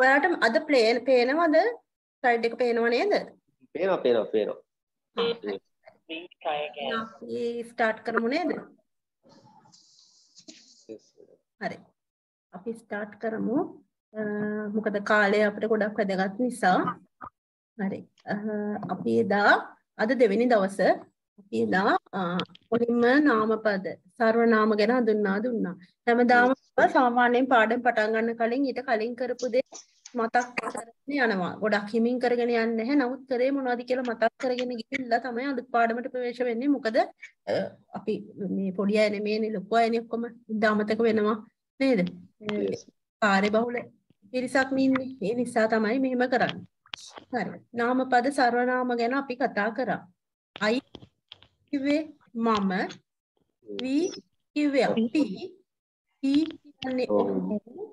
ඔයාට අද ප්ලේන් පේනවද ස්ලයිඩ් එක පේනව නේද? පේනවා පේනවා පේනවා. අපි ස්ටාර්ට් කරමු නේද? හරි. අපි ස්ටාර්ට් කරමු. මොකද කාලය අපිට ගොඩක් වැදගත් නිසා. හරි. අපි එදා අද දෙවෙනි දවස එදා මුලින්ම නාමපද සර්වනාම ගැන හඳුන්වා දුන්නා හැමදාම සාමාන්‍යයෙන් පාඩම් පටන් ගන්න කලින් ඊට කලින් කරපු දේ මතක් කරගෙන යනවා ගොඩක් හිමින් කරගෙන යන්නේ නැහැ නමුත් කරේ මොනවද කියලා මතක් කරගෙන ගිහිල්ලා තමයි අලුත් පාඩමට ප්‍රවේශ වෙන්නේ මොකද අපි මේ පොඩි අය නෙමෙයිනේ ලොකු අයනේ ඔක්කොම ඉඳාමතක වෙනවා නේද yes. කාර්ය බහුල පිරිසක් ඉන්නේ. ඒ නිසා තමයි මෙහෙම කරන්නේ. හරි. නාමපද සර්වනාම ගැන අපි කතා කරා. I කිව්වේ මම, we කිව්වේ අපි, he කියන්නේ ඔහු,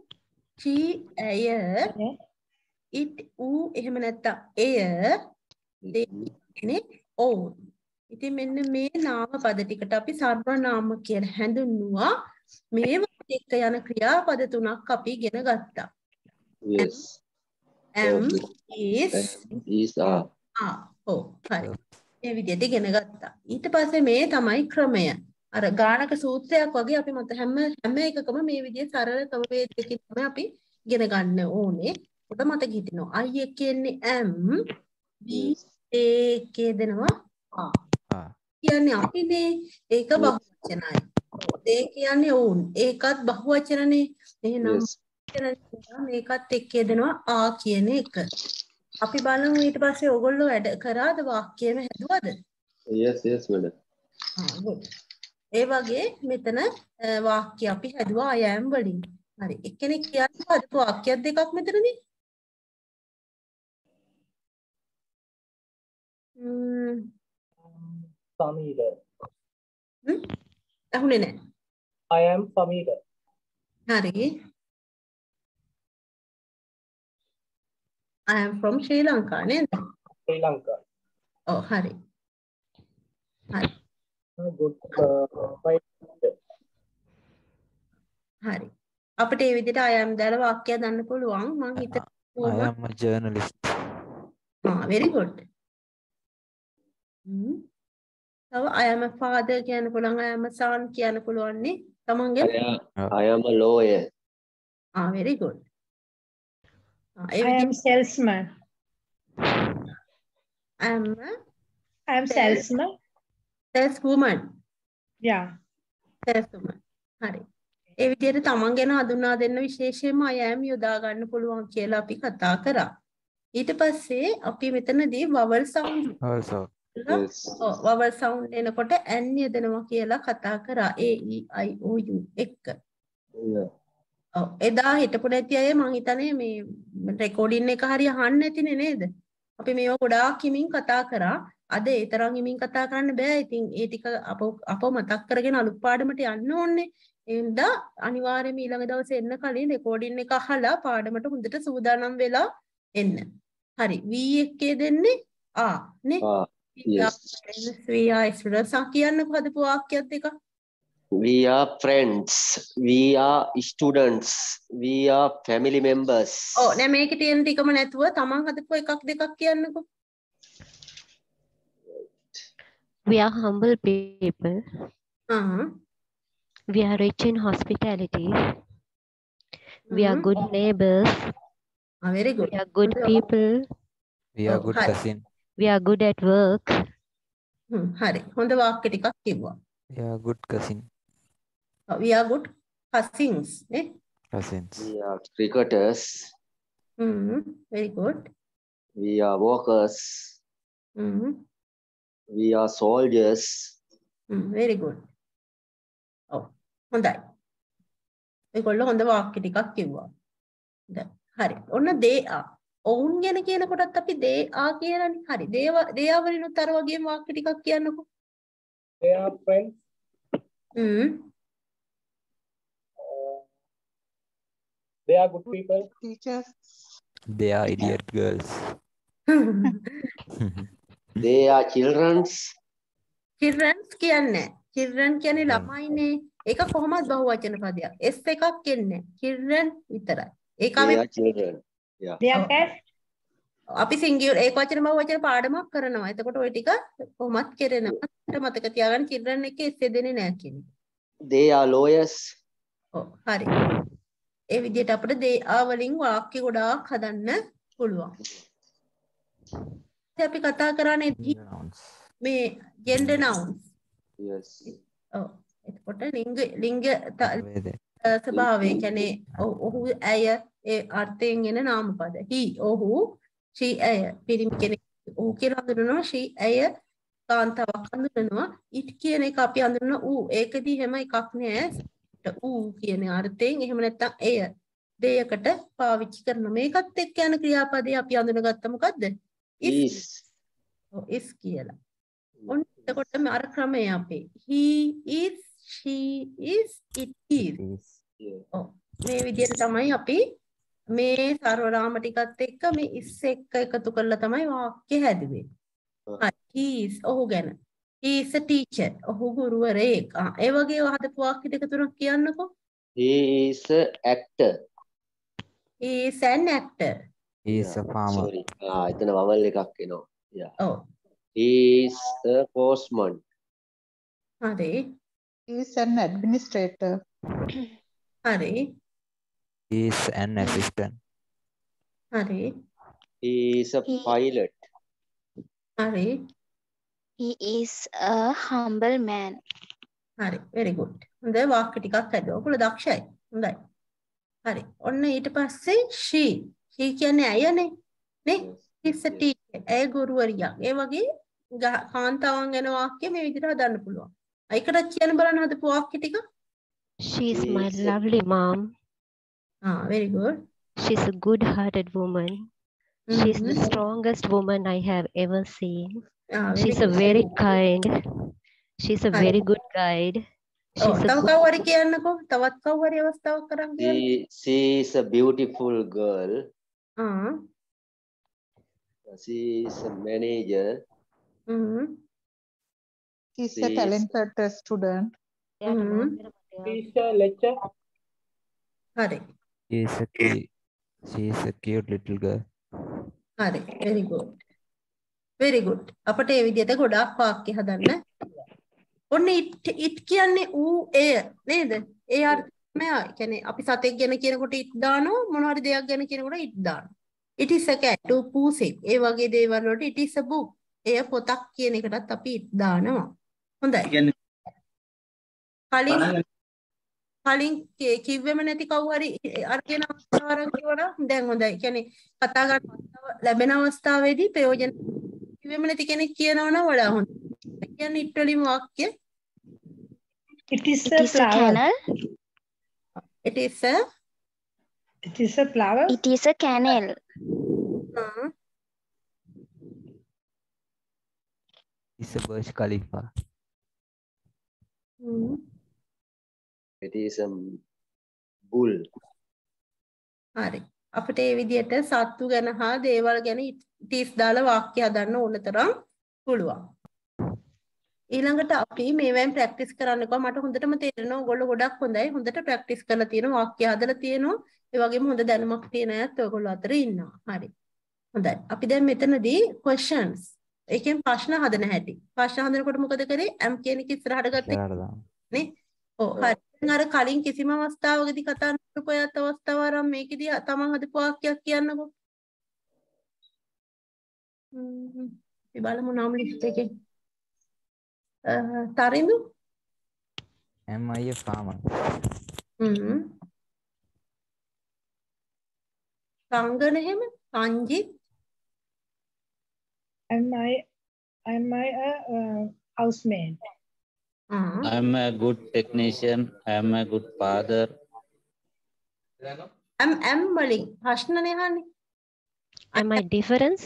she ඇය, it ඌ එහෙම නැත්තම් එය, කියන්නේ ඔවුන්. ඉතින් මෙන්න මේ නාම පද ටිකට අපි සර්වනාම කියලා හැඳින්නුවා. මේවත් එක්ක යන ක්‍රියාපද තුනක් අපි ඉගෙන ගත්තා. Yes. am is Is are. are. ඔව් හරි. මේ විදිහට ඉගෙන ගත්තා. ඊට පස්සේ මේ තමයි ක්‍රමය. අර ගානක සූත්‍රයක් වගේ අපි මත හැම හැම එකකම මේ විදිහේ සරල ක්‍රමවේදයකින් තමයි අපි ඉගෙන ගන්න ඕනේ. ඔබ මතක හිටිනවා. I එකේ එන්නේ am, B එකේ දෙනවා are. ආ. කියන්නේ අපිනේ ඒක බහුවචනයි. ඒ කියන්නේ ඔවුන්. ඒකත් බහුවචනනේ. එහෙනම් මේකත් එක්ක දෙනවා ආ කියන එක. අපි බලමු ඊට පස්සේ ඕගොල්ලෝ වැඩ කරාද වාක්‍යෙම හැදුවද? Yes, yes, madam. ඒ වගේ මෙතන වාක්‍ය අපි හැදුවා I am වලින්. හරි. එක්කෙනෙක් කියන්නේ හදපු වාක්‍යයක් දෙකක් මෙතනදී. ම්ම් Samira. අහුනේ නැහැ. I am Samira. හරි. I am from Sri Lanka නේද? Sri Lanka. ඔව් හරි. හරි. Good. Uh. හරි. අපිට මේ විදිහට I am දාලා වාක්‍යයක් දාන්න පුළුවන්. මම I හිතුවා am a journalist. ආ very good. හ්ම්. තව I am a father කියන්න පුළුවන්. I am a son කියන්න පුළුවන් නේ. තමන්ගේ I am, I am a lawyer. ආ very good. A I am salesman. I am a I am salesman. saleswoman. Yeah. saleswoman. හරි. ඒ විදිහට තමන් ගැන හඳුනා දෙන්න විශේෂයෙන්ම I am යොදා ගන්න පුළුවන් කියලා අපි කතා කරා. ඊට පස්සේ අපි මෙතනදී vowel sound Also, Yes. ඔව් vowel sound එනකොට n යදෙනවා කියලා කතා කරා a e i o u එක්ක. Yeah. එදා හිටපු නැති අය මං හිතන්නේ මේ රෙකෝඩින් එක හරිය අහන්න නැතිනේ නේද? අපි මේවා ගොඩාක් හිමින් කතා කරා. අද ඒ තරම් හිමින් කතා කරන්න බෑ. ඉතින් ඒ ටික අප අප මතක් කරගෙන අලුත් පාඩමට යන්න ඕනේ. හින්දා අනිවාර්යයෙන්ම ඊළඟ දවසේ එන්න කලින් රෙකෝඩින් එක අහලා පාඩමට හොඳට සූදානම් වෙලා එන්න. හරි. V එකේ දෙන්නේ ආ නේ? Ah, yes. Students. ආ කියන්නකෝ හදපු වාක්‍යයක් දෙකක්. We are friends. We are students. We are family members. ඔව් නෑ මේකේ තියෙන ටිකම නැතුව තමන් හදපු එකක් දෙකක් කියන්නකෝ. We are humble people. ආ. We are rich in hospitality. We are Mhm. good neighbors. Ah, very good. We are good Good. people. we are Oh, good hi. cousin. We are good at work. හ්ම්, හරි. හොඳ වාක්‍ය ටිකක් කිව්වා. We are good cousin. We are good cousins. නේ? Cousins. We are cricketers. Hmm, very good. We are walkers. Hmm, We are soldiers. Hmm, very good. ඔව්. හොඳයි. ඒගොල්ලෝ හොඳ වාක්‍ය ටිකක් කිව්වා. දැන් හරි. ඔන්න they are. ඔවුන් ගැන කියනකොටත් අපි they are කියලානේ. හරි. they are- they are වලිනුත් අර වගේම වාක්‍ය ටිකක් කියන්නකෝ. They are friends. Hmm. They are good people. They are idiot girls. They are children's. children's කියන්නේ children කියන්නේ හ්ම්. ළමයිනේ. ඒක කොහොමද බහුවචන පදයක්. S එකක් එන්නේ. children විතරයි. ඒක They අපි are children. Yeah. They are. අපි සිංගියුලර් ඒක වචන බහුව වචන පාඩමක් කරනවා. එතකොට ওই ටික කොහොමත් කරනවා. මතක තියාගන්න children එකේ එස්සේ දෙන්නේ නැහැ කියන එක. They are lawyers. ඔව් හරි. ඒ විදිහට අපිට are වලින් වාක්‍ය ගොඩාක් හදන්න පුළුවන්. ඉතින් අපි කතා කරන්නේ. මේ gender nouns. Yes. ඔව්. එතකොට ලිංග ලිංග ස්වභාවය කියන්නේ ඔහු- ඇය ඒ අර්ථයෙන් එන නාමපද. he ඔහු she ඇය පිරිමි කෙනෙක් ඔහු කියලා හඳුනනවා she ඇය කාන්තාවක් හඳුනනවා it කියන එක අපි හඳුනන ඌ ඒකදී හැම එකක් නෑ ඌ කියන අර්ථයෙන් එහෙම නැත්නම් එය දෙයකට පාවිච්චි කරන මේකත් එක්ක යන ක්‍රියාපදේ අපි හඳුනගත්ත මොකද්ද Is. is කියලා. ඔන්න එතකොට අර ක්‍රමය අපේ he is she is it is. මේ විදිහට තමයි අපි මේ සර්වනාම ටිකත් එක්ක මේ is එක්ක එකතු කරලා තමයි වාක්‍ය හැදුවේ. හරි. he is ඔහු ගැන. He is a teacher. ඔහු ගුරුවරයෙක්. ආ, ඒ වගේ හදපු වාක්‍ය දෙක තුනක් කියන්නකෝ. He is an actor. he is an actor. he is a farmer Sorry. Ah, එතන vowel එකක් එනවා. Yeah. ඔව්. He is a postman. හරි. He is an administrator. හරි. he is an assistant හරි. He is a pilot. හරි. He is a humble man. හරි. very good. හොඳ වාක්‍ය ටිකක් හැදුවා. ඔයගොල්ලෝ දක්ෂයි. හොඳයි. හරි. ඔන්න ඊට පස්සේ she. she කියන්නේ ඇයනේ. නේ? is a teacher. ඇය ගුරුවරියක්. ඒ වගේ කාන්තාවන් ගැන වාක්‍ය මේ විදිහට හදන්න පුළුවන්. ඒකටත් කියන්න බලන්න හදපු වාක්‍ය ටික. She's my Yes. lovely mom. ආ very good. She's a good-hearted woman. She's the Mhm. strongest woman I have ever seen. Uh, She's a very kind. She's a very good guide. Oh, tahu kau hari kian aku, tawat kau hari awas tahu kerang kian. She, she is a beautiful girl. Uh -huh. She is a manager. Mm -hmm. She's she a talented is... student. Mm -hmm. She's a lecturer. Hari. She a cute, she a cute little girl. Hari, very good. Very good. අපිට මේ විදිහට ගොඩාක් වාක්‍ය හදන්න. ඔන්න it it කියන්නේ ඌ එය නේද? ඒ අර්ථමය කියන්නේ අපි සතෙක් ගැන කියනකොට it දානවා මොනවා හරි දෙයක් ගැන කියනකොට it දානවා. it is a cat ඌ පූසෙක්. ඒ වගේ දේවල් වලට it is a book. එය පොතක් කියන එකටත් අපි it දානවා. හොඳයි. කලින් කලින් කිව්වෙම නැති කවුරු හරි අරගෙන ආරං කිව්වනම් දැන් හොඳයි. කියන්නේ කතා අවස්ථාව ලැබෙන අවස්ථාවේදී ප්‍රයෝජන කිව්වෙම නැති කෙනෙක් කියනවනම් වඩා හොඳයි. ඒ කියන්නේ it වලින් වාක්‍ය It is It a is a flower. canal. it is a It is a flower. It is a canal. uh, is a Burj Khalifa hmm, It is a bull. හරි. අපිට මේ විදිහට සත්තු ගැන හා දේවල් ගැන is දාලා වාක්‍ය හදන්න ඕන තරම් පුළුවන්. ඊළඟට අපි මේවෙන් ප්‍රැක්ටිස් කරන්නකෝ මට හොඳටම තේරෙනවා ඔයගොල්ලෝ ගොඩක් හොඳයි. හොඳට ප්‍රැක්ටිස් කරලා තියෙනවා වාක්‍ය හදලා තියෙනවා. ඒ වගේම හොඳ දැනුමක් තියෙන අයත් ඔයගොල්ලෝ අතර ඉන්නවා. හරි. හොඳයි. අපි දැන් මෙතනදී questions. ඒකෙන් ප්‍රශ්න හදන හැටි. ප්‍රශ්න හදනකොට මොකද කරේ? M කියන එක ඉස්සරහට ගත්තේ. නේ? ඔව් හරි අර කලින් කිසිම අවස්ථාවකදී කතා කරපු අයත් අවස්ථාව ආරම් මේකෙදී තමන් හදපු වාක්‍යයක් කියන්නකෝ. හ්ම්. අපි බලමු නම් ලිස්ට් එකේ. තරිඳු? I a farmer හ්ම්. සංගන එහෙම? සංජිත් Am I am I a uh, housemaid? ආ I'm a good technician. I'm a good father. m m වලින් ප්‍රශ්නනේ අහන්නේ Am I different?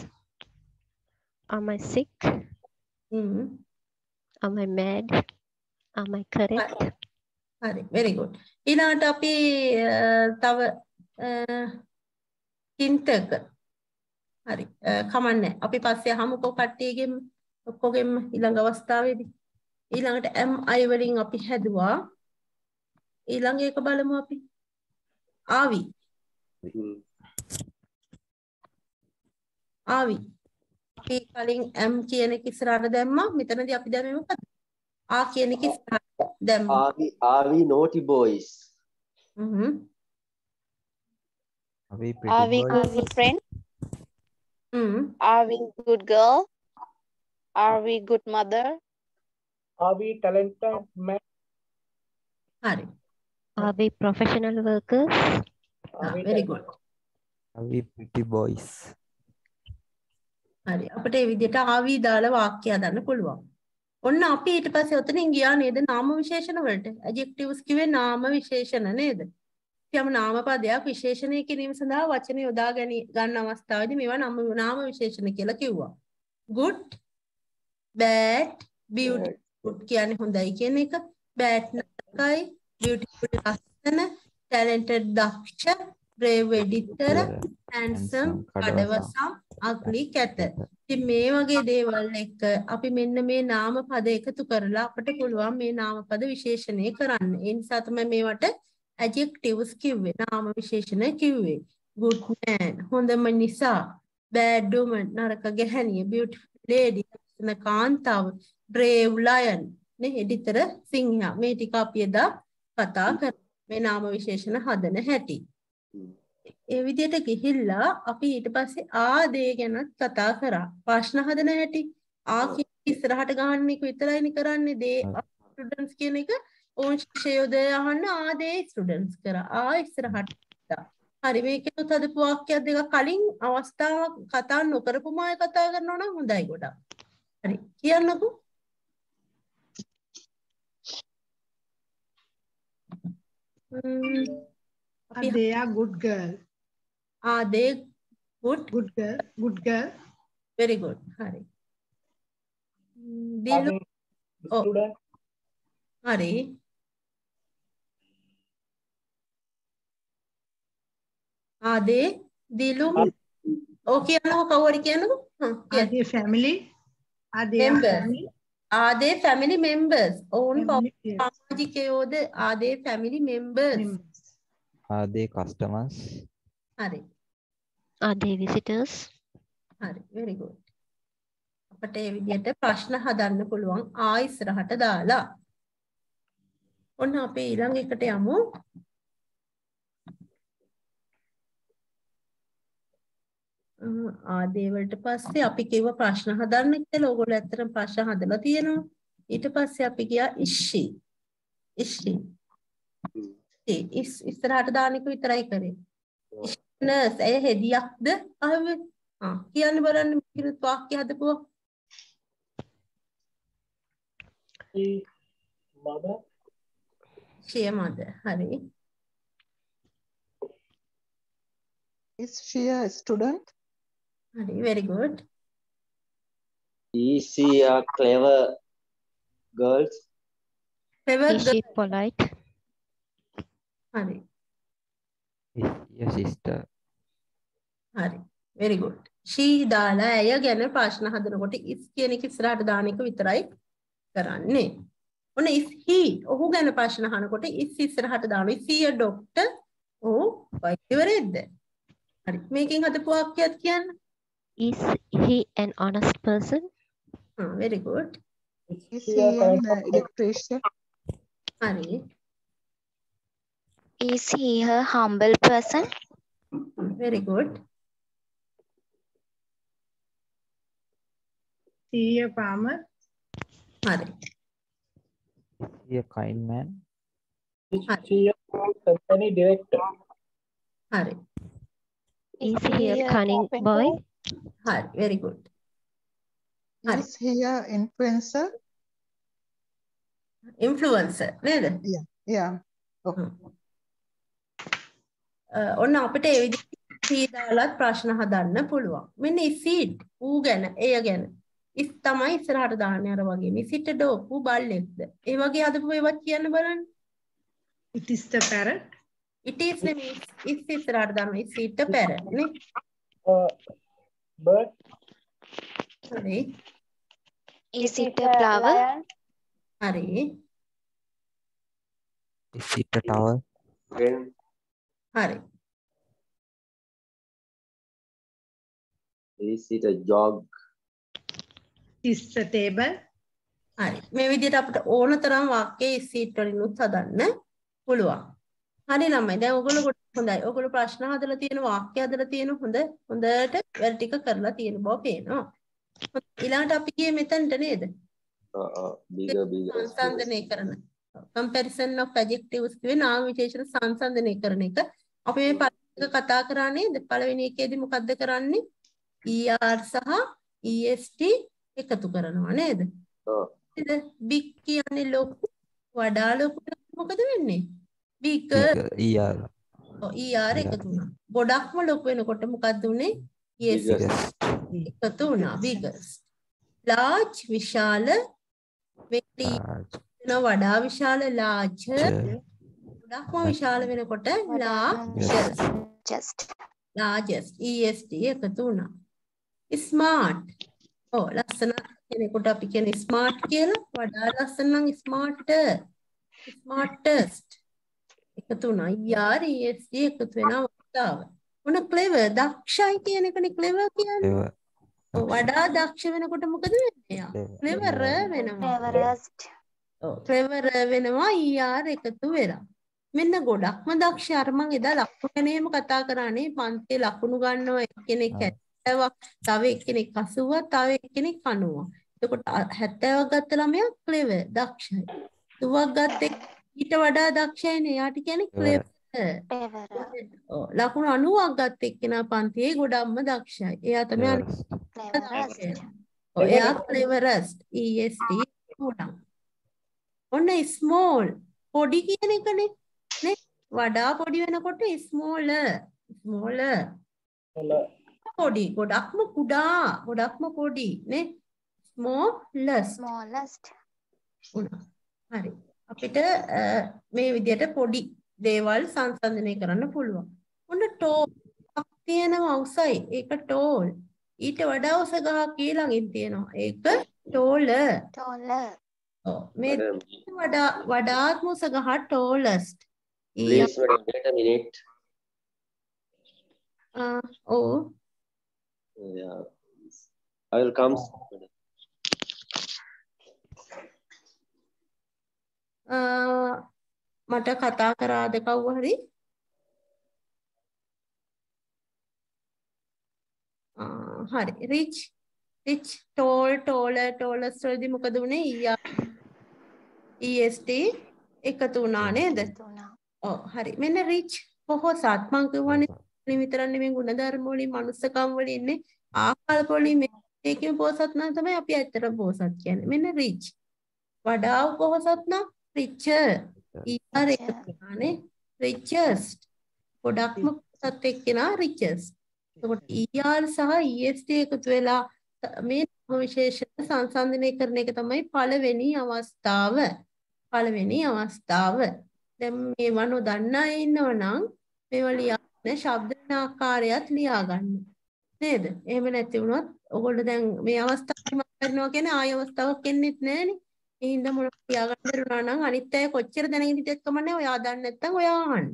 Am I sick? Hmm Am I mad? Am I correct? හරි very good ඊළඟට අපි අ, තව අ, චින්තක හරි අ, කමන්නේ අපි පස්සේ අහමුකෝ කට්ටියගෙන් ඔක්කොගෙම ඊළඟ අවස්ථාවේදී ඊළඟට mi වලින් අපි හැදුවා ඊළඟ එක බලමු අපි ආවි. ආවි. අපි කලින් M කියන එක ඉස්සරහට දැම්මා. මෙතනදී අපි දැම්මේ මොකද? ආ කියන එක ඉස්සරහට දැම්මා. Are we naughty boys? Hmm. We pretty boys? good friends? Hmm. We good girl? Are we good mother? Are we talented man? හරි. Are we professional workers? Are we very good. Are we pretty boys? හරි. අපිට මේ විදිහට ආවි දාලා වාක්‍ය හදන්න පුළුවන්. ඔන්න අපි ඊට පස්සේ ඔතනින් ගියා නේද නාම විශේෂණ වලට. adjectives කිව්වේ නාම විශේෂණ නේද? යම් නාම පදයක් විශේෂණය කිරීම සඳහා වචන යොදා ගැනී ගන්න අවස්ථාවේදී මේවා නම් නාම විශේෂණ කියලා කිව්වා. good, bad, beautiful. Good කියන්නේ හොඳයි කියන එක. bad නරකයි, beautiful ලස්සන, talented දක්ෂ, brave වෙඩිත්තර, handsome කඩවසම්, ugly කැත. ඉතින් මේ වගේ දේවල් එක්ක අපි මෙන්න මේ නාම පද එකතු කරලා අපිට පුළුවන් මේ නාම පද විශේෂණය කරන්න. ඒ නිසා තමයි මේවට adjectives කිව්වේ. නාම විශේෂණ කිව්වේ. good man හොඳම නිසා, bad woman නරක ගැහැණිය, beautiful lady ලස්සන කාන්තාව, brave lion නේ එඩිතර සිංහයා. මේ ටික අපි එදා කතා කරා. මේ නාම විශේෂණ හදන හැටි. ඒ විදිහට ගිහිල්ලා අපි ඊට පස්සේ ආදේ ගැනත් කතා කරා. ප්‍රශ්න හදන හැටි. ආ ඉස්සරහට ගහන්න එක විතරයිනේ කරන්නේ. දේ ස්ටුඩන්ට්ස් කියන එක ඕන් ශේයෝදය අහන්න ආදේ ස්ටුඩන්ට්ස් කරා. ආ ඉස්සරහට. හරි මේකෙත් හදපු වාක්‍යයක් දෙක කලින් අවස්ථාවක් කතා නොකරපුම අය කතා කරනවා නම් හොඳයි ගොඩක්. හරි කියන්නකෝ. ම්ම්, අපි They are good girl. ආදේ good Good girl. Good girl. very good. හරි. ම්ම්, Are Dilu we Oh. student? හරි. ආදේ දිලු ඕ කියන්නකෝ කවුරු හරි කියන්නකෝ. හ්ම් Are කියන්න. they family? Are they Members. family? ආදේ family members. yes. සමාජිකයෝද ආදේ family members. Members. Are they customers? හරි. Are they visitors? හරි. very good. අපිට මේ විදිහට ප්‍රශ්න හදන්න පුළුවන් ආ ඉස්සරහට දාලා. ඔන්න අපි ඊළඟ එකට යමු. අ, ආදේ වලට පස්සේ අපි කිව්ව ප්‍රශ්න හදන්න කියලා. ඕගොල්ලෝ ඇත්තටම ප්‍රශ්න හදලා තියෙනවා. ඊට පස්සේ අපි ගියා ඉස්සි. ඉස්සි. ඒ ඉස් ඉස්සරහට දාන එක විතරයි කරේ. නර්ස් ඇය හෙදියක්ද අහුවේ? ආ කියන්න බලන්න කිරුත් වාක්‍ය හදපුවා. She mother? ෂිය මද. හරි. Is she a student? හරි. very good. Is she a clever girl? clever Is she polite? හරි. Is she a sister? හරි. very good. she දාලා ඇය ගැන ප්‍රශ්න හදනකොට is කියන එක ඉස්සරහට දාන එක විතරයි කරන්නේ. ඔන්න is he ඔහු ගැන ප්‍රශ්න අහනකොට is ඉස්සරහට දානවා. is he a doctor? ඔහු වෛද්‍යවරයෙක්ද? හරි. මේකෙන් හදපු වාක්‍යයක් කියන්න. Is he an honest person? Oh, very good. Is he an electrician? Sorry. Is he a humble person? Hmm, very good. Is he a farmer? Sorry. Is he a kind man? Is he a company director? Sorry. Is he a cunning boy? හරි. very good. හරි. Is he a influencer? influencer නේද? Yeah. අ, ඔන්න අපිට ඒ විදිහට සී දාලත් ප්‍රශ්න හදන්න පුළුවන්. මෙන්න ඉසිට් ඌ ගැන එය ගැන. ඉස් තමයි ඉස්සරහට දාන්නේ අර වගේ. මිසිට ඩොග් ඌ බල්ලෙක්ද? ඒ වගේ හදපු ඒවත් කියන්න බලන්න. It is the parrot. it is නෙමෙයි ඉස් ඉස්සරහට දානවා. ඉසිට පැරට් නේ. Bird? හරි. Is it a flower? හරි. Is it a tower? Pen? හරි. Is it a jog? Is the table? හරි. මේ විදිහට අපිට ඕන තරම් වාක්‍ය සීට් වලිනුත් හදන්න පුළුවන්. හරි ළමයි. දැන් ඔයගොල්ලෝ හොඳයි. ඔයගොල්ලෝ ප්‍රශ්න හදලා තියෙන වාක්‍ය හදලා තියෙන හොඳ හොඳට වැඩ ටික කරලා තියෙන බව පේනවා. ඊළඟට අපි ගියේ මෙතනට නේද? සංසන්දනය කරන. comparison of adjectives කිව්වේ නාම විශේෂණ සංසන්දනය කරන එක. අපි මේ පළවෙනි කතා කරා නේද? පළවෙනි එකේදී මොකද්ද කරන්නේ? er සහ est එකතු කරනවා නේද? ඔව්. නේද? big කියන්නේ ලොකු වඩා ලොකු මොකද වෙන්නේ? bigger ER. Er එකතු වුණා. ගොඩක්ම ලොකු වෙනකොට මොකද්ද උනේ? yes Biggest. එකතු වුණා biggest. large විශාල very Large. වෙන වඩා විශාල larger Ch- ගොඩක්ම විශාල වෙනකොට largest Just. largest est එකතු වුණා. smart ඔව් ලස්සන කෙනෙකුට අපි කියන්නේ smart කියලා වඩා ලස්සන නම් smarter smartest එකතු වුණා. er est එකතු වෙන අවස්ථාව. මොන clever දක්ෂයි කියන එකනේ clever කියන්නේ. වඩා දක්ෂ වෙනකොට මොකද වෙන්නේ? යා? Clever. clever වෙනවා. Cleverest. ඔව් ක්ලෙවර් වෙනවා ER එකතු වෙලා. මෙන්න ගොඩක්ම දක්ෂ අර මං එදා ලකුණු ගැනීම කතා කරානේ පන්තියේ ලකුණු ගන්නවා එක්කෙනෙක් 70ක් තව එක්කෙනෙක් 80ක් තව එක්කෙනෙක් 90ක්. එතකොට 70ක් ගත්ත ළමයා ක්ලෙවර් දක්ෂයි. 80ක් ගත්ත ඊට වඩා දක්ෂයිනේ. එයාට කියන්නේ ලකුණු 90ක් ගත්ත එක්කෙනා පන්තියේ ගොඩක්ම දක්ෂයි. එයා තමයි එයා cleverest EST උනා. ඔන්න small. පොඩි කියන එකනේ. නේ? වඩා පොඩි වෙනකොට smaller smaller පොඩි. ගොඩක්ම කුඩා. ගොඩක්ම පොඩි. නේ? smallest. Smallest. උනා. හරි. අපිට මේ විදිහට පොඩි දේවල් සංසන්දනය කරන්න පුළුවන්. ඔන්න tall එකක් තියෙනවා උසයි. ඒක tall. ඊට වඩා උස ගහක් ඊළඟින් තියෙනවා. ඒක taller. Taller. ඔව්. මේ වඩා වඩාත්ම උස ගහ tallest. E please, madam, wait a minute. ආ, ඔව්. Yeah. I will come. madam. මට කතා කරාද කවුරු හරි? හරි. rich rich tall taller tallest වලදී මොකද උනේ? ER EST එකතු වුණා නේද? ඔව් හරි. මෙන්න rich පොහොසත් මං කියවනේ මේ විතරක් නෙමෙයි ගුණධර්ම වලින් මනුස්සකම් වලින් ඉන්නේ ආකල්ප වලින් මේ ඒකෙම පොහොසත් නම් තමයි අපි ඇත්තට පොහොසත් කියන්නේ. මෙන්න rich. වඩා පොහොසත් නම් richer. ER එකතු වුණානේ. richest. ගොඩක්ම පොහොසත් එක්කෙනා richest. එතකොට ER සහ EST එකතු වෙලා මේ නාම විශේෂණ සංසන්දනය කරන එක තමයි පළවෙනි අවස්ථාව. පළවෙනි අවස්ථාව. දැන් මේවා නොදන්න ඉන්නවනම් මේවා ලියාගෙන ශබ්ද ආකාරයත් ලියා ගන්න. නේද? එහෙම නැති වුණොත් ඔයගොල්ලෝ දැන් මේ අවස්ථාවේ මම කරනවා කියන්නේ ආය අවස්ථාවක් එන්නෙත් නෑනේ. ඒ හින්දා මොනවද ලියා ගන්න දරුණා නම් අනිත් අය කොච්චර දැනගෙන හිටියත් කමන්නේ ඔයා දන්නේ නැත්නම් ඔයා අහන්න.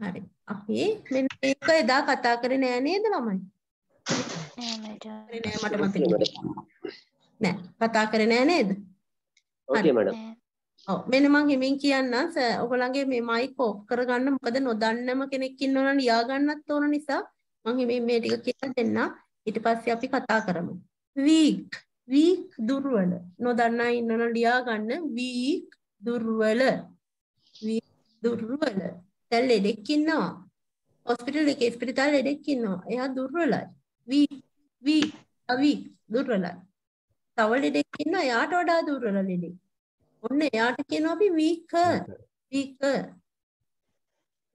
හරි. අපි මෙන්න මේක එදා කතා කරේ නෑ නේද ළමයි? නෑ මට madam. නෑ කතා කරේ නෑ නේද? Madam. නෑ. ඔව් මෙන්න මං හිමින් කියන්නම් සර් ඔයගොල්ලන්ගේ මේ මයික් ඔෆ් කරගන්න මොකද නොදන්නම කෙනෙක් ඉන්නවනම් ලියා ගන්නත් ඕන නිසා මං හිමින් මේ ටික කියලා දෙන්න ඊට පස්සේ අපි කතා කරමු weak weak දුර්වල. නොදන්නා ඉන්නවනම් ලියා ගන්න weak දුර්වල. Weak දුර්වල. දැන් ලෙඩෙක් ඉන්නවා. හොස්පිටල් එකේ ස්පිරිතාල ලෙඩෙක් ඉන්නවා. එයා දුර්වලයි. Weak weak weak දුර්වලයි. තව ලෙඩෙක් ඉන්නවා. එයාට වඩා දුර්වල ලෙඩෙක්. ඔන්න එයාට කියනවා අපි weaker weaker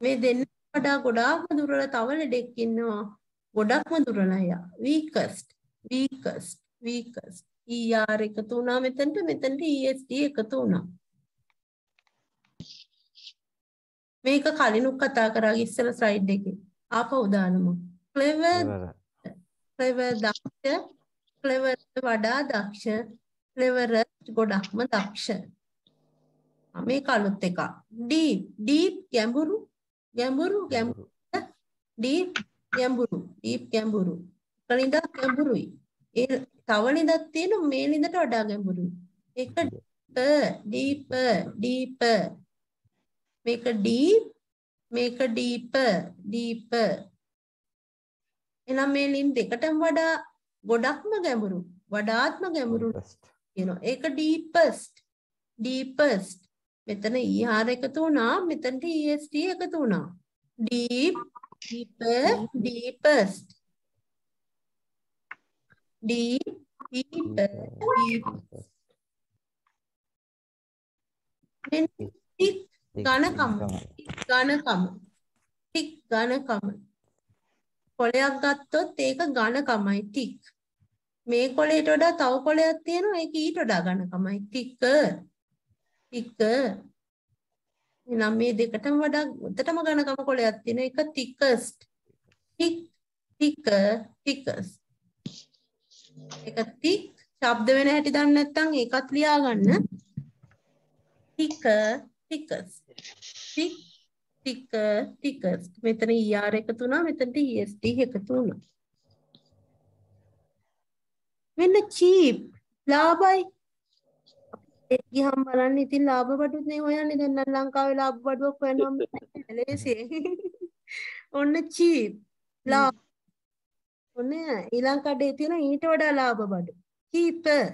මේ දෙන්න වඩා ගොඩාක්ම දුර්වල තව ලෙඩෙක් ඉන්නවා. ගොඩක්ම දුර්වල එයා weakest. Weakest weakest er එකතු වුණා මෙතනට මෙතනට est එකතු වුණා. මේක කලිනුත් කතා කරා ඉස්සර ස්ලයිඩ් එකේ. ආපහු දානමු clever Clever. දක්ෂ clever වඩා දක්ෂ cleverest ගොඩක්ම දක්ෂ. ආ, මේක අලුත් එකක්. Deep deep ගැඹුරු ගැඹුරු ගැඹුරු. Deep ගැඹුරු deep ගැඹුරු. එක ළිඳක් ගැඹුරුයි. ඒ තව ළිඳක් තියෙන මේ ළිඳට වඩා ගැඹුරුයි. ඒක deeper deeper මේක deep මේක deeper deeper එහෙනම් මේ ළිඳ දෙකටම වඩා ගොඩක්ම ගැඹුරු වඩාත්ම ගැඹුරු කියනවා. ඒක deepest deepest මෙතන ER එකතු වුණා මෙතනට EST එකතු වුණා. deep deeper deepest deeper deepest මෙන්න ටික් ඝනකම ඝනකම ටික් ඝනකම කොලයක් ගත්තොත් ඒක ඝනකමයි ටික් මේ කොලයට වඩා තව කොලයක් තියෙනවා ඒක ඊට වඩා ඝනකමයි ටික ටික එනම් මේ දෙකටම වඩා උඩටම ඝනකම කොලයක් තියෙන එක thickest thick thicker thickest ඒක thick ශබ්ද වෙන හැටි දන්නේ නැත්නම් ඒකත් ලියා ගන්න thicker thickest thick thicker thickest මෙතන er එකතු වුණා මෙතනට est එකතු වුණා. මෙන්න cheap ලාභයි. ඒත් ගියම් බලන්න ඉතින් ලාභ බඩුත් නේ හොයන්නේ. දැන් නම් ලංකාවේ ලාභ බඩුවක් හොයනවම ලේසියෙන්. ඔන්න cheap ලාභ. ඔන්න ඊළඟ කඩේ තියෙන ඊට වඩා ලාභ බඩු. cheaper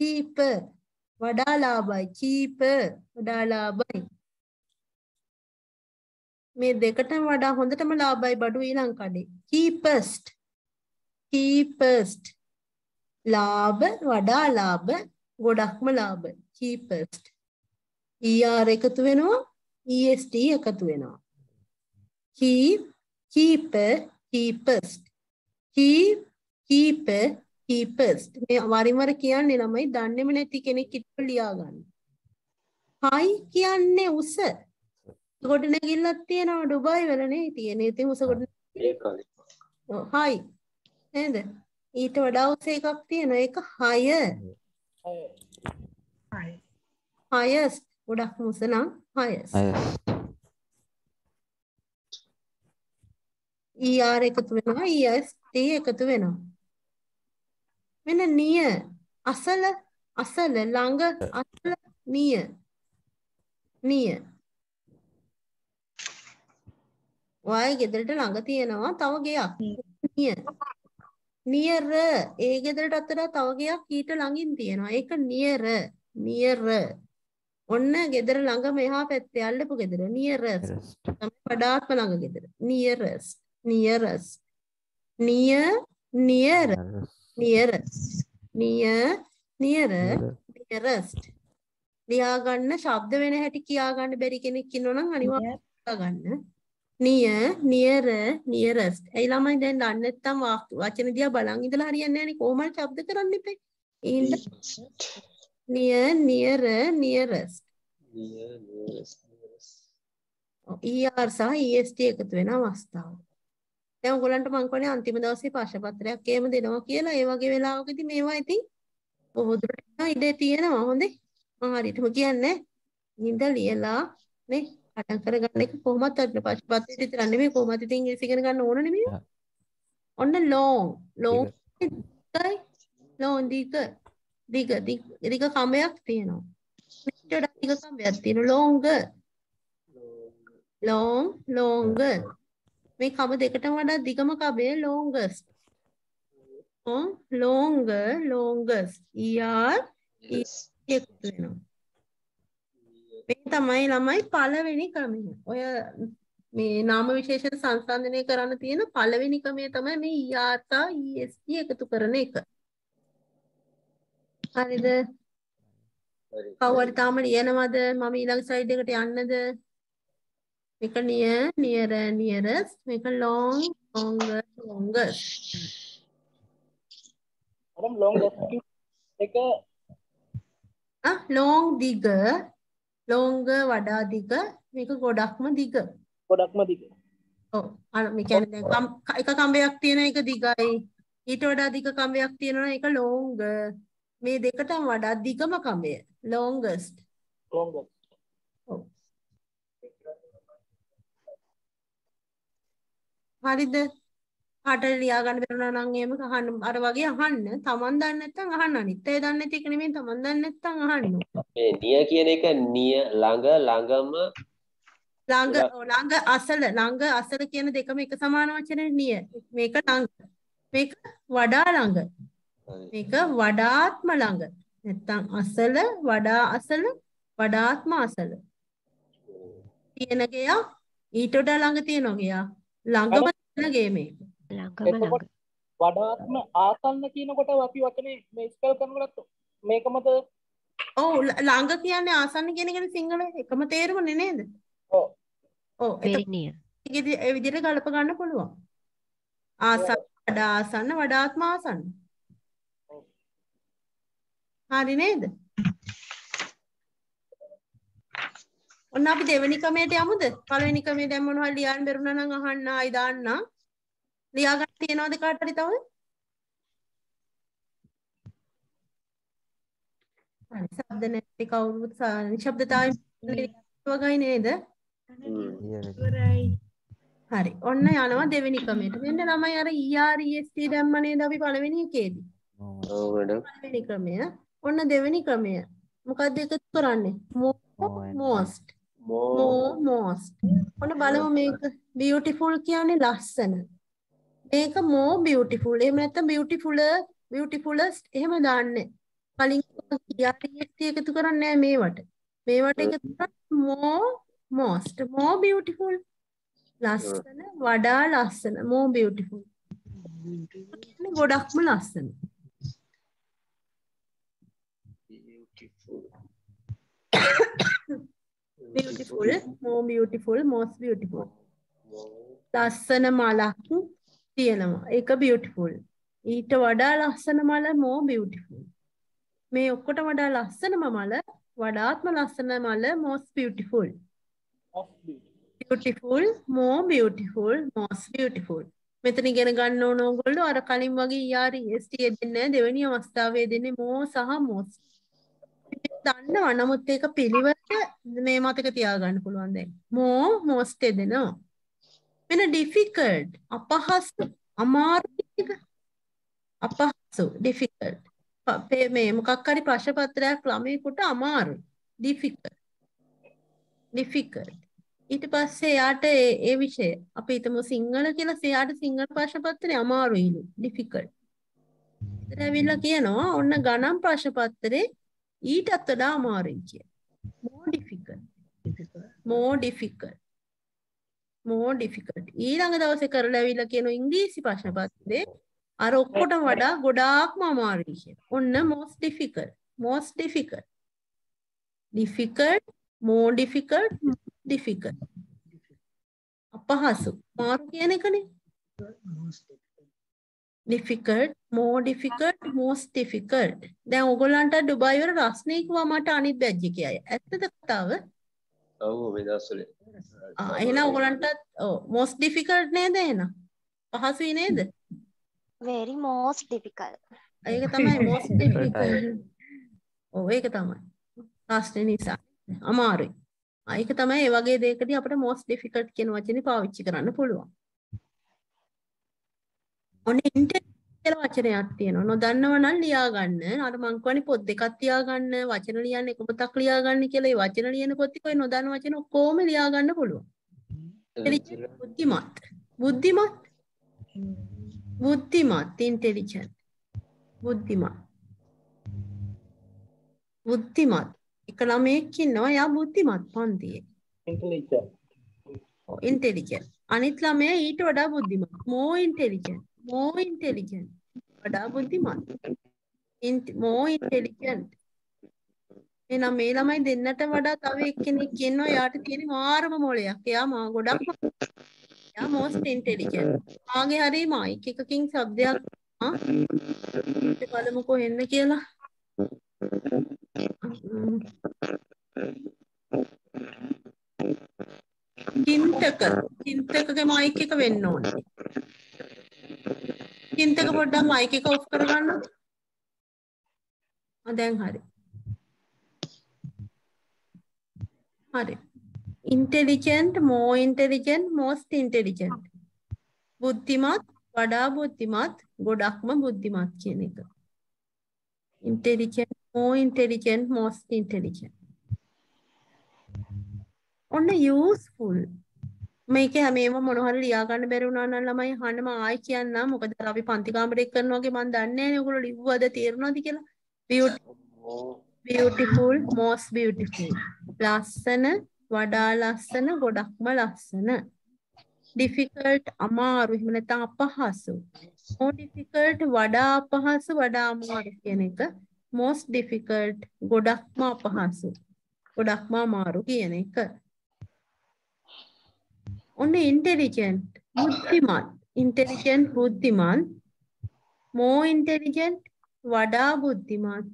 cheaper වඩා ලාභයි. cheaper වඩා ලාභයි. මේ දෙකටම වඩා හොඳටම ලාභයි බඩු ඊළඟ කඩේ. cheapest cheapest ලාභ වඩා ලාභ ගොඩක්ම ලාභ cheapest er එකතු වෙනවා est එකතු වෙනවා. cheap cheaper cheapest cheap cheaper cheapest මේ වරින් වර කියන්නේ ළමයි දන්නේම නැති කෙනෙක් ඉතින් ලියා ගන්න. හයි කියන්නේ උස. ගොඩ නැගිල්ලක් තියෙනවා ඩුබායි වල නේ තියෙන්නේ. ඉතින් උස ගොඩ හයි. නේද? ඊට වඩා උස එකක් තියෙනවා. ඒක හය. highest ගොඩක් උස නම් highest. er එකතු වෙනවා est එකතු වෙනවා. මෙන්න නිය. අසල අසල ළඟ අසල නිය. නිය. ඔයගේ ගෙදරට ළඟ තියෙනවා තව ගෙයක්. නිය. නියර. ඒ ගෙදරට අතර තව ගෙයක් ඊට ළඟින් තියෙනවා. ඒක නියර. නියර. ඔන්න ගෙදර ළඟ මෙහා පැත්තේ අල්ලපු ගෙදර. නියරස්. තමයි වඩාත්ම ළඟ ගෙදර. නියරස්. නියරස් නිය නියර nearest near nearer nearest ලියා ගන්න ශබ්ද වෙන හැටි කියා ගන්න බැරි කෙනෙක් ඉන්නවනම් අනිවාර්යයෙන් ලියා ගන්න near nearer nearest ඒ ළමයි දැන් දන්නේ නැත්නම් වචන දිහා බලන් ඉඳලා හරියන්නේ නැහනේ? කොහොමද ශබ්ද කරන්න එපේ? ඉන්න near nearer nearest near nearest nearest er සහ est එකතු වෙන අවස්ථාව දැන් ඔයගොල්ලන්ට මම කියන්නේ අන්තිම දවසේ ප්‍රශ්න පත්‍රයක් එහෙම දෙනවා කියලා. ඒ වගේ වෙලාවකදී මේවා ඉතින් බොහෝ දුරට ඉඩ තියෙනවා. හොඳේ? මම හරියටම කියන්නේ හින්ද ලියලා නේ පටන් කරගන්න එක කොහොමත් අර ප්‍රශ්න පත්‍රය විතර නෙමෙයි කොහොමත් ඉතින් ඉංග්‍රීසි ඉගෙන ගන්න ඕන නෙමෙයි. ඔන්න long. long දිගයි. long දිග. දිග. දිග. කමයක් තියෙනවා. මෙච්චර දිග කමයක් තියෙනවා. longer long. longer මේ කම දෙකටම වඩා දිගම කබේ longest. ඔව් longer longest. er එකතු වෙනවා. මේ තමයි ළමයි පළවෙනි ක්‍රමය. ඔය මේ නාම විශේෂණ සංසන්දනය කරන්න තියෙන පළවෙනි ක්‍රමය තමයි මේ er සහ est එකතු කරන එක. හරිද? කවුරු තාම ලියනවද? මම ඊළඟ ස්ලයිඩ් එකට යන්නද? Make a near, nearer, nearest. Make a long, longer, longest. Madam, longest එක ah long දිග longer වඩා දිග මේක ගොඩක්ම දිග. ගොඩක්ම දිග. ඔව් අර මේ කියන්නේ දැන් එක කම්බයක් තියෙන එක දිගයි. ඊට වඩා දිග කම්බයක් තියෙනවා ඒක longer. මේ දෙකටම වඩා දිගම කම්බය. Longest. Longest ඔව් හරිද කාටද ලියා ගන්න බැරුණා නම් එහෙම අහන්න අර වගේ අහන්න. Taman දන්නේ නැත්නම් අහන්න. අනිත් අය දන්නේ නැති එක නෙමෙයි Taman දන්නේ නැත්නම් අහන්න. මේ නිය කියන එක නිය ළඟ ළඟම ළඟ ළඟ අසල ළඟ අසල කියන දෙකම එක සමාන වචනේ නිය. මේක ළඟ. මේක වඩා ළඟ. මේක වඩාත්ම ළඟ. නැත්තම් අසල වඩා අසල වඩාත්ම අසල. තියෙන ගයක් ඊට වඩා ළඟ තියෙන ගයක්. ළඟම තියෙන ගේ මේක. ළඟම ළඟ වඩාත්ම ආසන්න කියනකොට අපි වචනේ මේ ස්පෙල් කරනකොට මේකමද ඔව් ළඟ කියන්නේ ආසන්න කියන එකනේ සිංහල එකම තේරුමනේ නේද? ඔව් ඔව් ඉතින් ඒ විදිහට ගලප ගන්න පුළුවන්. ආසන්න වඩා ආසන්න වඩාත්ම ආසන්න. හරි නේද? ඔන්න අපි දෙවෙනි ක්‍රමයට යමුද? පළවෙනි ක්‍රමයට දැන් මොනවා හරි ලියන්න බැරුණා නම් අහන්න ආයි දාන්න. ලියා ගන්න තියනවද කාට හරි තව? ශබ්ද නැති කවුරුත් නිශ්ශබ්දතාවයෙන් වගයි නේද? හරි. ඔන්න යනවා දෙවෙනි ක්‍රමයට. මෙන්න ළමයි අර EREST දැම්ම නේද අපි පළවෙනි එකේදී. ඔව් මැඩම් පළවෙනි ක්‍රමය. ඔන්න දෙවෙනි ක්‍රමය. මොකක්ද එකතු කරන්නේ? most. More most. ඔන්න බලමු මේක beautiful කියන්නේ ලස්සන. මේක more beautiful. එහෙම නැත්නම් beautifuler, beautifulest එහෙම දාන්නේ. කලින් EREST එකතු කරන්නේ නැහැ මේවට. මේවට එකතු කරන්නේ more most. more beautiful. ලස්සන වඩා ලස්සන more beautiful. කියන්නේ ගොඩක්ම ලස්සන. beautiful, more beautiful, most beautiful. ලස්සන මලක් තියෙනවා. ඒක beautiful. ඊට වඩා ලස්සන මල more beautiful. මේ ඔක්කොට වඩා ලස්සනම මල වඩාත්ම ලස්සන මල most beautiful. beautiful, more beautiful, most beautiful. මෙතන ඉගෙන ගන්න ඕන ඕගොල්ලෝ අර කලින් වගේ EREST දෙන්නේ දෙවෙනි අවස්ථාවේ දෙන්නේ more සහ most. දන්නවා. නමුත් ඒක පිළිවෙලට මේ මතක තියාගන්න පුළුවන් දැන්. more most දෙනවා. වෙන difficult අපහසු අමාරු එක අපහසු difficult. ප- පේ- මේ මොකක් හරි ප්‍රශ්න පත්‍රයක් ළමයෙකුට අමාරුයි. difficult. difficult. ඊට පස්සේ යාට ඒ ඒ විෂය. අපි හිතමු සිංහල කියලා එයාට සිංහල ප්‍රශ්න පත්‍රේ අමාරුයිලු. difficult. ඉතින් ඇවිල්ලා කියනවා ඔන්න ගණන් ප්‍රශ්න පත්‍රේ ඊටත් වඩා අමාරුයි කියලා. More difficult. More difficult. More difficult. ඊළඟ දවසේ කරලා ඇවිල්ලා කියන ඉංග්‍රීසි ප්‍රශ්න පත්‍රේ අර ඔක්කොටම වඩා ගොඩාක්ම අමාරුයි කියලා. ඔන්න most difficult. Most difficult. Difficult more difficult most difficult. අපහසු. මාරු කියන එකනේ. Difficult. More difficult most difficult. දැන් ඕගොල්ලන්ට ඩුබායි වල රස්නේ කිව්වා මට අනිත් බැජ් එකේ අය ඇත්තද කතාව? ඔව් මේ දවස්වල. ආ එහෙනම් ඕගොල්ලන්ට ඔව් most difficult නේද එහෙනම්? පහසුයි නේද? Very most difficult. ඒක තමයි most difficult. ඔව් ඒක තමයි. රස්නේ නිසා. අමාරුයි. ආ, ඒක තමයි ඒ වගේ දෙයකදී අපිට most difficult කියන වචනේ පාවිච්චි කරන්න පුළුවන් ඔන්න intelligent කියලා වචනයක් තියෙනවා. නොදන්නව නම් ලියා ගන්න. අර මං කියන්නේ පොත් දෙකක් තියා ගන්න, වචන ලියන්න එක පොතක් ලියා ගන්න කියලා. ඒ වචන ලියන පොතේ ඔය නොදන්න වචන ඔක්කොම ලියා ගන්න පුළුවන්. බුද්ධිමත්. බුද්ධිමත්. බුද්ධිමත් intelligent. බුද්ධිමත්. බුද්ධිමත්. එක ළමයෙක් ඉන්නවා එයා බුද්ධිමත් පන්තියේ. intelligent ඔව්, intelligent. අනිත් ළමයා ඊට වඩා බුද්ධිමත්. more intelligent. More intelligent. වඩා බුද්ධිමත්. int- more intelligent. එහෙනම් මේ ළමයි දෙන්නට වඩා තව එක්කෙනෙක් ඉන්නවා එයාට තියෙන මාරම මොලයක්. එයා මා ගොඩක් එයා most intelligent. ආගේ හරි මයික් එකකින් શબ્දයක් ආ ඊට බලමු කොහෙන්ද කියලා. හ්ම්. චින්තක චින්තකගේ මයික් එක වෙන්න ඕනේ. චින්තක පොඩ්ඩක් මයික් එක ඔෆ් කරගන්න. ආ දැන් හරි. හරි. intelligent more intelligent most intelligent. බුද්ධිමත් වඩා බුද්ධිමත් ගොඩක්ම බුද්ධිමත් කියන එක. intelligent more intelligent most intelligent. ඔන්න useful මේක හැමේම මොන හරි ලියා ගන්න බැරි වුණා නම් ළමයි අහන්නම ආයි කියන්නම්. මොකද අර අපි පන්ති කාමරේ කරනවා වගේ මම දන්නේ නැහැ නේ. ඔයගොල්ලෝ ලිව්වද තේරුණාද කියලා. Beautiful beautiful most beautiful. ලස්සන වඩා ලස්සන ගොඩක්ම ලස්සන. Difficult අමාරු එහෙම නැත්නම් අපහසු more difficult වඩා අපහසු වඩා අමාරු කියන එක. Most difficult ගොඩක්ම අපහසු ගොඩක්ම අමාරු කියන එක. ඔන්න intelligent බුද්ධිමත්. Intelligent බුද්ධිමත්. More intelligent වඩා බුද්ධිමත්.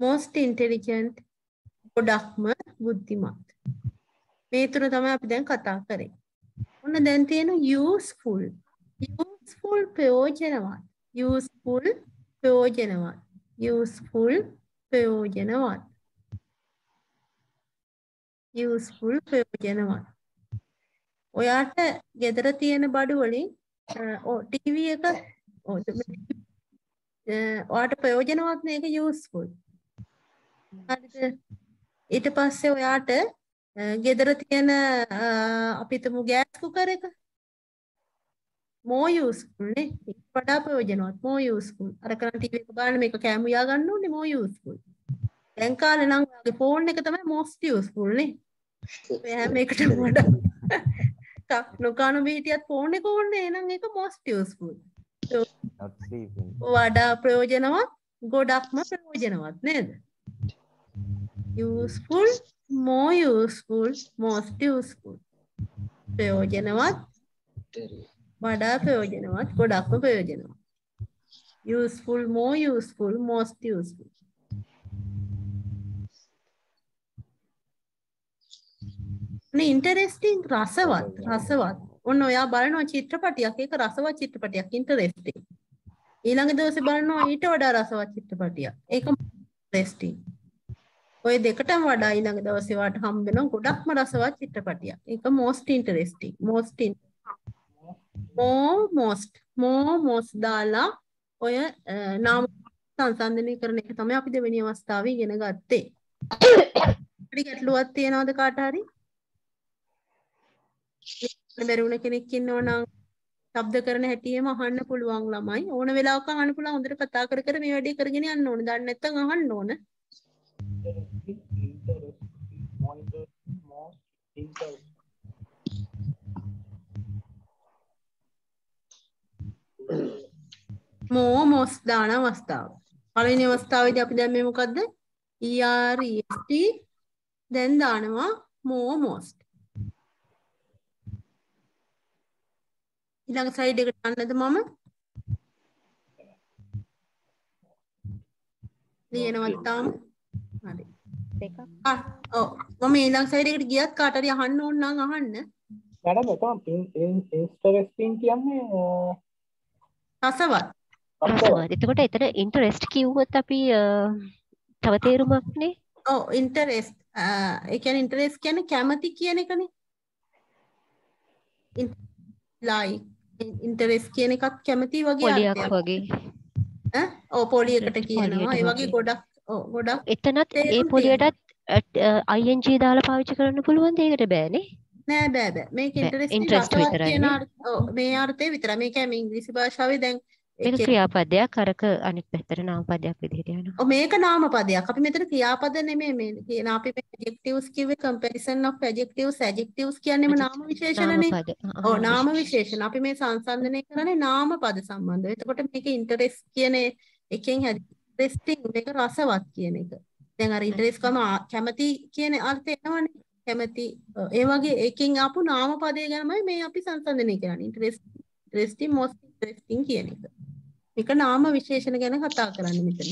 Most intelligent ගොඩක්ම බුද්ධිමත්. මේ තුන තමයි අපි දැන් කතා කරේ. ඔන්න දැන් තියෙන useful. Useful ප්‍රයෝජනවත්. Useful ප්‍රයෝජනවත්. Useful ප්‍රයෝජනවත්. Useful ප්‍රයෝජනවත්. ඔයාට ගෙදර තියෙන බඩු වලින් ටීවී එක ඔයාට ප්‍රයෝජනවත් මේක යූස්ෆුල් හරිද? ඊට පස්සේ ඔයාට ගෙදර තියෙන අපි හිතමු ගෑස් කුකර් එක. More useful නේ. ඊට වඩා ප්‍රයෝජනවත්. More useful. අර කරන් ටීවී එක බලන්න මේක කැම උයා ගන්න ඕනේ more useful. දැන් කාලේ නම් ඔයාගේ ෆෝන් එක තමයි most useful නේ. හැම එකටම වඩා නොකානු හිටියත් ෆෝන් එක most useful. Not sleeping. වඩා ප්‍රයෝජනවත් ගොඩක්ම ප්‍රයෝජනවත් නේද more useful most useful. ප්‍රයෝජනවත් වඩා ප්‍රයෝජනවත් ගොඩක්ම ප්‍රයෝජනවත් useful more useful most useful නේ ඉන්ටරෙස්ටිං රසවත් රසවත්. ඔන්න ඔයා බලනවා චිත්‍රපටියක් ඒක රසවත් චිත්‍රපටියක් ඉන්ටරෙස්ටිං ඊළඟ දවසේ බලනවා ඊට වඩා රසවත් චිත්‍රපටියක්. ඒක ඉන්ටරෙස්ටිං ඔය දෙකටම වඩා ඊළඟ දවසේ වාට හම්බ වෙනවා ගොඩක්ම රසවත් චිත්‍රපටියක්. ඒක most interesting most more most more most දාලා ඔය නාම සංසන්දනය කරන එක තමයි අපි දෙවෙනි අවස්ථාවේ ඉගෙන ගත්තේ. පොඩි ගැටලුවක් තියනවද කාට හරි? බැරි වුණ කෙනෙක් ඉන්නව නම් ශබ්ද කරන හැටියෙම අහන්න පුළුවන් ළමයි. ඕන වෙලාවක අහන්න පුළුවන් හොඳට කතා කර කර මේ වැඩේ කරගෙන යන්න ඕන. දන්නේ නැත්නම් අහන්න ඕන. මෝ මොස් දාන අවස්ථාව. පළවෙනි අවස්ථාවේදී අපි දැන් මේ මොකද්ද? EREST දැන් දානවා more most. ඊළඟ ස්ලයිඩ් එකට යන්නද මම? ලියනවත් තාම? හරි. දෙකක්. ආ ඔව් මම ඊළඟ ස්ලයිඩ් එකට ගියත් කාට හරි අහන්න ඕන නම් අහන්න. මැඩම් එතන ඉන්ස්ටරෙස්ටිං කියන්නේ රසවත්. රසවත්. එතකොට එතන ඉන්ටරෙස්ට් කිව්වොත් අපි තව තේරුමක් නේ? ඔව් ඉන්ටරෙස්ට් ඒ කියන්නේ ඉන්ටරෙස්ට් කියන්නේ කැමති කියන එකනේ. ලයික් ඉන්ටරෙස්ට් කියන එකත් කැමති වගේ. වගේ. ඔව් පොලියකට කියනවා. ඒ වගේ. ගොඩක් ගොඩක් එතනත් ඒ පොලියටත් ING දාලා පාවිච්චි කරන්න පුළුවන්ද? ඒකට බෑනේ. නෑ බෑ බෑ? අර්ථ ඔව් මේ අර්ථය විතරයි. මේක මේ ඉංග්‍රීසි භාෂාවේ දැන් මේක ක්‍රියාපදයක් අරක අනිත් පැත්තට නාමපදයක් විදිහට යනවා. ඔව් මේක නාමපදයක්. අපි මෙතන ක්‍රියාපද නෙමෙයි මේ කියන අපි මේ adjectives කිව්වේ comparison of adjectives adjectives කියන්නේම නාම විශේෂණනේ. නාමපද. ඔව් නාම විශේෂ. විශේෂණ. අපි මේ සංසන්දනය කරන්නේ නාම පද සම්බන්ධව. එතකොට මේක interest කියන එකෙන් හැදි interesting මේක රසවත් කියන එක. දැන් අර interest කම කැමති කියන අර්ථය එනවනේ. කැමති ඒ වගේ එකෙන් ආපු නාම පදය ගැනමයි මේ අපි සංසන්දනය කරන්නේ. interest interesting most interesting කියන එක. මේක නාම විශේෂණ ගැන කතා කරන්නේ මෙතන.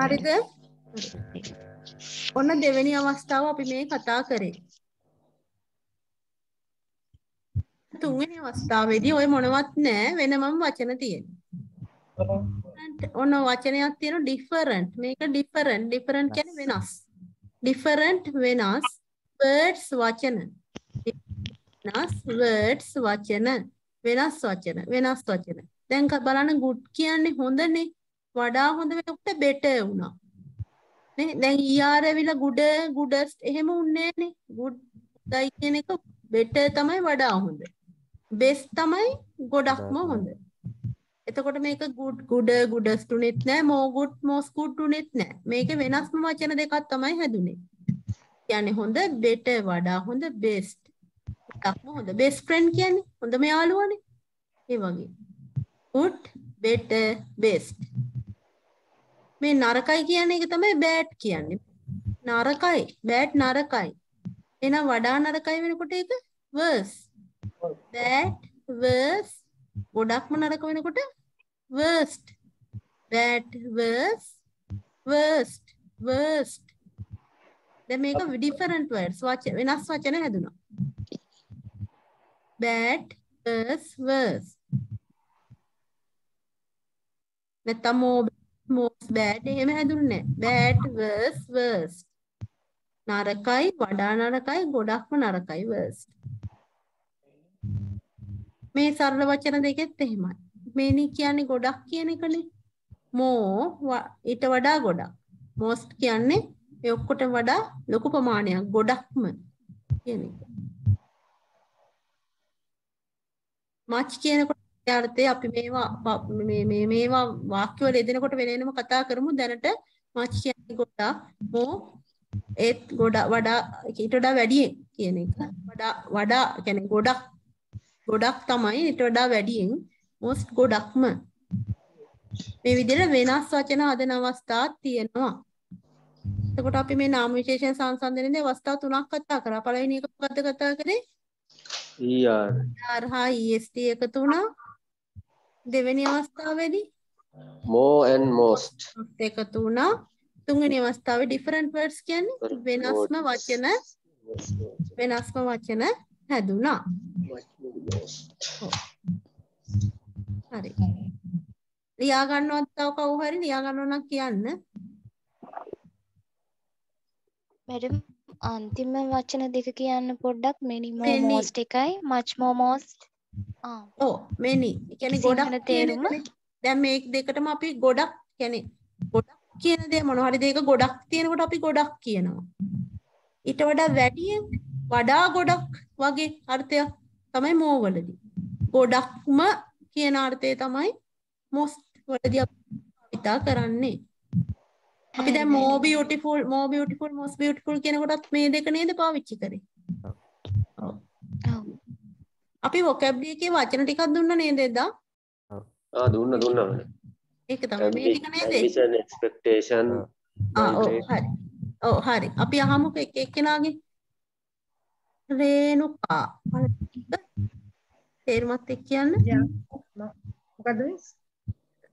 හරි හරිද? හරි. ඔන්න දෙවෙනි අවස්ථාව අපි මේ කතා කරේ. තුන්වෙනි අවස්ථාවේදී ඔය මොනවත් නැහැ වෙනමම වචන තියෙනවා. ඔන්න වචනයක් තියෙනවා different. මේක different. different කියන්නේ වෙනස්. different වෙනස් words වචන. වෙනස් words වචන. වෙනස් වචන වෙනස් වචන දැන් බලන්න good කියන්නේ හොඳනේ. වඩා හොඳ වෙනකොට better වුණා. නේ? දැන් ER ඇවිල්ලා good goodest එහෙම උන්නේ නේ good හොඳයි කියන එක better තමයි වඩා හොඳ. best තමයි ගොඩක්ම හොඳ. එතකොට මේක good good goodest උනේත් නෑ. more good most good උනේත් නෑ. මේකේ වෙනස්ම වචන දෙකක් තමයි හැදුනේ. කියන්නේ හොඳ better වඩා හොඳ best. ගොඩක්ම හොඳ. best friend කියන්නේ හොඳම යාළුවානේ. ඒ වගේ good better best. මේ නරකයි කියන එක තමයි bad කියන්නේ. නරකයි bad නරකයි. එහෙනම් වඩා නරකයි වෙනකොට ඒක worse. Bad worse ගොඩක්ම නරක වෙනකොට worst. Bad worse worst worst. දැන් මේක different words. වචන වෙනස් වචන හැදුනා. Bad worse worse. නැත්තම් more most bad එහෙම හැදුන්නේ නැහැ. Bad worse worst. නරකයි වඩා නරකයි ගොඩක්ම නරකයි worst. මේ සරල වචන දෙකෙත් එහෙමයි. මේනි කියන්නේ ගොඩක් කියන එකනේ. More ඊට වඩා ගොඩක්. Most කියන්නේ ඒ ඔක්කොට වඩා ලොකු ප්‍රමාණයක් ගොඩක්ම කියන එක. Much කියනකොට ඒ අර්ථය අපි මේවා මේ මේ මේවා වාක්‍ය වල යෙදෙනකොට වෙන වෙනම කතා කරමු. දැනට much කියන්නේ ගොඩක් more ඒත් ගොඩා වඩා ඊට වඩා වැඩියෙන් කියන එක. වඩා වඩා කියන්නේ ගොඩක් ගොඩක් තමයි ඊට වඩා වැඩියෙන් most ගොඩක්ම. මේ විදිහට වෙනස් වචන හදන අවස්ථාත් තියෙනවා. එතකොට අපි මේ නාම විශේෂණ සංසන්දනයේදී අවස්ථා තුනක් කතා කරා. පළවෙනි එක මොකද්ද කතා කරේ? ER ER හා EST එකතු වුණා දෙවෙනි අවස්ථාවේදී? More and most. එකතු වුණා. තුන්වෙනි අවස්ථාවේ different words කියන්නේ වෙනස්ම වචන. වෙනස්ම වචන හැදුනා හරි. ලියා ගන්නවත් තව කවුරු හරි ලියා ගන්නව නම් කියන්න. මැඩම් අන්තිම වචන දෙක කියන්න පොඩ්ඩක්. Many. මෝස්ට් එකයි. මච් මෝ මෝස්ට් ඔව් මෙනි. කියන්නේ ගොඩක් තේරුම? එකනේ. දැන් මේ දෙකටම අපි ගොඩක් කියන්නේ ගොඩක් කියන දේ මොන හරි දෙයක ගොඩක් තියෙනකොට අපි ගොඩක් කියනවා. ඊට වඩා වැඩියෙන් වඩා ගොඩක් වගේ අර්ථයක් තමයි මෝ වලදී. ගොඩක්ම කියන අර්ථය තමයි most වලදී අපි භාවිතා කරන්නේ. අපි දැන් more beautiful more beautiful most beautiful කියනකොටත් මේ දෙක නේද පාවිච්චි කරේ? ඔව් අපි vocabulary එකේ වචන ටිකක් දුන්න නේද එදා? ආ දුන්න දුන්න. ඒක තමයි මේ ටික නේද? ambition expectation. ආ. ඔව්. හරි. ඔව් හරි. අපි අහමුකෝ එක එක්කෙනාගේ රේණුකා. තේරුමත් එක්ක කියන්න? මොකද මිස්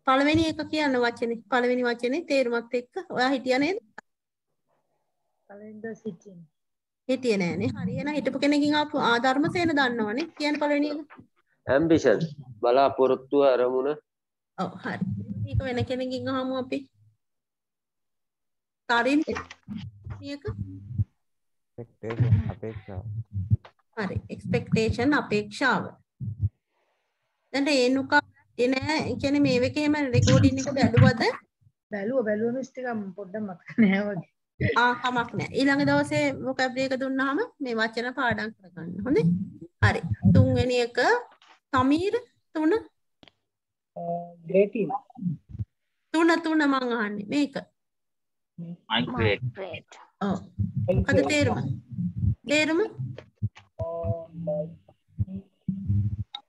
පළවෙනි එක කියන්න වචනේ. පළවෙනි වචනේ තේරුමත් එක්ක. ඔයා හිටියා නේද? කලින්ද සිටින් හිටියේ නෑනේ. හරි. එහෙනම් හිටපු කෙනකින් ආපු ආධර්මසේන දන්නවනේ. කියන්න පළවෙනි එක. ambition බලාපොරොත්තුව අරමුණ. ඔව් හරි. ඒක වෙන කෙනකින් අහමු අපි. තරින්. expectation අපේක්ෂාව. හරි. එක්ස්පෙක්ටේෂන් අපේක්ෂාව. දැන් රේණුකා ඒ නෑ. කියන්නේ මේ වෙකේ එහෙම රෙකෝඩින් එක බැලුවද? බැලුව බැලුව මිස් ටික පොඩ්ඩක් මතක නෑ වගේ ආ කමක් නෑ ඊළඟ දවසේ vocabulary එක දුන්නාම මේ වචන පාඩම් කරගන්න. හොඳේ? හරි. තුන්වෙනි එක සමීර තුන. ග්‍රේටීන් තුන තුන මං අහන්නේ. මේක. Great ඔව්. මොකද තේරුම? තේරුම?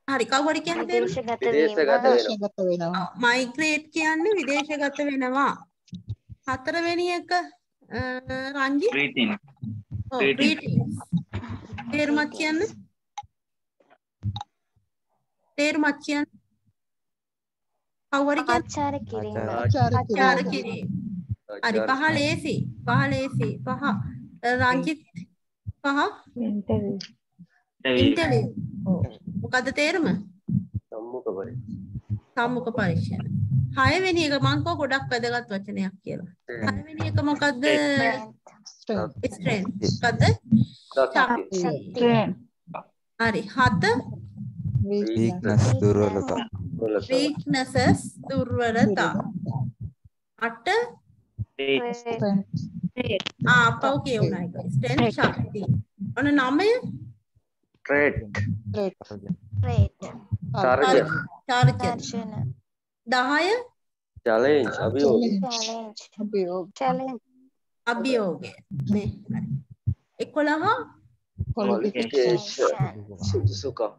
හරි. කවුරු කියන්නේ තේරුම? විදේශගත වෙනවා විදේශගත වෙනවා. මයිග්‍රේට් කියන්නේ විදේශගත වෙනවා. හතරවෙනි එක රංජි greetings. තේරුමක් කියන්න තේරුමක් කියන්න කියන්න ආචාර කිරීම ආචාර කිරීම. හරි පහ ලේසි පහ ලේසි පහ රංජිත් පහ ඉන්ටර්විව් මොකද්ද තේරුම සම්මුඛ පරිච්ඡේද සම්මුඛ පරීක්ෂණ හයවෙනි එක මං කෝ ගොඩක් වැදගත් වචනයක් කියලා. හයවෙනි එක මොකද්ද? ස්ට්‍රෙන්ත්. මොකද්ද? හරි. හත weakness දුර්වලතා. weaknesses දුර්වලතා. අට ආ අපව කියුණා එක. ස්ට්‍රෙන්ත් ශක්තිය. ඔන්න නවය trait trait trait චාර්ජන චාර්ජන 10 challenge අභියෝගය. අභියෝගය. Challenge. අභියෝගය. මේ හරි 11 qualification. සුදුසුකම්.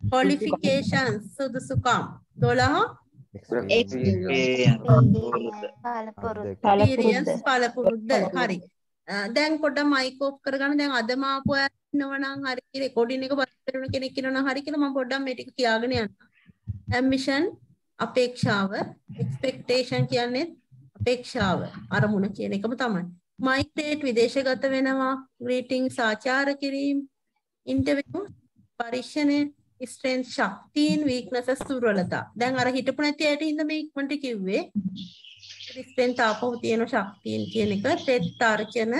Qualification. සුදුසුකම්. 12 පලපුරුද්ද පලපුරුද්ද හරි. දැන් කොට මයිකෝප් කරගන්න. දැන් අදම ආපු අය ඉන්නවනම් හරි රෙකෝඩින් එක බලන කෙනෙක් ඉන්නවනම් හරි කියලා මම පොඩ්ඩක් මේ ටික කියාගෙන යන්න. ඇම්බිෂන් අපේක්ෂාව expectation කියන්නේ අපේක්ෂාව අරමුණ කියන එකම තමයි. මයික්‍රේට් විදේශගත වෙනවා greeting සාචාර කිරීම ඉන්ටර්වියු පරීක්ෂණය ස්ට්‍රෙන්ත් ශක්තියින් වීක්නසස් දුර්වලතා දැන් අර හිටපු නැති ඇයට හින්දා මේ ඉක්මනට කිව්වේ ස්ට්‍රෙන්ත් ආපහු තියෙන ශක්තියින් කියන එක තෙත් තර්කන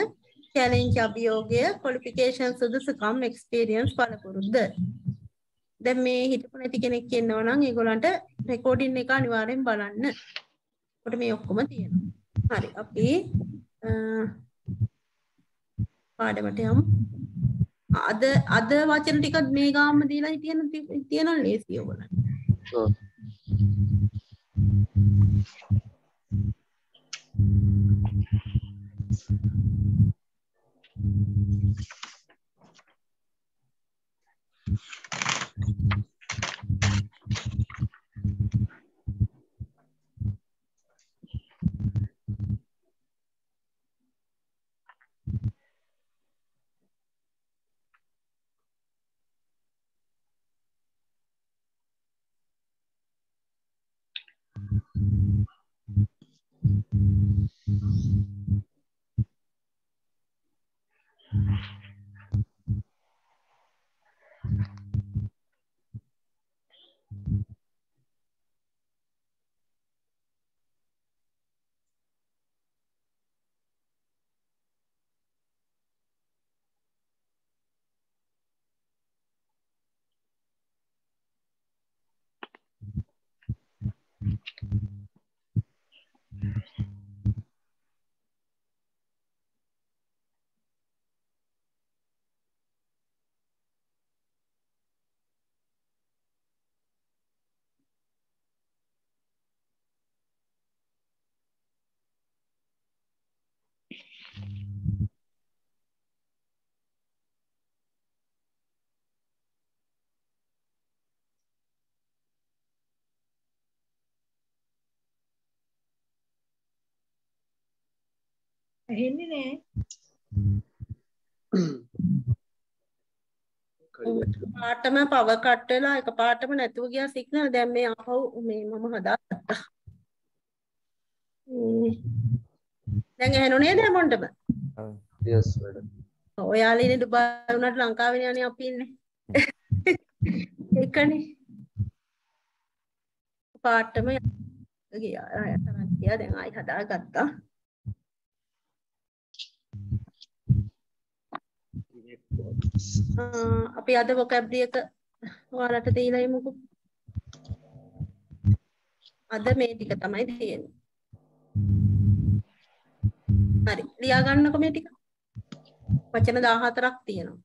චැලෙන්ජ් අභියෝගය ක්වොලිෆිකේෂන් සුදුසුකම් එක්ස්පීරියන්ස් පළපුරුද්ද. දැන් මේ හිටපු නැති කෙනෙක් ඉන්නවා නම් ඒගොල්ලන්ට රෙකෝඩින් එක අනිවාර්යෙන් බලන්න. කොට මේ ඔක්කොම තියෙනවා. හරි අපි අ, පාඩමට යමු. අද අද වචන ටික මේ ගාම දීලා තියෙන තියෙන ලේසිය ඔයගොල්ලන්ට. ඔව්. ඇහෙන්නේ නෑ. පාටම පව කට් වෙලා එක පාටම නැතුව ගියා සිග්නල් දැන් මේ ආපහු මේ මම හදාගත්තා. දැන් ඇහෙනු නේද හැමෝටම? Yes, madam. ඔයාලා ඉන්නේ ඩුබායි වුණාට ලංකාවේ යන්නේ අපි ඉන්නේ. ඒකනේ. පාටම ගියා. තරන් ගියා දැන් ආයි හදාගත්තා. අපි අද vocabulary එක ඔයාලට දීලා ඉමුකෝ. අද මේ ටික තමයි තියෙන්නේ. හරි. ලියා ගන්නකො මේ ටික. වචන 14ක් තියෙනවා.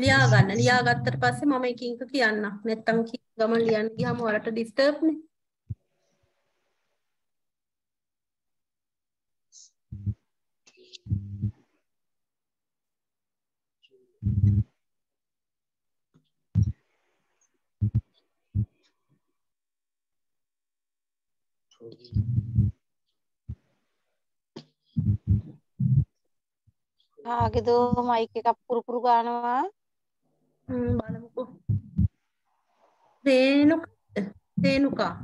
ලියා ගන්න. ලියා ගත්තට පස්සේ මම එකින් එක කියන්නම්. නැත්තම් කී ගමන් ලියන්න ගියාම ඔයාලට ඩිස්ටර්බ් නේ. කාගේදෝ මයික් එකක් පුරුපුරු ගන්නවා හ්ම් බලමුකෝ. රේණුක රේණුකා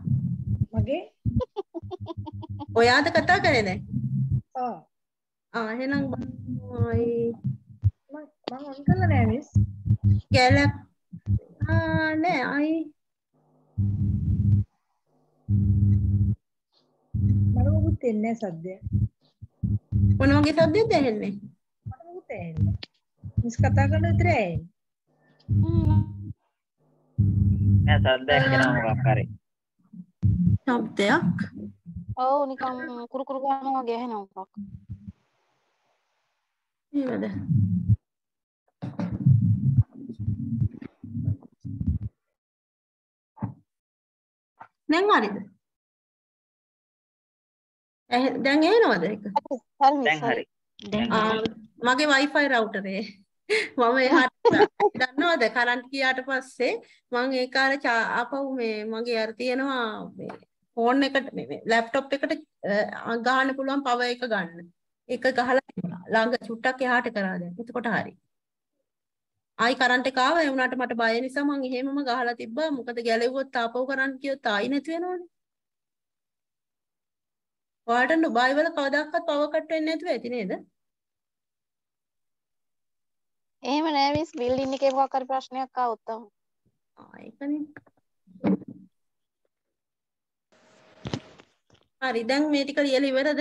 මගේ ඔයාද කතා කරේ දැන්? ආ ආ එහෙනම් බලමුයි මම මම ඔන් කරලා නෑ මිස්. ගැලක් ආ නෑ අයි මොකුත් එන්නේ නෑ සද්දය. මොන වගේ සද්දයක්ද ඇහෙන්නේ? ඇහෙන්නේ. මිස් කතා කරන විතරයි ඇහෙන්නේ. නෑ සද්දයක් එනවා මොකක් හරි ශබ්දයක් ඔව් නිකන් කුරු කුරු ගන්නවා වගේ ඇහෙනවා මොකක්. නේද? දැන් හරිද? දැන් ඇහෙනවද ඒක? දැන් හරි මගේ Wi-Fi රවුටරේ මම එහාට දන්නවද කරන්ට් ගියාට පස්සේ මම ඒ කාලේ ආපහු මේ මගේ අර තියෙනවා මේ ෆෝන් එකට මේ ලැප්ටොප් එකට ගහන්න පුළුවන් පවර් එක ගන්න. ඒක ගහලා. ළඟ චුට්ටක් එහාට කරා දැන්. එතකොට හරි. ආයි කරන්ට් එක ආවා ඒ වුණාට මට බය නිසා මම එහෙමම ගහලා තිබ්බා. මොකද ගැලෙව්වොත් ආපහු කරන්ට් ගියොත් ආයි නැති වෙනවනේ. ඔයාලට ඩුබායි වල කවදාකවත් පවර් කට් වෙන්නේ නැතුව ඇති නේද? එහෙම නෑ මිස් බිල්ඩින් එකේ මොකක් හරි ප්‍රශ්නයක් ආවොත් තමයි. ආ ඒකනේ. හරි දැන් මේ ටික ලියලා ඉවරද?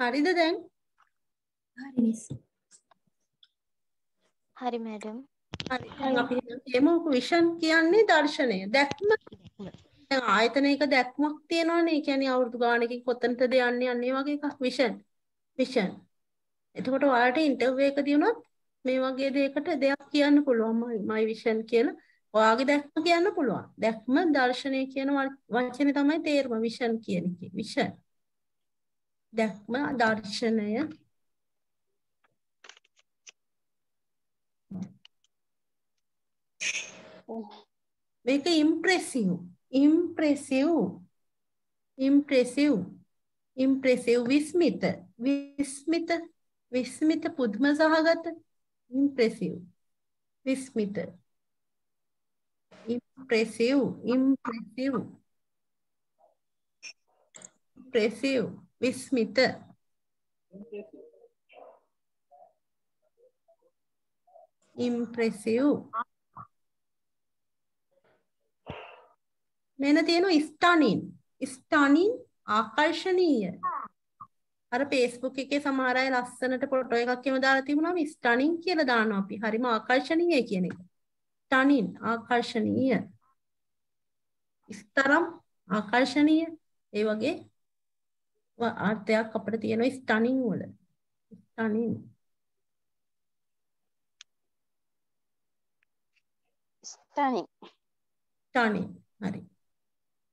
හරිද දැන්? හරි මිස් හරි මැඩම්. හරි දැන් අපි කියමු විෂන් කියන්නේ දර්ශනය. දැක්ම දැන් ආයතනයක දැක්මක් තියෙනවනේ. ඒ කියන්නේ අවුරුදු ගානකින් කොතනටද යන්නේ යන්නේ වගේ එකක් විෂන්. විෂන්. එතකොට ඔයාලට ඉන්ටර්විව් එකදී උනොත් මේ වගේ දෙයකට දෙයක් කියන්න පුළුවන් මයි විෂන් කියලා. ඔයාගේ දැක්ම කියන්න පුළුවන්. දැක්ම දර්ශනය කියන වචනේ තමයි තේරුම විෂන් කියන එකේ. විෂන්. දැක්ම දර්ශනය. මේක ඉම්ප්‍රෙසිව් ඉම්ප්‍රෙසිව් ඉම්ප්‍රෙසිව් ඉම්ප්‍රෙසිව් විස්මිත. විස්මිත. විස්මිත පුදුම සහගත. ඉම්ප්‍රෙසිව් විස්මිත. ඉම්ප්‍රෙසිව් ඉම්ප්‍රෙසිව් ඉම්ප්‍රෙසිව් විස්මිත. ඉම්ප්‍රෙසිව් මෙන්න තියෙනවා ස්ටනින් ස්ටනින් ආකර්ශනීය අර Facebook එකේ සමහර අය ලස්සනට ෆොටෝ එකක් එහෙම දාලා තිබුණාම ස්ටනින් කියලා දානවා අපි. හරිම ආකර්ශනීය කියන එක. ස්ටනින් ආකර්ශනීය ස්තරම් ආකර්ශනීය ඒ වගේ අර්ථයක් අපිට තියෙනවා ස්ටනින් වල. ස්ටනින්. ස්ටනින්. stunning හරි.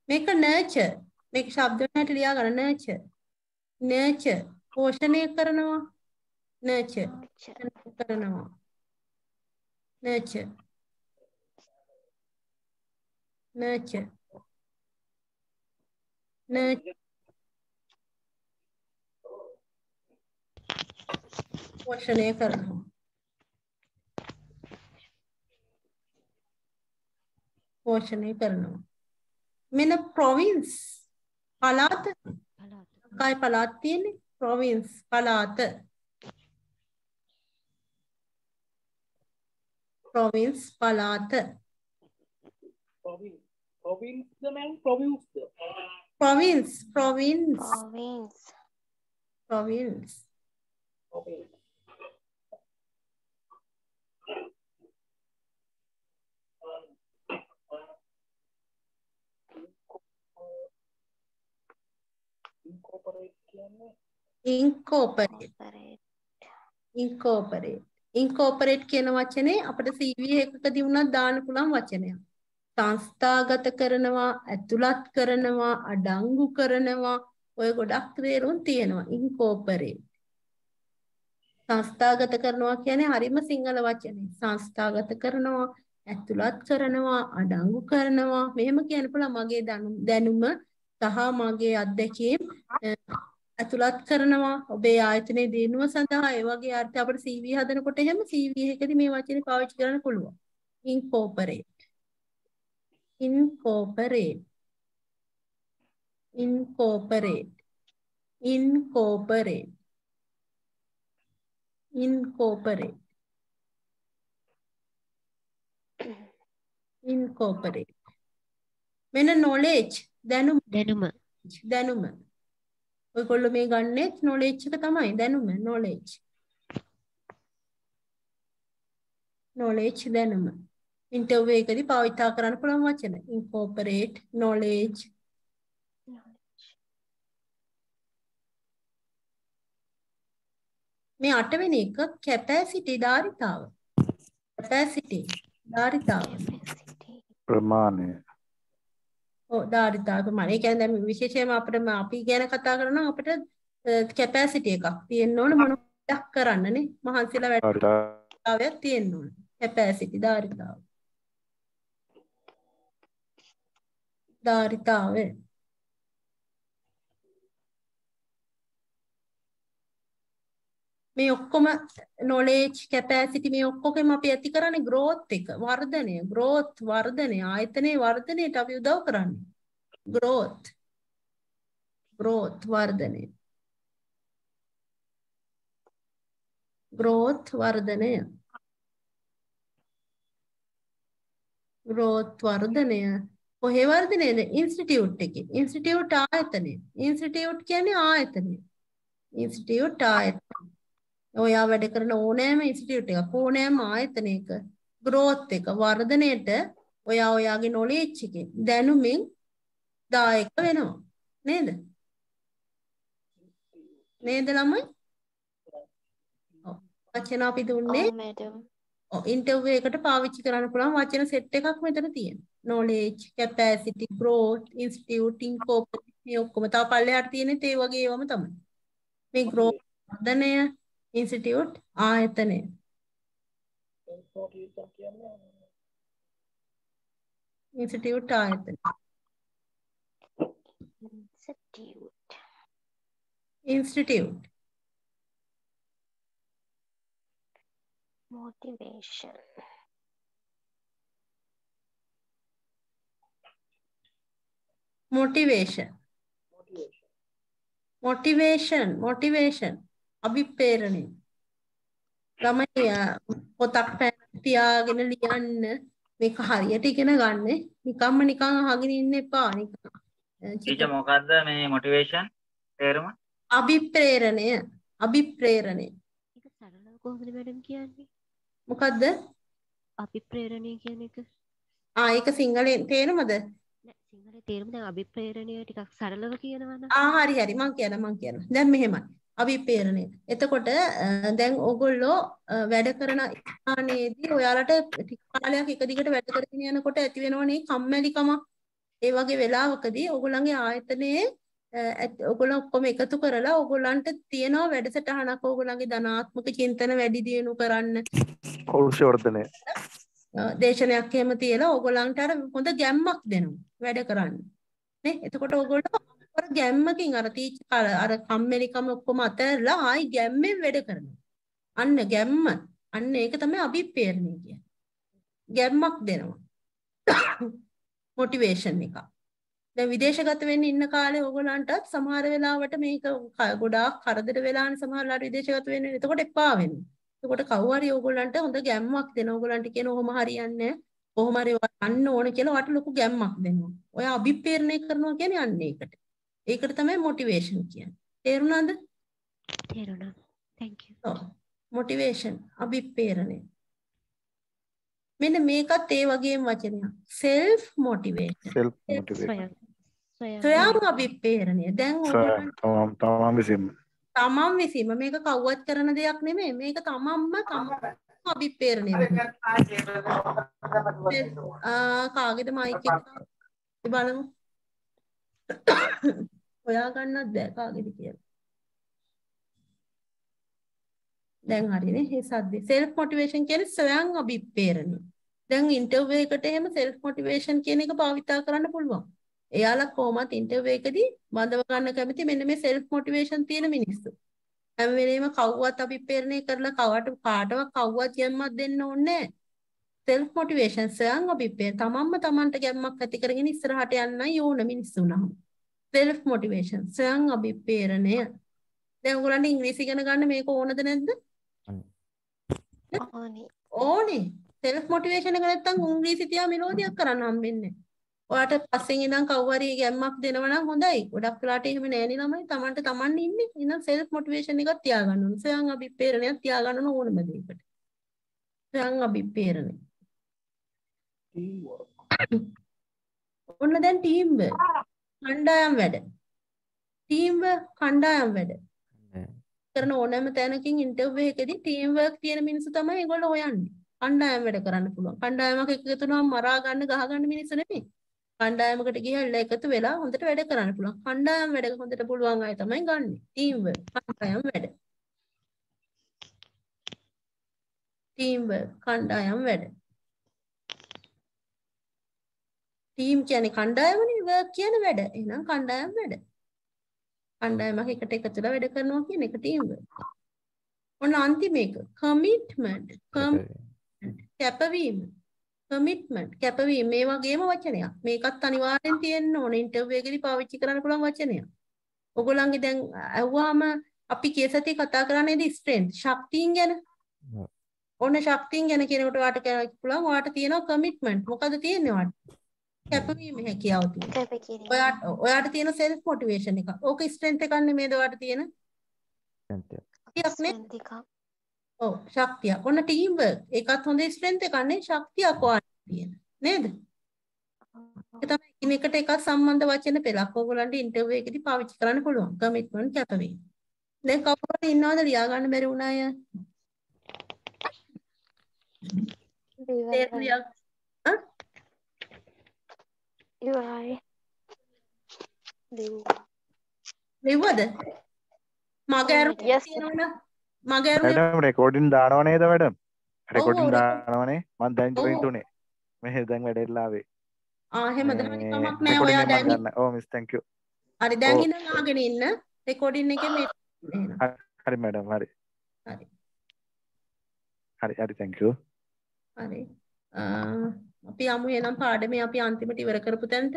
මේක nurture මේක ශබ්ද වලට ලියා ගන්න nurture nurture පෝෂණය කරනවා. nurture කරනවා. nurture nurture nurture පෝෂණය කරනවා. පෝෂණය කරනවා. මෙන්න ප්‍රොවින්ස් පළාත. කයි පළාත් තියෙන්නේ? ප්‍රොවින්ස් පළාත. ප්‍රොවින්ස් පළාත. Province. Province ද මෑම් province ද? Province province province. Province province incorporate කියන්නේ incorporate incorporate incorporate කියන වචනේ අපිට CV එකකදී වුණත් දාන්න පුළුවන් වචනයක්. සංස්ථාගත කරනවා, ඇතුළත් කරනවා, අඩංගු කරනවා ඔය ගොඩක් තේරුම් තියෙනවා incorporate. සංස්ථාගත කරනවා කියන්නේ හරිම සිංහල වචනේ. සංස්ථාගත කරනවා, ඇතුළත් කරනවා, අඩංගු කරනවා. මෙහෙම කියන්න පුළුවන් මගේ දැනුම සහ මගේ අත්දැකීම් ඇතුළත් කරනවා. ඔබේ ආයතනයේ දිනුව සඳහා ඒ වගේ අර්ථ අපිට CV හදනකොට එහෙම CV එකකදී මේ වචනේ පාවිච්චි කරන්න පුළුවන්. Incorporate. Incorporate. Incorporate. Incorporate. Incorporate. Incorporate. මෙන්න knowledge දැනුම. දැනුම. දැනුම. ඔයගොල්ලෝ මේ ගන්නෙත් knowledge එක තමයි. දැනුම knowledge. Knowledge දැනුම. ඉන්ටර්විව් එකදී භාවිතා කරන්න පුළුවන් වචන. Incorporate knowledge මේ අටවෙනි එක capacity ධාරිතාව capacity ධාරිතාව ප්‍රමාණය ඔව් ධාරිතාව ප්‍රමාණය. ඒ කියන්නේ දැන් විශේෂයෙන්ම අපිට අපි ගැන කතා කරනවා අපිට කැපැසිටි එකක් තියෙන්න ඕන මොනවද කරන්නනේ මහන්සිලා වැඩක් තියෙන්න ඕන. කැපැසිටි ධාරිතාව. ධාරිතාවය මේ ඔක්කොම knowledge capacity මේ ඔක්කොගෙම අපි ඇති කරන්නේ growth එක වර්ධනය. growth වර්ධනය. ආයතනයේ වර්ධනයට අපි උදව් කරන්නේ. growth. growth වර්ධනය. growth වර්ධනය. growth වර්ධනය. කොහේ වර්ධනයද? ඉන්ස්ටිටියුට් එකේ. ඉන්ස්ටිටියුට් ආයතනය. ඉන්ස්ටිටියුට් කියන්නේ ආයතනය. ඉන්ස්ටිටියුට් ආයතනය. ඔයා වැඩ කරන ඕනෑම ඉන්ස්ටිටියුට් එකක් ඕනෑම ආයතනයක growth එක වර්ධනයට ඔයා ඔයාගේ knowledge එකෙන් දැනුමින් දායක වෙනවා. නේද? නේද ළමයි? වචන අපි දුන්නේ ඔව් ඉන්ටර්විව් එකට පාවිච්චි කරන්න පුළුවන් වචන සෙට් එකක් මෙතන තියෙනවා. knowledge capacity growth institute incorporate මේ ඔක්කොම. තව පල්ලෙහාට තියෙනෙත් ඒ වගේ ඒවම තමයි. මේ growth වර්ධනය ඉන්ස්ටිටියුට් ආයතනය ඉන්ස්ටිටියුට් ආයතනය institute motivation. Motivation. Motivation. Motivation අභිප්‍රේරණය. ළමයි පොතක් පැන් තියාගෙන ලියන්න මේක හරියට ඉගෙන ගන්න. නිකම්ම නිකන් අහගෙන ඉන්න එපා. නිකන් මොකද්ද මේ මොටිවේෂන් තේරුම? අභිප්‍රේරණය. අභිප්‍රේරණය. ඒක සරලව කොහොමද මැඩම් කියන්නේ? මොකද්ද? අභිප්‍රේරණය කියන එක ආ ඒක සිංහලෙන් තේරෙමද සිංහල තේරුම දැන් අභිප්‍රේරණය ටිකක් සරලව කියනවනම්? ආ හරි හරි. මං කියන මං කියන දැන් මෙහෙමයි. අභිපේරණය එතකොට දැන් ඕගොල්ලෝ වැඩ කරන ස්ථානයේදී ඔයාලට ටික කාලයක් එක දිගට වැඩ කරගෙන යනකොට ඇති වෙනවනේ කම්මැලිකම. ඒ වගේ වෙලාවකදී ඕගොල්ලන්ගේ ආයතනයේ ඕගොල්ලෝ ඔක්කොම එකතු කරලා ඕගොල්ලන්ට තියෙනවා වැඩසටහනක්. ඕගොල්ලන්ගේ ධනාත්මක චින්තන වැඩි දියුණු කරන්න. කෞෂ්‍ය වර්ධනය දේශනයක් එහෙම තියලා ඕගොල්ලන්ට අර හොඳ ගැම්මක් දෙනවා වැඩ කරන්න. නේ? එතකොට ඕගොල්ලෝ අර ගැම්මකින් අර තීච අර අර කම්මැලිකම ඔක්කොම අතහැරලා ආයි ගැම්මෙන් වැඩ කරනවා. අන්න ගැම්ම. අන්න ඒක තමයි අභිප්‍රේරණය කියන්නේ. ගැම්මක් දෙනවා. මොටිවේෂන් එක. දැන් විදේශගත වෙන්න ඉන්න කාලේ ඕගොල්ලන්ටත් සමහර වෙලාවට මේක ක- ගොඩාක් කරදර වෙලානේ සමහරලාට විදේශගත වෙන්න. එතකොට එපා වෙනවා. එතකොට කවුරු හරි ඕගොල්ලන්ට හොඳ ගැම්මක් දෙනවා. ඕගොල්ලන්ට කියන ඔහොම හරියන්නේ නැහැ. කොහොම හරි ඔයා යන්න ඕන කියලා ඔයාට ලොකු ගැම්මක් දෙනවා. ඔයා අභිප්‍රේරණය කරනවා කියන්නේ අන්න ඒකට. ඒකට තමයි මොටිවේෂන් කියන්නේ. තේරුණාද? තේරුණා thank you ඔව්. මොටිවේෂන් අභිප්‍රේරණය. මෙන්න මේකත් ඒ වගේම වචනයක්. self motivation. self motivation ස්වයං අභිප්‍රේරණය. දැන් ඕගොල්ලන් තමම් තමන් විසින්ම තමන් විසීම මේක කවුවත් කරන දෙයක් නෙමෙයි. මේක තමන්ම තමන් අභිප්‍රේරණය කාගේද මයික් එක? බලමු. හොයා ගන්නත් බෑ කාගේද කියලා. දැන් හරිනේ මේ සද්දේ. self motivation කියන්නේ ස්වයං අභිප්‍රේරණය. දැන් ඉන්ටර්විව් එකට එහෙම self motivation කියන එක භාවිතා කරන්න පුළුවන්. එයාලා කොහොමත් ඉන්ටර්විව් එකදී බඳව ගන්න කැමති මෙන්න මේ self motivation තියෙන මිනිස්සු. හැම වෙලේම කවුවත් අභිප්‍රේරණය කරලා කවට කාටවත් කවුවත් යම්මක් දෙන්න ඕනේ නැහැ. self motivation ස්වයං අභිප්‍රේර තමන්ම තමන්ට ගැම්මක් ඇති කරගෙන ඉස්සරහට යන්නයි ඕන මිනිස්සු නම්. self motivation ස්වයං අභිප්‍රේරණය. දැන් ඔයගොල්ලන්ට ඉංග්‍රීසි ඉගෙන ගන්න මේක ඕනද නැද්ද? ඕනේ. ඕනේ. self motivation එක නැත්තම් ඉංග්‍රීසි තියා මෙලෝදියක් කරන්න හම්බෙන්නේ නැහැ. ඔයාට පස්සෙන් ඉඳන් කවුරු හරි ගැම්මක් දෙනවා නම් හොඳයි. ගොඩක් වෙලාට එහෙම නෑනේ ළමයි. Tamanට Taman ඉන්නේ. එහෙනම් self motivation එකක් තියාගන්න ඕන. ස්වයං අභිප්‍රේරණයක් තියාගන්න ඕන ඕනම දෙයකට. ස්වයං අභිප්‍රේරණය. ඔන්න දැන් ටීම් වර්ක්. කණ්ඩායම් වැඩ. ටීම් වර්ක් කණ්ඩායම් වැඩ. කරන ඕනෑම තැනකින් ඉන්ටර්විව් එකකදී ටීම් වර්ක් තියෙන මිනිස්සු තමයි ඒගොල්ලෝ හොයන්නේ. කණ්ඩායම් වැඩ කරන්න පුළුවන්. කණ්ඩායමක් එකතු වුණාම මරා ගන්න ගහ ගන්න මිනිස්සු නෙමෙයි. කණ්ඩායමකට ගිහිල්ලා එකතු වෙලා හොඳට වැඩ කරන්න පුළුවන්. කණ්ඩායම් වැඩ හොඳට පුළුවන් අය තමයි ගන්නෙ. ටීම් වර්ක් කණ්ඩායම් වැඩ. ටීම් වර්ක් කණ්ඩායම් වැඩ. ටීම් කියන්නේ කණ්ඩායමනේ වර්ක් කියන්නේ වැඩ. එහෙනම් කණ්ඩායම් වැඩ. කණ්ඩායමක් එකට එකතු වෙලා වැඩ කරනවා කියන එක ටීම් වර්ක්. ඔන්න අන්තිම එක කමිට්මන්ට් කැපවීම කමිට්මන්ට් කැපවීම මේ වගේම වචනයක්. මේකත් අනිවාර්යෙන් තියෙන්න ඕන ඉන්ටර්විව් එකේදී පාවිච්චි කරන්න පුළුවන් වචනයක්. ඔයගොල්ලන්ගේ දැන් අහුවාම අපි කේසති කතා කරන්නේදී ස්ට්‍රෙන්ත් ශක්තියින් ගැන. ඔන්න ශක්තියින් ගැන කියනකොට ඔයාට කියන්න පුළුවන් ඔයාට තියෙනවා කමිට්මන්ට්. මොකද තියෙන්නේ ඔයාට? කැපවීම හැකියාව තියෙනවා. ඔයාට ඔයාට තියෙන සෙල්ෆ් මොටිවේෂන් එක. ඕක ස්ට්‍රෙන්ත් එකක් නෙමේද ඔයාට තියෙන? ශක්තියක් නේ? ඔව් ශක්තිය. ඔන්න ටීම් වර්ක්. ඒකත් හොඳ ස්ට්‍රෙන්ත් එකක් නේ ශක්තියක් ඔයාට තියෙන. නේද? ඒක තමයි එකිනෙකට එකක් සම්බන්ධ වචන පෙළක්. ඕගොල්ලන්ට ඉන්ටර්විව් එකේදී පාවිච්චි කරන්න පුළුවන්. කමිට්මන්ට් කැපවීම. දැන් කවුරු හරි ඉන්නවද ලියා ගන්න බැරි වුණා අය? ලිව්වද? මගේ අරුත් තියෙනවනේ. මගේ මැඩම් රෙකෝඩින් දානව නේද මැඩම් රෙකෝඩින් දානවනේ. මම දැන් ඔව්. ජොයින්ට් උනේ මෙහෙ දැන් වැඩෙලා ආවේ. ආ එහෙමද හරි කමක් නෑ. ඔයා දැන් ඕ මිස් තැන්ක් යූ හරි දැන්. ඉඳන් ආගෙන ඉන්න. රෙකෝඩින් එකේ මේ හරි මැඩම් හරි. හරි. හරි හරි තැන්ක් යූ හරි. අපි යමු එහෙනම් පාඩමේ. අපි අන්තිමට ඉවර කරපු තැනට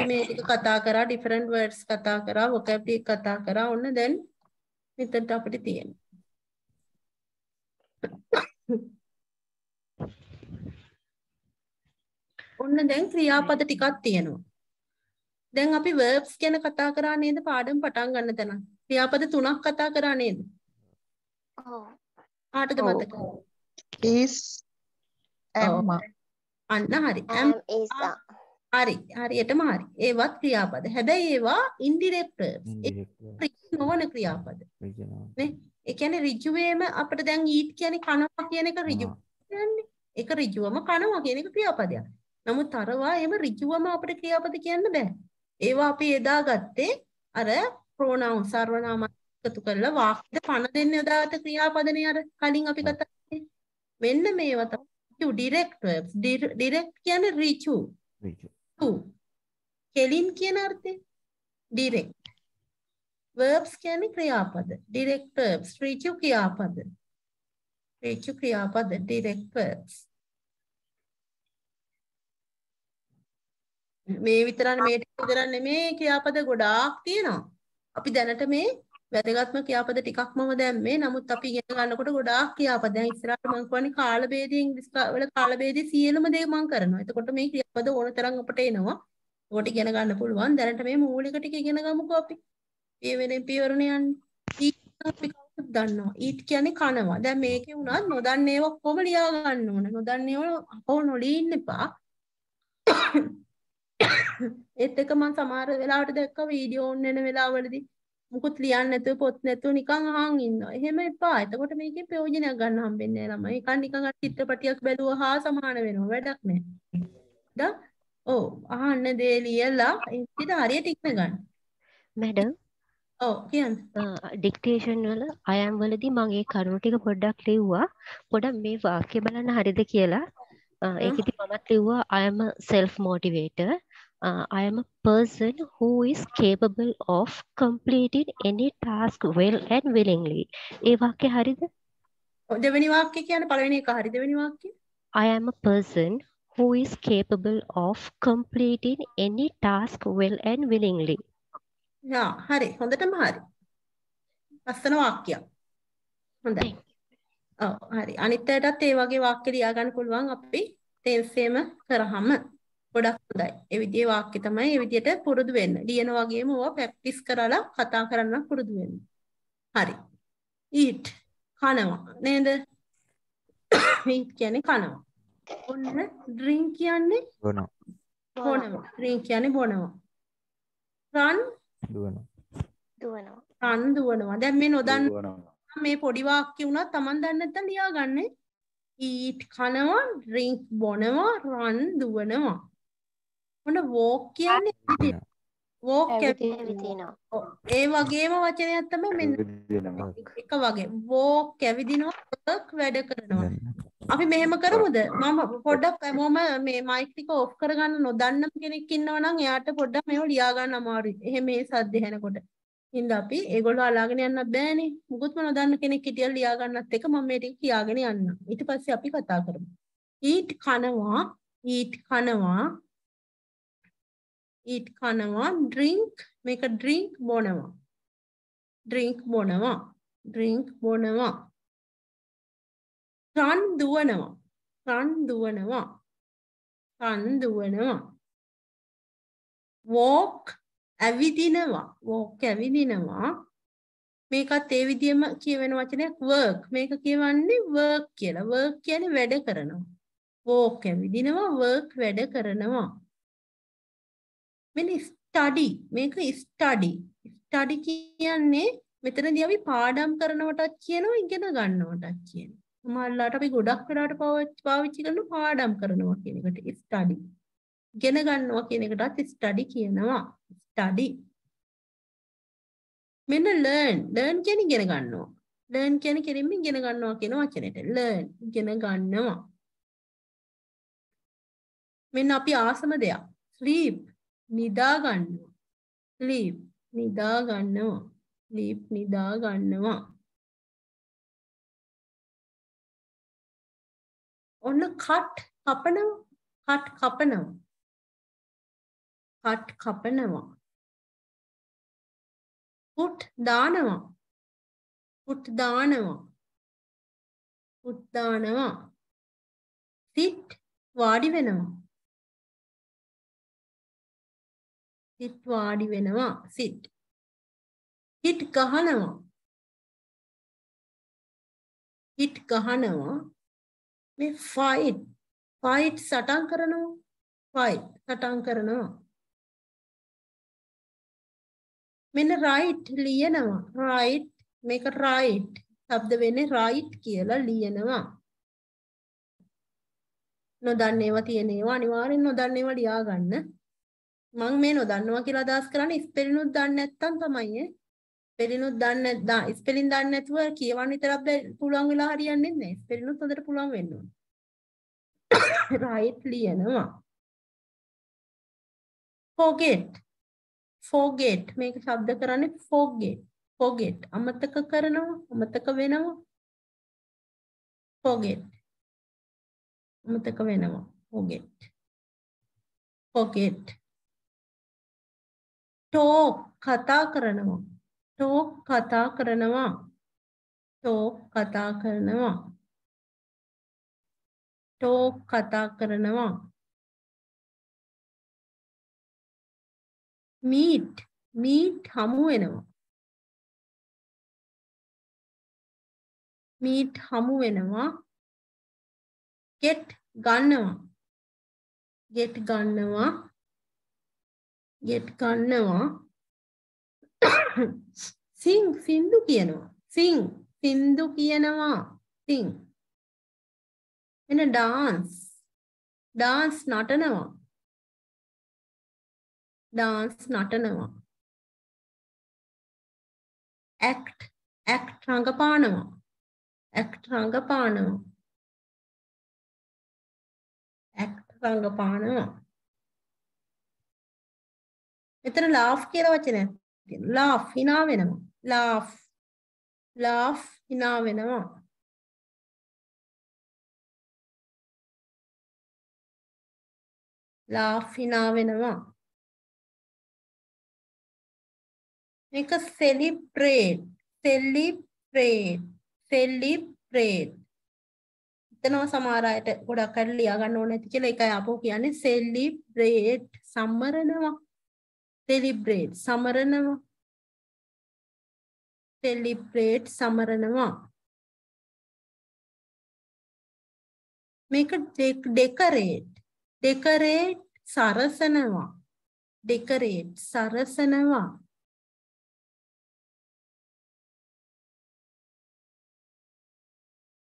අපි මේ ටික කතා කරා ඩිෆරන්ට් වර්ඩ්ස් කතා කරා vocab ටික කතා කරා ඔන්න දැන් මෙතනට අපිට තියෙනවා ඔන්න දැන් ක්‍රියාපද ටිකක් තියෙනවා දැන් අපි verbs ගැන කතා කරා නේද පාඩම් පටන් ගන්න තැන ක්‍රියාපද තුනක් කතා කරා නේද ඔව්. කාටද. මතක? is Emma. අන්න හරි. am is හරි. හරියටම හරි. ඒවත් ක්‍රියාපද. හැබැයි ඒවා indirect verbs. නොවන ක්‍රියාපද. නේ? ඒ කියන්නේ ඍජුවේම අපිට දැන් eat කියන්නේ කනවා කියන එක ඍජු කියන්නේ. ඒක ඍජුවම කනවා කියන එක ක්‍රියාපදයක්. නමුත් අරවා එහෙම ඍජුවම අපිට ක්‍රියාපද කියන්න බෑ. ඒවා අපි එදා ගත්තේ අර pronoun සර්වනාම එකතු කරලා වාක්‍යෙට පණ දෙන්න යොදාගත්ත ක්‍රියාපදනේ අර කලින් අපි කතා කරේ. මෙන්න මේවා තමයි direct verbs. Dir- direct කියන්නේ ඍජු. ඍජු. කෙලින් කියන අර්ථය direct. verbs කියන්නේ ක්‍රියාපද. direct verbs ඍජු ක්‍රියාපද. ඍජු ක්‍රියාපද direct verbs. මේ විතරක් මේ ටික විතරක් නෙමේ ක්‍රියාපද ගොඩාක් තියෙනවා. අපි දැනට මේ වැදගත්ම ක්‍රියාපද ටිකක් මම දැම්මේ. නමුත් අපි ඉගෙන ගන්නකොට ගොඩාක් ක්‍රියාපද. දැන් ඉස්සරහට මම කියන්නේ කාල භේදයේ ඉංග්‍රීසි කා- වල කාල භේදයේ සියලුම දේ මම කරනවා. එතකොට මේ ක්‍රියාපද ඕන තරම් අපට එනවා. ඔකට ඉගෙන ගන්න පුළුවන්. දැනට මේ මූලික ටික ඉගෙන ගමුකෝ අපි. පියවෙනෙන් පියවරණ යන්නේ. ඊට අපි කවුරුත් දන්නවා. ඊට කියන්නේ කනවා. දැන් මේකේ වුණත් නොදන්නේ ඒවා කොහොම ලියා ගන්න ඕන. නොදන්නේ ඒවා අපෝ නොලී ඉන්න එපා. ඒත් එක මම සමහර වෙලාවට දැක්ක වීඩියෝ ඔන් වෙන වෙලාවවලදී මුකුත් ලියන්න නැතුව පොත් නැතුව නිකන් අහන් ඉන්නවා. එහෙම එපා. එතකොට මේකේ ප්‍රයෝජනයක් ගන්න හම්බෙන්නේ නැහැ ළමයි. නිකන් නිකන් අර චිත්‍රපටියක් බැලුවා හා සමාන වෙනවා. වැඩක් නැහැ. දා ඔව් අහන්න දේ ලියලා ඉතින් හරියට ඉක්ම ගන්න. මැඩම් ඔව් කියන්න. ඩික්ටේෂන් වල අයම් වලදී මම ඒ කරුණු ටික පොඩ්ඩක් ලිව්වා. පොඩක් මේ වාක්‍ය බලන්න හරිද කියලා. අ, ඒකෙදි මමත් ලිව්වා I am a self motivator. Uh, I am a person who is capable of completing any task well and willingly. ඒ වාක්‍ය හරිද? දෙවෙනි වාක්‍ය කියන්නේ පළවෙනි එක හරි දෙවෙනි වාක්‍ය. I am a person who is capable of completing any task well and willingly. යා හරි හොඳටම හරි. ලස්සන වාක්‍යයක්. හොඳයි. ඔව් හරි. අනිත් අයටත් ඒ වගේ වාක්‍ය ලියා ගන්න පුළුවන් අපි තේන්සේම කරාම ගොඩක් හොඳයි. ඒ විදිහේ වාක්‍ය තමයි ඒ විදිහට පුරුදු වෙන්න. ලියන වගේම ඕවා ප්‍රැක්ටිස් කරලා කතා කරන්න පුරුදු වෙන්න. හරි. eat කනවා නේද? eat කියන්නේ කනවා. ඔන්න drink කියන්නේ බොනවා බොනවා. drink කියන්නේ බොනවා. run දුවනවා දුවනවා. රන් දුවනවා. දැන් මේ නොදන්න මේ පොඩි වාක්‍ය වුණත් Taman දන්නේ නැත්නම් ලියාගන්න. eat කනවා, drink බොනවා, run දුවනවා. මොන walk කියන්නේ. ඔව්. ඒ වගේම වචනයක් තමයි මෙන්න එක වගේ. walk ඇවිදිනවා, work වැඩ කරනවා. අපි මෙහෙම කරමුද? මම පොඩ්ඩක් හැමෝම මේ මයික් ටික ඔෆ් කරගන්න නොදන්න කෙනෙක් ඉන්නවා නම් එයාට පොඩ්ඩක් මේව ලියා ගන්න අමාරුයි. එහෙම මේ සද්ද ඇහෙනකොට. හින්දා අපි ඒගොල්ලෝ අලාගෙන යන්නත් බෑනේ. මුකුත්ම නොදන්න කෙනෙක් හිටියල් ලියා ගන්නත් එක මම මේ ටික කියාගෙන යන්නම්. ඊට පස්සේ අපි කතා කරමු. eat කනවා, eat කනවා, eat කනවා, drink මේක drink බොනවා. drink බොනවා. drink බොනවා. රන් දුවනවා. රන් දුවනවා. රන් දුවනවා. walk ඇවිදිනවා. walk ඇවිදිනවා. මේකත් ඒ විදිහම කියවෙන වචනයක් work. මේක කියවන්නේ work කියලා. work කියන්නේ වැඩ කරනවා. walk ඇවිදිනවා work වැඩ කරනවා. මෙන්න study මේක study. study කියන්නේ මෙතනදී අපි පාඩම් කරනවටත් කියනවා ඉගෙන ගන්නවටත් කියනවා. සමහරවිට අපි ගොඩක් වෙලාවට පාවිච්චි පාවිච්චි කරන පාඩම් කරනවා කියන එකට study. ඉගෙන ගන්නවා කියන එකටත් study කියනවා. study. මෙන්න learn. learn කියන්නේ ඉගෙන ගන්නවා. learn කියන්නේ කෙලින්ම ඉගෙන ගන්නවා කියන වචනෙට. learn ඉගෙන ගන්නවා. මෙන්න අපි ආසම දෙයක්. sleep නිදා ගන්නවා. sleep නිදා ගන්නවා. sleep නිදා ගන්නවා. ඔන්න cut කපනවා. cut කපනවා. cut කපනවා. put දානවා. put දානවා. put දානවා. sit වාඩි වෙනවා. Sit වාඩි වෙනවා. sit hit ගහනවා. හිට් ගහනවා. මේ ෆයිට් ෆයිට් සටන් කරනවා. ෆයිට් සටන් කරනවා. මෙන්න රයිට් ලියනවා. රයිට් මේක රයිට් શબ્ද වෙන්නේ රයිට් කියලා ලියනවා. නොදන්න ඒවා තියෙන ඒවා අනිවාර්යෙන් නොදන්න ඒවා ලියා ගන්න මම මේ නොදන්නවා කියලා අදහස් කරන්නේ ස්පෙලිනුත් දන්නේ නැත්තම් තමයි ස්පෙලිනුත් දන්නේ නැත්නම් ස්පෙලින් දන්නේ නැතුව කියවන්න විතරක් පුළුවන් වෙලා හරියන්නේ නැහැ. ස්පෙලිනුත් හොඳට පුළුවන් වෙන්න ඕනේ. රයිට් ලියනවා. forget. forget. මේක ශබ්ද කරන්නේ forget. forget. අමතක කරනවා අමතක වෙනවා. forget. අමතක වෙනවා. forget. forget. Talk කතා කරනවා. talk කතා කරනවා. talk කතා කරනවා. talk කතා කරනවා. meet meet හමු වෙනවා. meet හමු වෙනවා. get ගන්නවා. get ගන්නවා. Get ගන්නවා sing සින්දු කියනවා. sing සින්දු කියනවා. sing එන dance dance නටනවා. dance නටනවා. act act රඟපානවා. act රඟපානවා. act රඟපානවා. මෙතන laugh කියලා වචනයක් තියෙනවා. laugh hina වෙනවා. laugh laugh hina වෙනවා. laugh hina වෙනවා. මේක celebrate celebrate celebrate. එතනම සමහර අයට ගොඩක් අය ලියා ගන්න ඕනේ නැති කියලා ඒකයි ආපහු කියන්නේ celebrate සමරනවා. Celebrate සමරනවා. Celebrate සමරනවා. මේක decorate. Decorate සරසනවා. Decorate සරසනවා.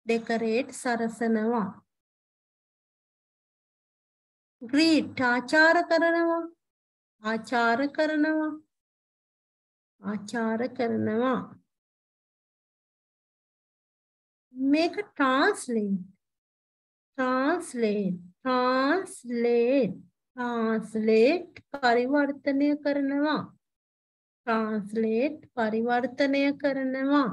Decorate සරසනවා. Greet ආචාර කරනවා. ආචාර කරනවා. ආචාර කරනවා. මේක translate. translate. translate. translate පරිවර්තනය කරනවා. translate පරිවර්තනය කරනවා.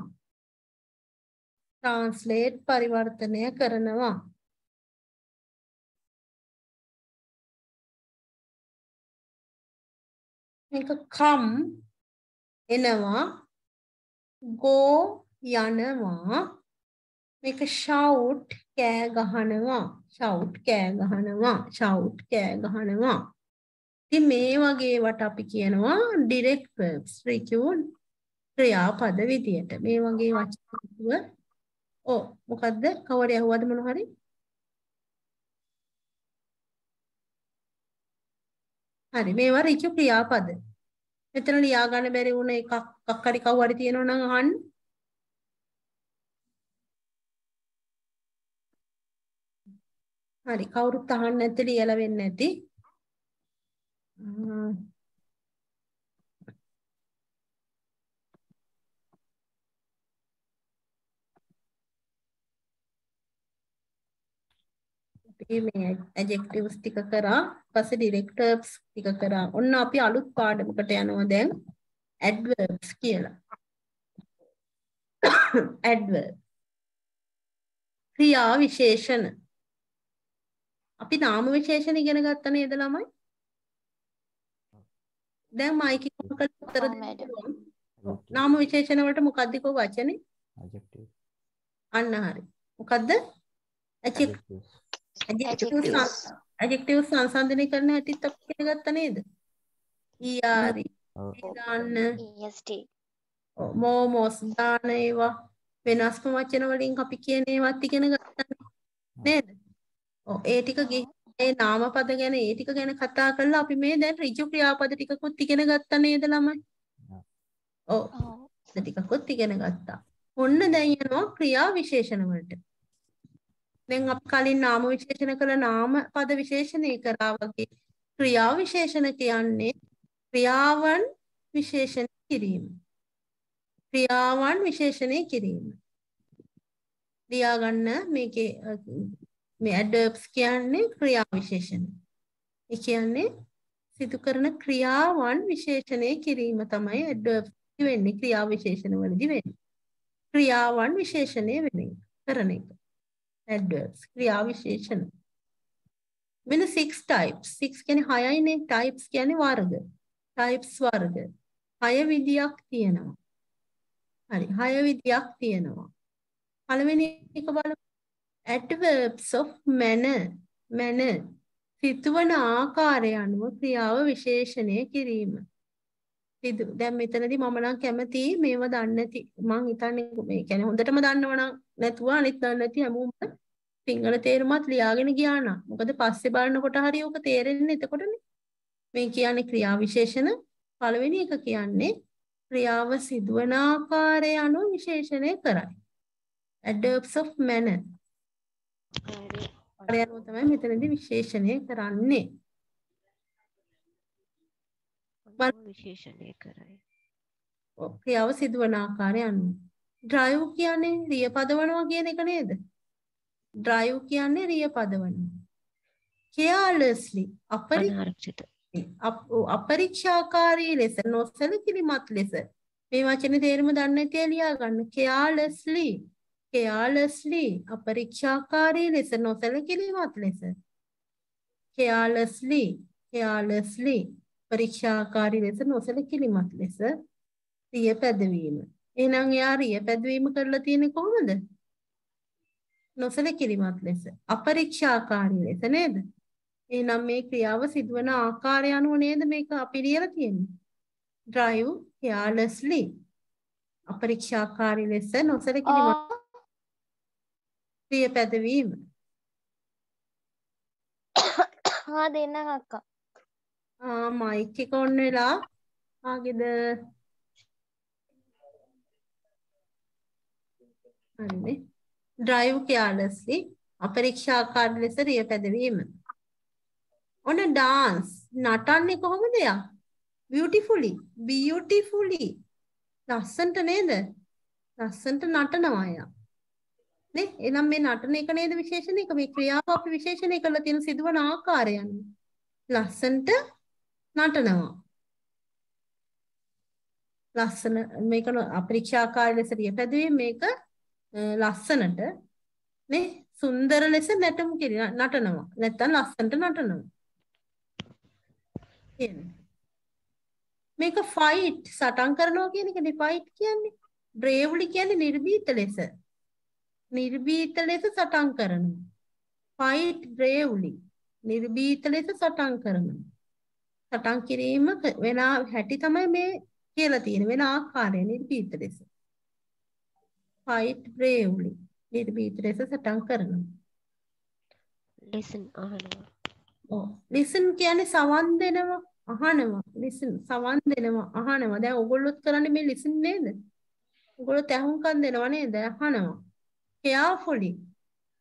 translate පරිවර්තනය කරනවා. මේක come එනවා go යනවා මේක shout කෑ ගහනවා shout කෑ ගහනවා shout කෑ ගහනවා. ඉතින් මේ වගේ වට අපි කියනවා direct verbs ඍජු ක්‍රියාපද විදියට. මේ වගේ වචන ඔව් මොකද්ද? කවරේ අහුවද මොන හරි? හරි මේවා ඍජු ක්‍රියාපද. මෙතන ලියා ගන්න බැරි වුණ එකක් එකක් හරි කවු හරි තියෙනවා නම් අහන්න. හරි කවුරුත් අහන්න නැති ලියලා වෙන්නේ නැති අපි මේ ඇජෙක්ටිව්ස් ටික කරා ඊපස්සේ ඩිරෙක්ටර්ස් ටික කරා. ඔන්න අපි අලුත් පාඩමකට යනවා දැන්. ඇඩ්වර්බ්ස් කියලා. ඇඩ්වර්බ් ක්‍රියා විශේෂණ. අපි නාම විශේෂණ ඉගෙන ගත්ත නේද ළමයි? දැන් මයික් එක උත්තර දෙන්න නාම විශේෂණ වලට මොකක්ද කෝ වචනේ? Adjective. අන්න හරි. මොකද්ද? Adjective ඇජෙක්ටිව් සංසන්ධනය කරන හැටිත් අපි ඉගෙන ගත්තා නේද? ඊආරි දාන්න EST මොමොස් දාන ඒවා වෙනස්ම වචන වලින් අපි කියන ඒවත් ඉගෙන ගත්තා නේද? ඔව් ඒ ටික ඒ නාමපද ගැන ඒ ටික ගැන කතා කරලා අපි මේ දැන් ඍජු ක්‍රියාපද ටිකකුත් ඉගෙන ගත්තා නේද ළමයි? ඔව්. ඒ ටිකකුත් ඉගෙන ගත්තා. ඔන්න දැන් යනවා ක්‍රියා විශේෂණ වලට. දැන් අපි කලින් නාම විශේෂණ කළ නාම පද විශේෂණය කරා වගේ ක්‍රියා විශේෂණ කියන්නේ ක්‍රියාවන් විශේෂණය කිරීම. ක්‍රියාවන් විශේෂණය කිරීම. ලියා ගන්න මේකේ අ, මේ ඇඩ්වර්බ්ස් කියන්නේ ක්‍රියා විශේෂණ. ඒ කියන්නේ සිදු කරන ක්‍රියාවන් විශේෂණය කිරීම තමයි ඇඩ්වර්බ්ස් වෙන්නේ ක්‍රියා විශේෂණ වලදී වෙන්නේ. ක්‍රියාවන් විශේෂණය වෙන එක කරන එක. Adverbs ක්‍රියා විශේෂණ මෙන්න 6 types. 6 කියන්නේ 6යිනේ types කියන්නේ වර්ග. types වර්ග. 6 විදියක් තියෙනවා. හරි. 6 විදියක් තියෙනවා. පළවෙනි එක බලමු. adverbs of manner. manner. සිතුවන ආකාරය අනුව ක්‍රියාව විශේෂණය කිරීම. සිදු. දැන් මෙතනදී මම නම් කැමති මේව දන්නේ නැති. මං හිතන්නේ මේ කියන්නේ හොඳටම දන්නවනම් නැතුව අනිත් දන්නේ නැති හැමෝම සිංහල තේරුමත් ලියාගෙන ගියා නම් මොකද පස්සේ බලනකොට හරි ඕක තේරෙන්නේ එතකොටනේ මේ කියන්නේ ක්‍රියා විශේෂණ පළවෙනි එක කියන්නේ ක්‍රියාව සිදුවන ආකාරය අනුව විශේෂණය කරයි adverbs of manner ආකාරය අනුව තමයි මෙතනදී විශේෂණය කරන්නේ විශේෂණය කරයි. ක්‍රියාව සිදුවන ආකාරය අනුව. drive කියන්නේ රිය පදවනවා කියන එක නේද? Drive කියන්නේ රිය පදවනවා. carelessly අපරි අනාරක්ෂිත. අප- ඔව්, අපරීක්ෂාකාරී ලෙස නොසැලකිලිමත් ලෙස මේ වචනේ තේරුම දන්නේ නැති අය ලියා ගන්න carelessly carelessly අපරීක්ෂාකාරී ලෙස නොසැලකිලිමත් ලෙස carelessly carelessly පරීක්ෂාකාරී ලෙස නොසැලකිලිමත් ලෙස රිය පැදවීම. එහෙනම් එයා රිය පැදවීම කරලා තියෙන්නේ කොහොමද? නොසැලකිලිමත් ලෙස. අපරීක්ෂාකාරී ලෙස නේද? එහෙනම් මේ ක්‍රියාව සිදුවන ආකාරය අනුව නේද මේක අපි ලියලා තියෙන්නේ. drive carelessly. අපරීක්ෂාකාරී ලෙස නොසැලකිලිමත් රිය පැදවීම. ආ දෙන්නම් අක්කා. ආ මයික් එක ඔන් වෙලා ආගෙද හරිනේ drive carelessly අපරීක්ෂාකාරී ලෙස රිය පැදවීම ඔන්න dance නටන්නේ කොහොමද යා? Beautifully beautifully. ලස්සන්ට නේද? ලස්සන්ට නටනවා යා. නේ? එහෙනම් මේ නටන එක නේද විශේෂණ එක? මේ ක්‍රියාව අපි විශේෂණය කරලා තියෙන සිදුවන ආකාරය අනුව ලස්සන්ට නටනවා. ලස්සන මේක අපරීක්ෂාකාරී ලෙස රියපැදුවේ මේක අ, ලස්සනට නේ සුන්දර ලෙස නැටුම් කිරි නටනවා. නැත්තම් ලස්සනට නටනවා. කියන්නේ. මේක ෆයිට් සටන් කරනවා කියන එකනේ ෆයිට් කියන්නේ. බ්‍රේව්ලි කියන්නේ නිර්භීත ලෙස. නිර්භීත ලෙස සටන් කරනවා. ෆයිට් බ්‍රේව්ලි නිර්භීත ලෙස සටන් කරනවා. සටන් කිරීම ක- වෙන ආ- හැටි තමයි මේ කියලා තියෙන වෙන ආකාරය නිර්භීත ලෙස. Fight bravely නිර්භීත ලෙස සටන් කරනවා. listen අහනවා. ඔව් listen කියන්නේ සවන් දෙනවා අහනවා listen සවන් දෙනවා අහනවා දැන් ඔයගොල්ලොත් කරන්නේ මේ listen නේද? ඔයගොල්ලෝ ඇහුම්කන් දෙනවා නේද? අහනවා. carefully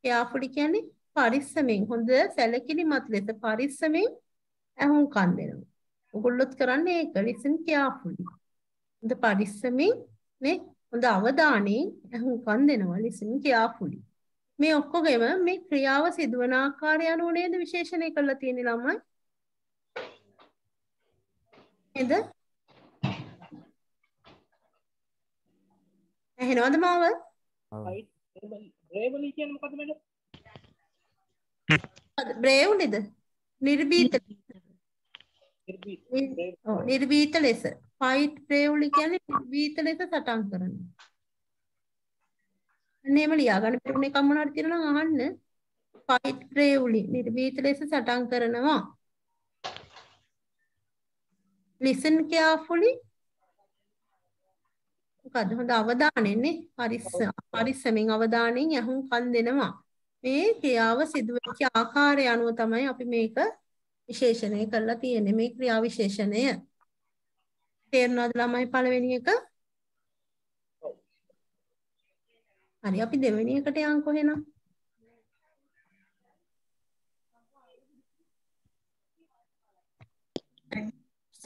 carefully කියන්නේ පරිස්සමෙන් හොඳ සැලකිලිමත් ලෙස පරිස්සමෙන් ඇහුම්කන් දෙනවා. ඔයගොල්ලොත් කරන්නේ ඒක listen carefully. හොඳ පරිස්සමෙන් නේ හොඳ අවධානයෙන් ඇහුම්කන් දෙනවා listen carefully. මේ ඔක්කොගෙම මේ ක්‍රියාව සිදුවන ආකාරය අනුව නේද විශේෂණය කරලා තියෙන්නේ ළමයි? නේද? ඇහෙනවද මාව? බ්‍රේවලි කියන්නේ මොකද්ද මේක? බ්‍රේව්ලිද? නිර්භීත නිර්භීත. නිර්- ඔව්, නිර්භීත ලෙස. ෆයිට් බ්‍රේව්ලි කියන්නේ නිර්භීත ලෙස සටන් කරනවා. අන්න එහෙම ලියා ගන්න පිටුන එකක් මොනවද තියෙනවා නම් අහන්න. ෆයිට් බ්‍රේව්ලි නිර්භීත ලෙස සටන් කරනවා. listen carefully මොකද්ද හොඳ අවධානයෙන්නේ පරිස්ස පරිස්සමෙන් අවධානයෙන් යහුම් කන් දෙනවා මේ ක්‍රියාව සිදු වෙච්ච ආකාරය අනුව තමයි අපි මේක විශේෂණය කරලා තියෙන්නේ මේ ක්‍රියා විශේෂණය තේරුණාද ළමයි පළවෙනි එක හරි අපි දෙවෙනි එකට යන්කො එහෙනම්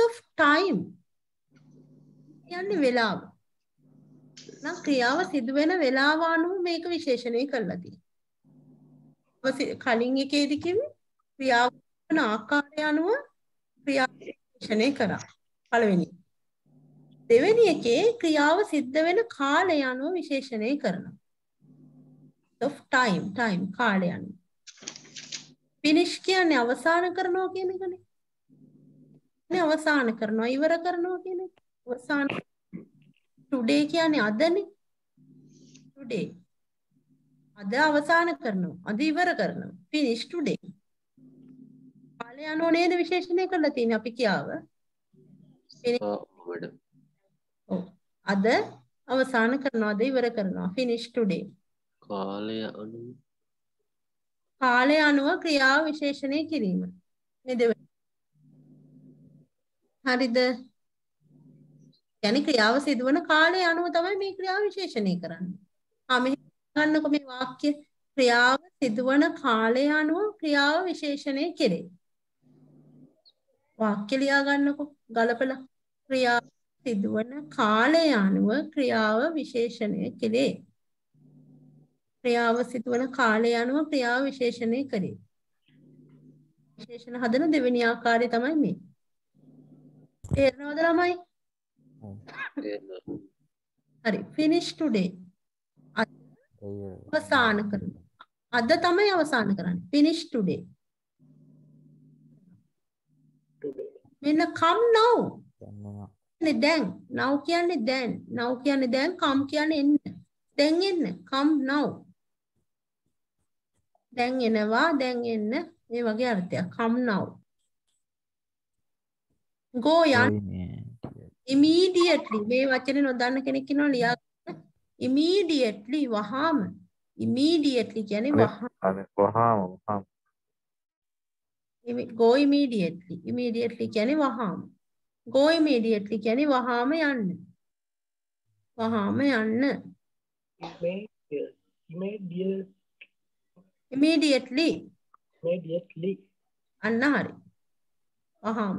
of time කියන්නේ වෙලාව. නම් ක්‍රියාව සිදු වෙන වෙලාව අනුව මේක විශේෂණය කරලා තියෙනවා. කලින් එකේදී කිව්වේ ක්‍රියාව කරන ආකාරය අනුව ක්‍රියාව විශේෂණය කරා. පළවෙනි. දෙවෙනි එකේ ක්‍රියාව සිද්ධ වෙන කාලය අනුව විශේෂණය කරනවා. of time time කාලය අනුව. finish කියන්නේ අවසන් කරනවා කියන එකනේ. නේ අවසන් කරනවා ඉවර කරනවා කියන එක. අවසන් today කියන්නේ අදනේ. today. අද අවසන් කරනවා. අද ඉවර කරනවා. finish today. කාලය අනුව නේද විශේෂණය කරලා තියෙන්නේ අපි කියාව. ඔව්. අද අවසන් කරනවාද ඉවර කරනවා finish today. කාලය අනුව කාලය අනුව ක්‍රියාව විශේෂණය කිරීම. මේ දෙවෙනි. හරිද? කියන්නේ ක්‍රියාව සිදුවන කාලය අනුව තමයි මේ ක්‍රියාව විශේෂණය කරන්නේ. ආ මෙහෙ ගන්නකො මේ වාක්‍ය ක්‍රියාව සිදුවන කාලය අනුව ක්‍රියාව විශේෂණය කෙරේ. වාක්‍ය ලියා ගන්නකො ගලපලා ක්‍රියාව සිදුවන කාලය අනුව ක්‍රියාව විශේෂණය කෙරේ. ක්‍රියාව සිදුවන කාලය අනුව ක්‍රියාව විශේෂණය කරේ. විශේෂණ හදන දෙවෙනි ආකාරය තමයි මේ. තේරෙනවද ළමයි? හරි finish today. අවසන් කරනවා. අද තමයි අවසන් කරන්නේ. finish today. මෙන්න come now. කියන්නේ දැන්. now කියන්නේ දැන්. now කියන්නේ දැන්. come කියන්නේ එන්න. දැන් එන්න. come now. දැන් එනවා. දැන් එන්න. මේ වගේ අර්ථයක්. come now. go යන්න. immediately මේ වචනේ නොදන්න කෙනෙක් ඉන්නවා ලියා ගන්න. immediately වහාම. immediately කියන්නේ වහාම. වහාම වහාම go immediately. immediately කියන්නේ වහාම. Go immediately කියන්නේ වහාම යන්න. වහාම යන්න. immediate immediately. immediately අන්න හරි. වහාම.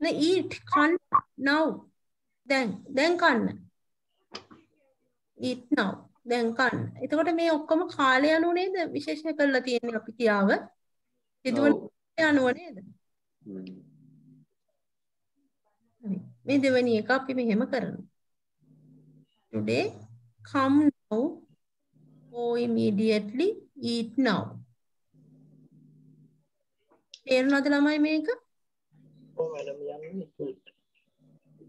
න eat කන්න now. දැන් දැන් කන්න. eat now. දැන් කන්න. එතකොට මේ ඔක්කොම කාලය අනුව නේද විශේෂණය කරලා තියෙන්නේ අපි කියාව. සිදුවන අනුව නේද? මේ දෙවෙනි එක අපි මෙහෙම කරනවා. Today come now go immediately eat now. තේරුණාද ළමයි මේක? ඔව් මැඩම් යන්නේ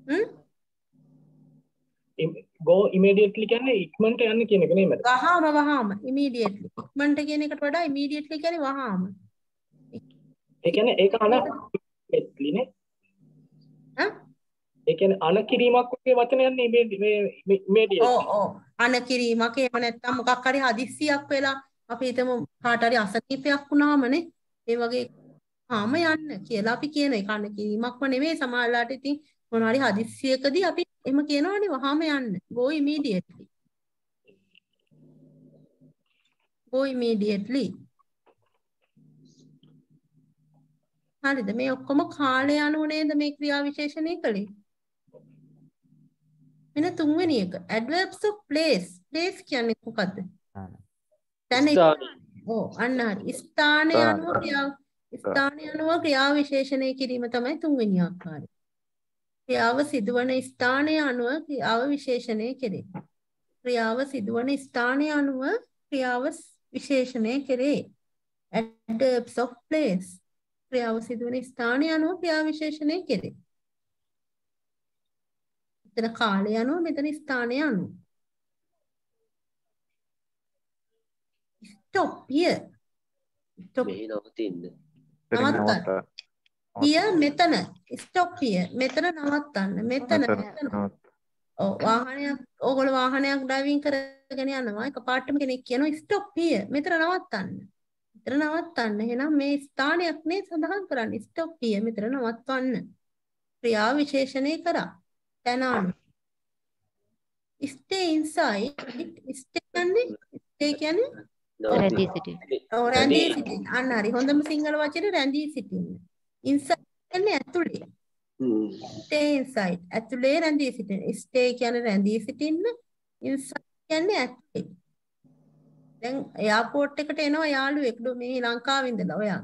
හ්ම්? go immediately කියන්නේ ඉක්මනට යන්න කියන එක නේ මැඩම්. වහාම වහාම immediately. ඉක්මනට කියන එකට වඩා immediately කියන්නේ වහාම. ඒ කියන්නේ ඒක අන immediately නේ. ඈ? ඒ කියන්නේ අන කිරීමක් වගේ වචනයක් නේ මේ මේ immediately. ඔව් ඔව්. අන කිරීමක් එහෙම නැත්නම් මොකක් හරි හදිස්සියක් වෙලා අපි හිතමු කාට හරි අසනීපයක් වුණාමනේ ඒ වගේ ආම යන්න කියලා අපි කියන එක අන කිරීමක්ම නෙමෙයි සමහරලාට ඉතින් මොන හරි හදිස්සියකදී අපි එහෙම කියනවනේ වහාම යන්න go immediately go immediately හරිද? මේ ඔක්කොම කාලය අනුව නේද මේ ක්‍රියා විශේෂණය කළේ? මෙන්න තුන්වෙනි එක. Adverbs of place. Place කියන්නේ මොකද්ද? තැන ඔව් අන්න හරි. ස්ථානය අනුව ක්‍රියා ස්ථානය අනුව ක්‍රියා විශේෂණය කිරීම තමයි තුන්වෙනි ආකාරය. ක්‍රියාව සිදුවන ස්ථානය අනුව ක්‍රියාව විශේෂණය කෙරේ. ක්‍රියාව සිදුවන ස්ථානය අනුව ක්‍රියාව විශේෂණය කෙරේ. Adverbs of place ක්‍රියාව සිදුවන ස්ථානය අනුව ක්‍රියා විශේෂණය කෙරේ මෙතන කාලය අනුව මෙතන ස්ථානය අනුව. stop here. stop. මෙහි නවතින්න. නවත්ත. here මෙතන stop here මෙතන නවත්තන්න මෙතන මෙතන ඔව් වාහනයක් ඕගොල්ලෝ වාහනයක් ඩ්‍රයිවිං කරගෙන යනවා එකපාරටම කෙනෙක් කියනවා stop here මෙතන නවත්තන්න මෙතන නවත්තන්න. එහෙනම් මේ ස්ථානයක් නේ සඳහන් කරන්නේ. stop here. මෙතන නවත්වන්න. ක්‍රියා විශේෂණය කරා. තැනානු stay inside. stay කියන්නේ stay කියන්නේ රැඳී සිටින්න. ඔව් රැඳී සිටින්න. අන්න හරි. හොඳම සිංහල වචනේ රැඳී සිටින්න. inside කියන්නේ ඇතුලේ. stay inside. ඇතුලේ රැඳී සිටින්න. stay කියන්නේ රැඳී සිටින්න. inside කියන්නේ ඇතුලේ දැන් එයාපෝට් එකට එනවා යාළුවෙක්. ඩෝ මේ ලංකාවේ ඉඳලා ඔයා.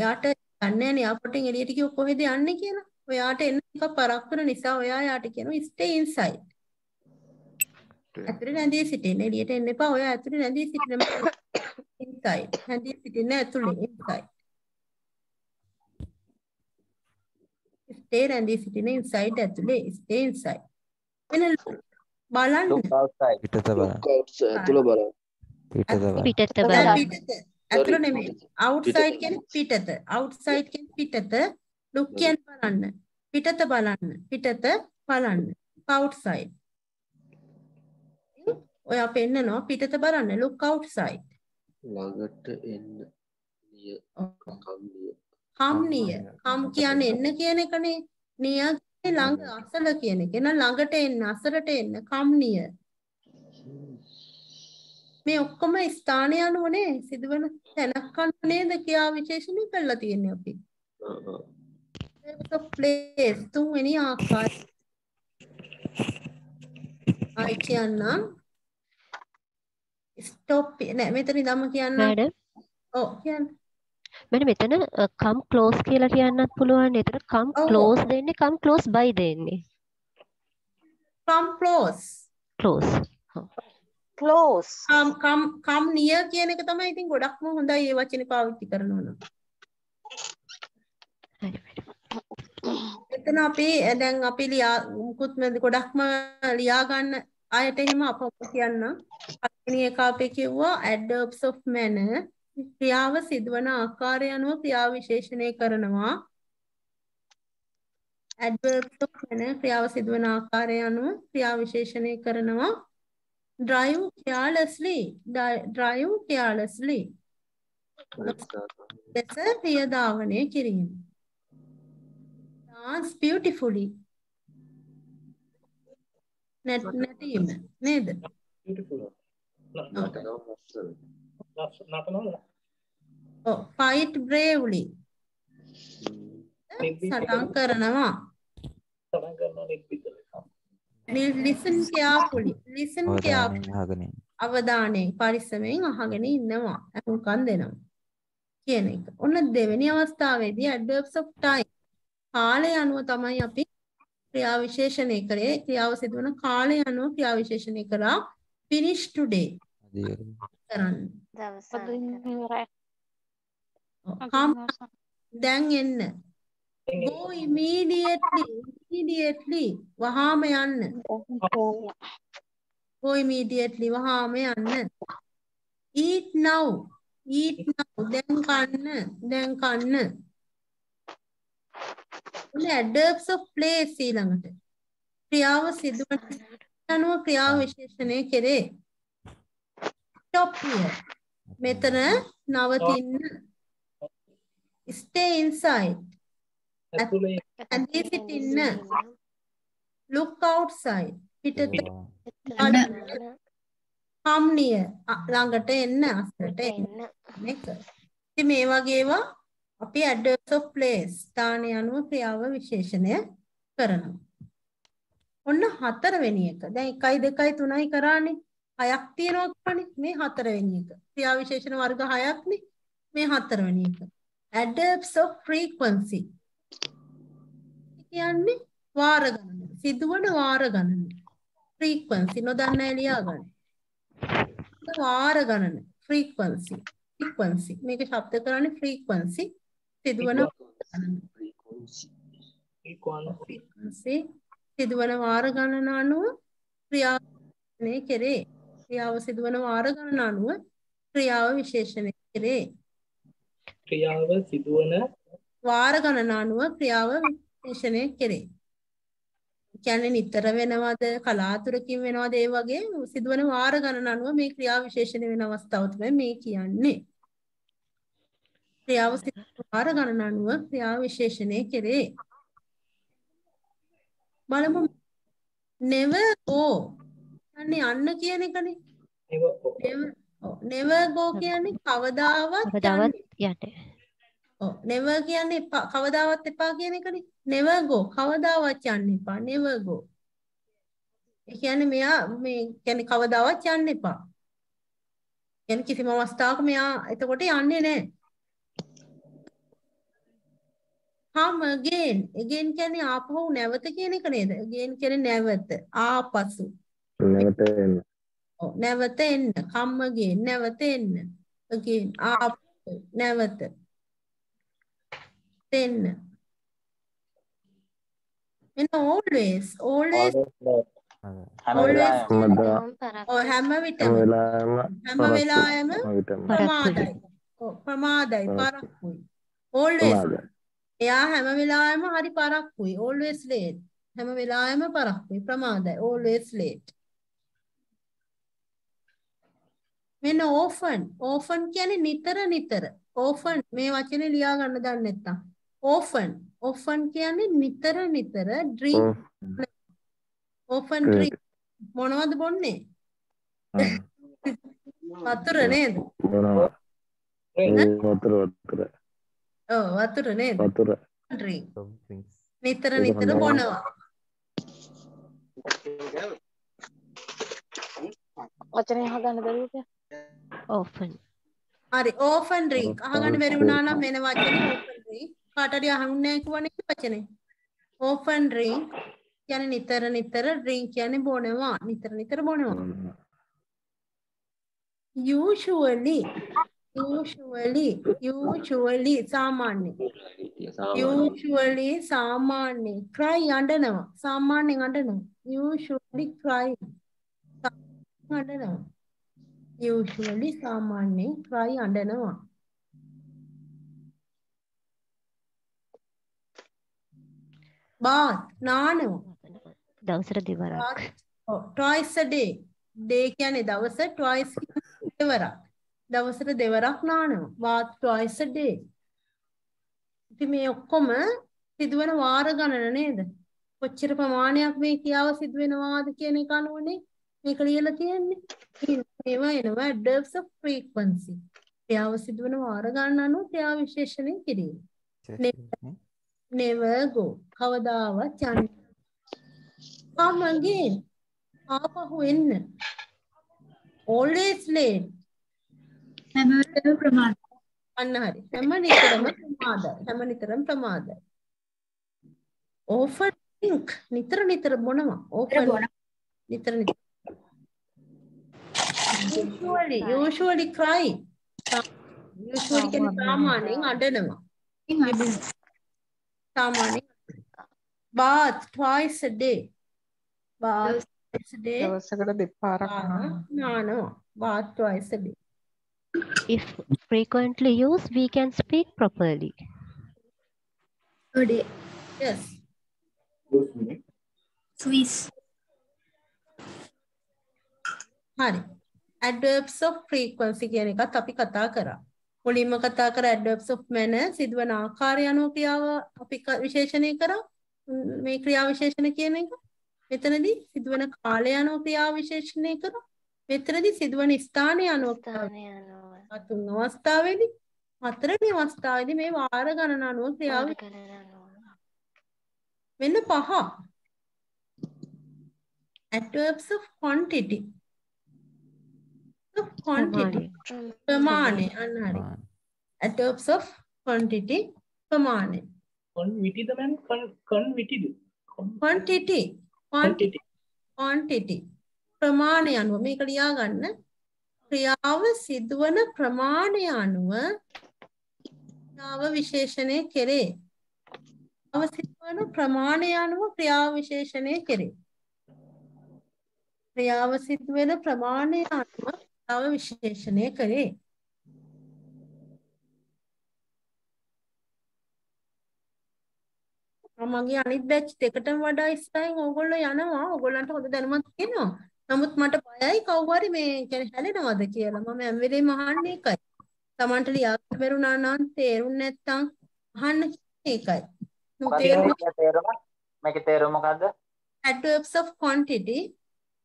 එයාට යන්නේ නැහැ එයාපෝට් එකෙන් එළියට කිව්ව කොහෙද යන්නේ කියලා. ඔයාට එන්න එක පරක් වෙන නිසා ඔයා යාට කියනවා stay inside. ඇතුලේ රැඳී සිටින්න. එළියට එන්න එපා. ඔයා ඇතුලේ රැඳී සිටින්න inside. රැඳී සිටින්න ඇතුලේ inside. Stay රැඳී සිටින inside ඇතුලේ. Stay inside. එන බලන්න පිටත බලන්න. ඇතුළ බලන්න. පිටත බලන්න. පිටත දැන් බලන්න. පිටත ඇතුළ නෙමෙයි. outside කියන්නේ පිටත. Outside කියන්නේ පිටත look කියන්නේ බලන්න. පිටත බලන්න. පිටත බලන්න. Outside. ඔයා පෙන්නනවා පිටත බලන්න. Look outside. ළඟට එන්න නිය. කම්නිය near come කියන්නේ එන්න කියන එකනේ. කියන්නේ ළඟ අසල කියන එක. එහෙනම් ළඟට එන්න අසලට එන්න near මේ ඔක්කොම ස්ථානය අනුවනේ සිදුවන තැනක් අනුව නේද ක්‍රියා විශේෂණය කරලා තියෙන්නේ අපි. of place තුන්වෙනි ආකාරය. ආයි කියන්නම්. stop නෑ මෙතන ඉඳන්ම කියන්න. මෑඩම් ඔව් කියන්න. මම මෙතන come close කියලා කියන්නත් පුළුවන්. එතන come ඔව්. close දෙන්නේ come close by දෙන්නේ. come close. close. Close come come come near කියන එක තමයි ඉතින් ගොඩක්ම හොඳයි ඒ වචනේ පාවිච්චි කරනවා නම්. එතන අපි දැන් අපි ලියා මුකුත් නැති ගොඩක්ම ලියා ගන්න අයට එහෙම අප කියන්නම්. පළවෙනි එක අපි කිව්වා adverbs of manner ක්‍රියාව සිදුවන ආකාරය අනුව ක්‍රියා විශේෂණය කරනවා. adverbs of manner ක්‍රියාව සිදුවන ආකාරය අනුව ක්‍රියා විශේෂණය කරනවා. Drive carelessly. Drive carelessly. ලෙස ක්‍රියාදාවනය කිරීම. dance beautifully. නැත් නැටීම නේද? ඔව් fight bravely. සටන් කරනවා. සටන් කරනවා listen carefully listen carefully අවධානයෙන් පරිස්සමෙන් අහගෙන ඉන්නවා. අහුම්කම් දෙනවා. කියන එක. ඔන්න දෙවෙනි අවස්ථාවේදී adverbs of time කාලය අනුව තමයි අපි ක්‍රියා විශේෂණය කරේ. ක්‍රියාව සිදුවන කාලය අනුව ක්‍රියා විශේෂණය කරා finish today කරන්න. come දැන් එන්න. Go immediately immediately වහාම යන්න. go immediately වහාම යන්න. eat now eat now දැන් කන්න දැන් කන්න. ඔන්න adverbs of place ඊළඟට. ක්‍රියාව සිදුවන අනුව ක්‍රියාව විශේෂණය කෙරේ. stop here. මෙතන නවතින්න. stay inside. ඇතුලේ ඇඳී සිටින්න. look outside. පිටත. අ- ළඟට එන්න අසලට එන්න. එක. ඉතින් මේ වගේ ඒවා අපි adverbs of place ස්ථානය අනුව ක්‍රියාව විශේෂණය කරනවා. ඔන්න හතරවෙනි එක. දැන් 1යි 2යි 3යි කරානේ. හයක් තියෙනවා කරන්නේ. මේ හතරවෙනි එක. ක්‍රියා විශේෂණ වර්ග හයක්නේ. මේ හතරවෙනි එක. adverbs of frequency. කියන්නේ වාර ගණන. සිදුවන වාර ගණන. frequency නොදන්න අය ලියා ගන්න. වාර ගණන. frequency. frequency. මේක ශබ්ද කරන්නේ frequency. සිදුවන ගණන. frequency සිදුවන වාර ගණන අනුව ක්‍රියාවනේ කෙරේ. ක්‍රියාව සිදුවන වාර ගණන අනුව ක්‍රියාව විශේෂණය කෙරේ. ක්‍රියාව සිදුවන වාර ගණන අනුව ක්‍රියාව විශ්ලේෂණය කෙරේ. කියන්නේ නිතර වෙනවද කලාතුරකින් වෙනවද ඒ වගේ සිදුවන වාර ගණන අනුව මේ ක්‍රියා විශේෂණය වෙන අවස්ථාව තමයි මේ කියන්නේ. ක්‍රියාව සිදුවන වාර ගණන අනුව ක්‍රියා විශේෂණය කෙරේ. බලමු never go කියන්නේ යන්න කියන එකනේ. never ඔව් never go කියන්නේ කවදාවත් කවදාවත් යට ඔව් never කියන්නේ එපා කවදාවත් එපා කියන එකනේ. never go කවදාවත් යන්න එපා. never go. ඒ කියන්නේ මෙයා මේ කියන්නේ කවදාවත් යන්න එපා. කියන්නේ කිසිම අවස්ථාවක මෙයා එතකොට යන්නේ නැහැ. come again. again කියන්නේ ආපහු නැවත කියන එක නේද? again කියන්නේ නැවත. ආපසු. නැවත එන්න. ඔව් නැවත එන්න. come again නැවත එන්න. again ආපහු නැවත. එන්න. එන්න always always හැම විටම හැම. වෙලාවෙම ප්‍රමාදයි. ප්‍රමාදයි. පරක්කුයි. always. එයා හැම වෙලාවෙම හරි පරක්කුයි. always late. හැම වෙලාවෙම පරක්කුයි. ප්‍රමාදයි. always late. මෙන්න often. often කියන්නේ නිතර නිතර. often මේ වචනේ ලියා ගන්න දන්නේ නැත්තම්. Often. often කියන්නේ නිතර නිතර drink. often drink. මොනවද බොන්නේ? වතුර නේද? වතුර වතුර ඔව් වතුර නේද? වතුර. නිතර නිතර. බොනවා. වචනය හදන්න බැරිද? often හරි ඕෆන් ඩ්‍රින්ක් අහගන්න බැරි වුණා නම් වෙන වචනේ ඕෆන් ඩ්‍රින්ක් කාට හරි අහන්නේ නැහැ කියවනේ වචනේ ඕෆන් ඩ්‍රින්ක් කියන්නේ නිතර නිතර ඩ්‍රින්ක් කියන්නේ බොනවා. නිතර නිතර බොනවා. usually usually usually සාමාන්‍ය usually සාමාන්‍ය cry අඬනවා. සාමාන්‍යයෙන් අඬනවා. usually cry අඬනවා. usually සාමාන්‍යයෙන් cry අඬනවා. Bath නානවා දවසට දෙවරක්. ඔව් twice a day. Day කියන්නේ දවස twice කියන්නේ දෙවරක්. දවසට දෙවරක් නානවා bath twice a day. ඉතින් මේ ඔක්කොම සිදුවන වාර ගණන නේද? කොච්චර ප්‍රමාණයක් මේ ක්‍රියාව සිදු වෙනවාද කියන එක අනුවනේ මේක ලියලා තියෙන්නේ. ඉතින් මේවා එනවා adverbs of frequency. ක්‍රියාව සිදුවන වාර ගණන අනුව ක්‍රියා විශේෂණය කිරීම never go කවදාවත් යන්නේ. come again ආපහු එන්න. Always late. හැම වෙලේම ප්‍රමාද අන්න හරි. හැම නිතරම ප්‍රමාදයි. හැම නිතරම ප්‍රමාදයි. Often drink නිතර නිතර බොනවා. Often නිතර නිතර usually usually cry. Usually කියන්නේ සාමාන්‍යයෙන්. අඬනවා සාමාන්‍යයෙන් bath twice a day bath twice a day දවසකට දෙපාරක් නානවා bath twice a day if frequently used we can speak properly yes Swiss හරි adverbs of frequency කියන එකත් අපි කතා කරා මුලින්ම කතා කර adverbs of manner සිදුවන ආකාරය අනුව ක්‍රියාව අපි විශේෂණය කරා ම්, ක්‍රියා විශේෂණ කියන එක මෙතනදී සිදුවන කාලය අනුව ක්‍රියා විශේෂණය කරා මෙතනදී සිදුවන ස්ථානය අනුව ස්ථානය අනුව. තුන් අවස්ථාවේදී හතරවෙනි අවස්ථාවේදී මේ වාර ගණන අනුව ක්‍රියාව. මෙන්න පහ. Adverbs of quantity quantity. ප්‍රමාණය. අන්න හරි. adverbs of quantity ප්‍රමාණය. කොන්විටිද මැම් කොන්විටිද quantity quantity. Quantity. ප්‍රමාණය අනුව මේක ලියා ගන්න ක්‍රියාව සිදුවන ප්‍රමාණය අනුව ක්‍රියාව විශේෂණය කෙරේ. ක්‍රියාව සිදුවන ප්‍රමාණය අනුව ක්‍රියාව විශේෂණය කෙරේ. ක්‍රියාව සිදුවෙන ප්‍රමාණය අනුව ක්‍රියාව විශේෂණය කරේ. මගේ අනිත් බැච් දෙකටම වඩා ඉස්සරහින් ඕගොල්ලෝ යනවා. ඕගොල්ලන්ට හොඳ දැනුමක් තියෙනවා. නමුත් මට බයයි කවුරු මේ කියන්නේ හැලෙනවද කියලා. මම හැම වෙලේම අහන්නේ ඒකයි. Tamanට ලියා ගන්න බැරුණා නම් තේරුන්නේ නැත්තම් අහන්න ඒකයි. තේරුම තේරුම? මේකේ තේරුම මොකද්ද? adverbs of quantity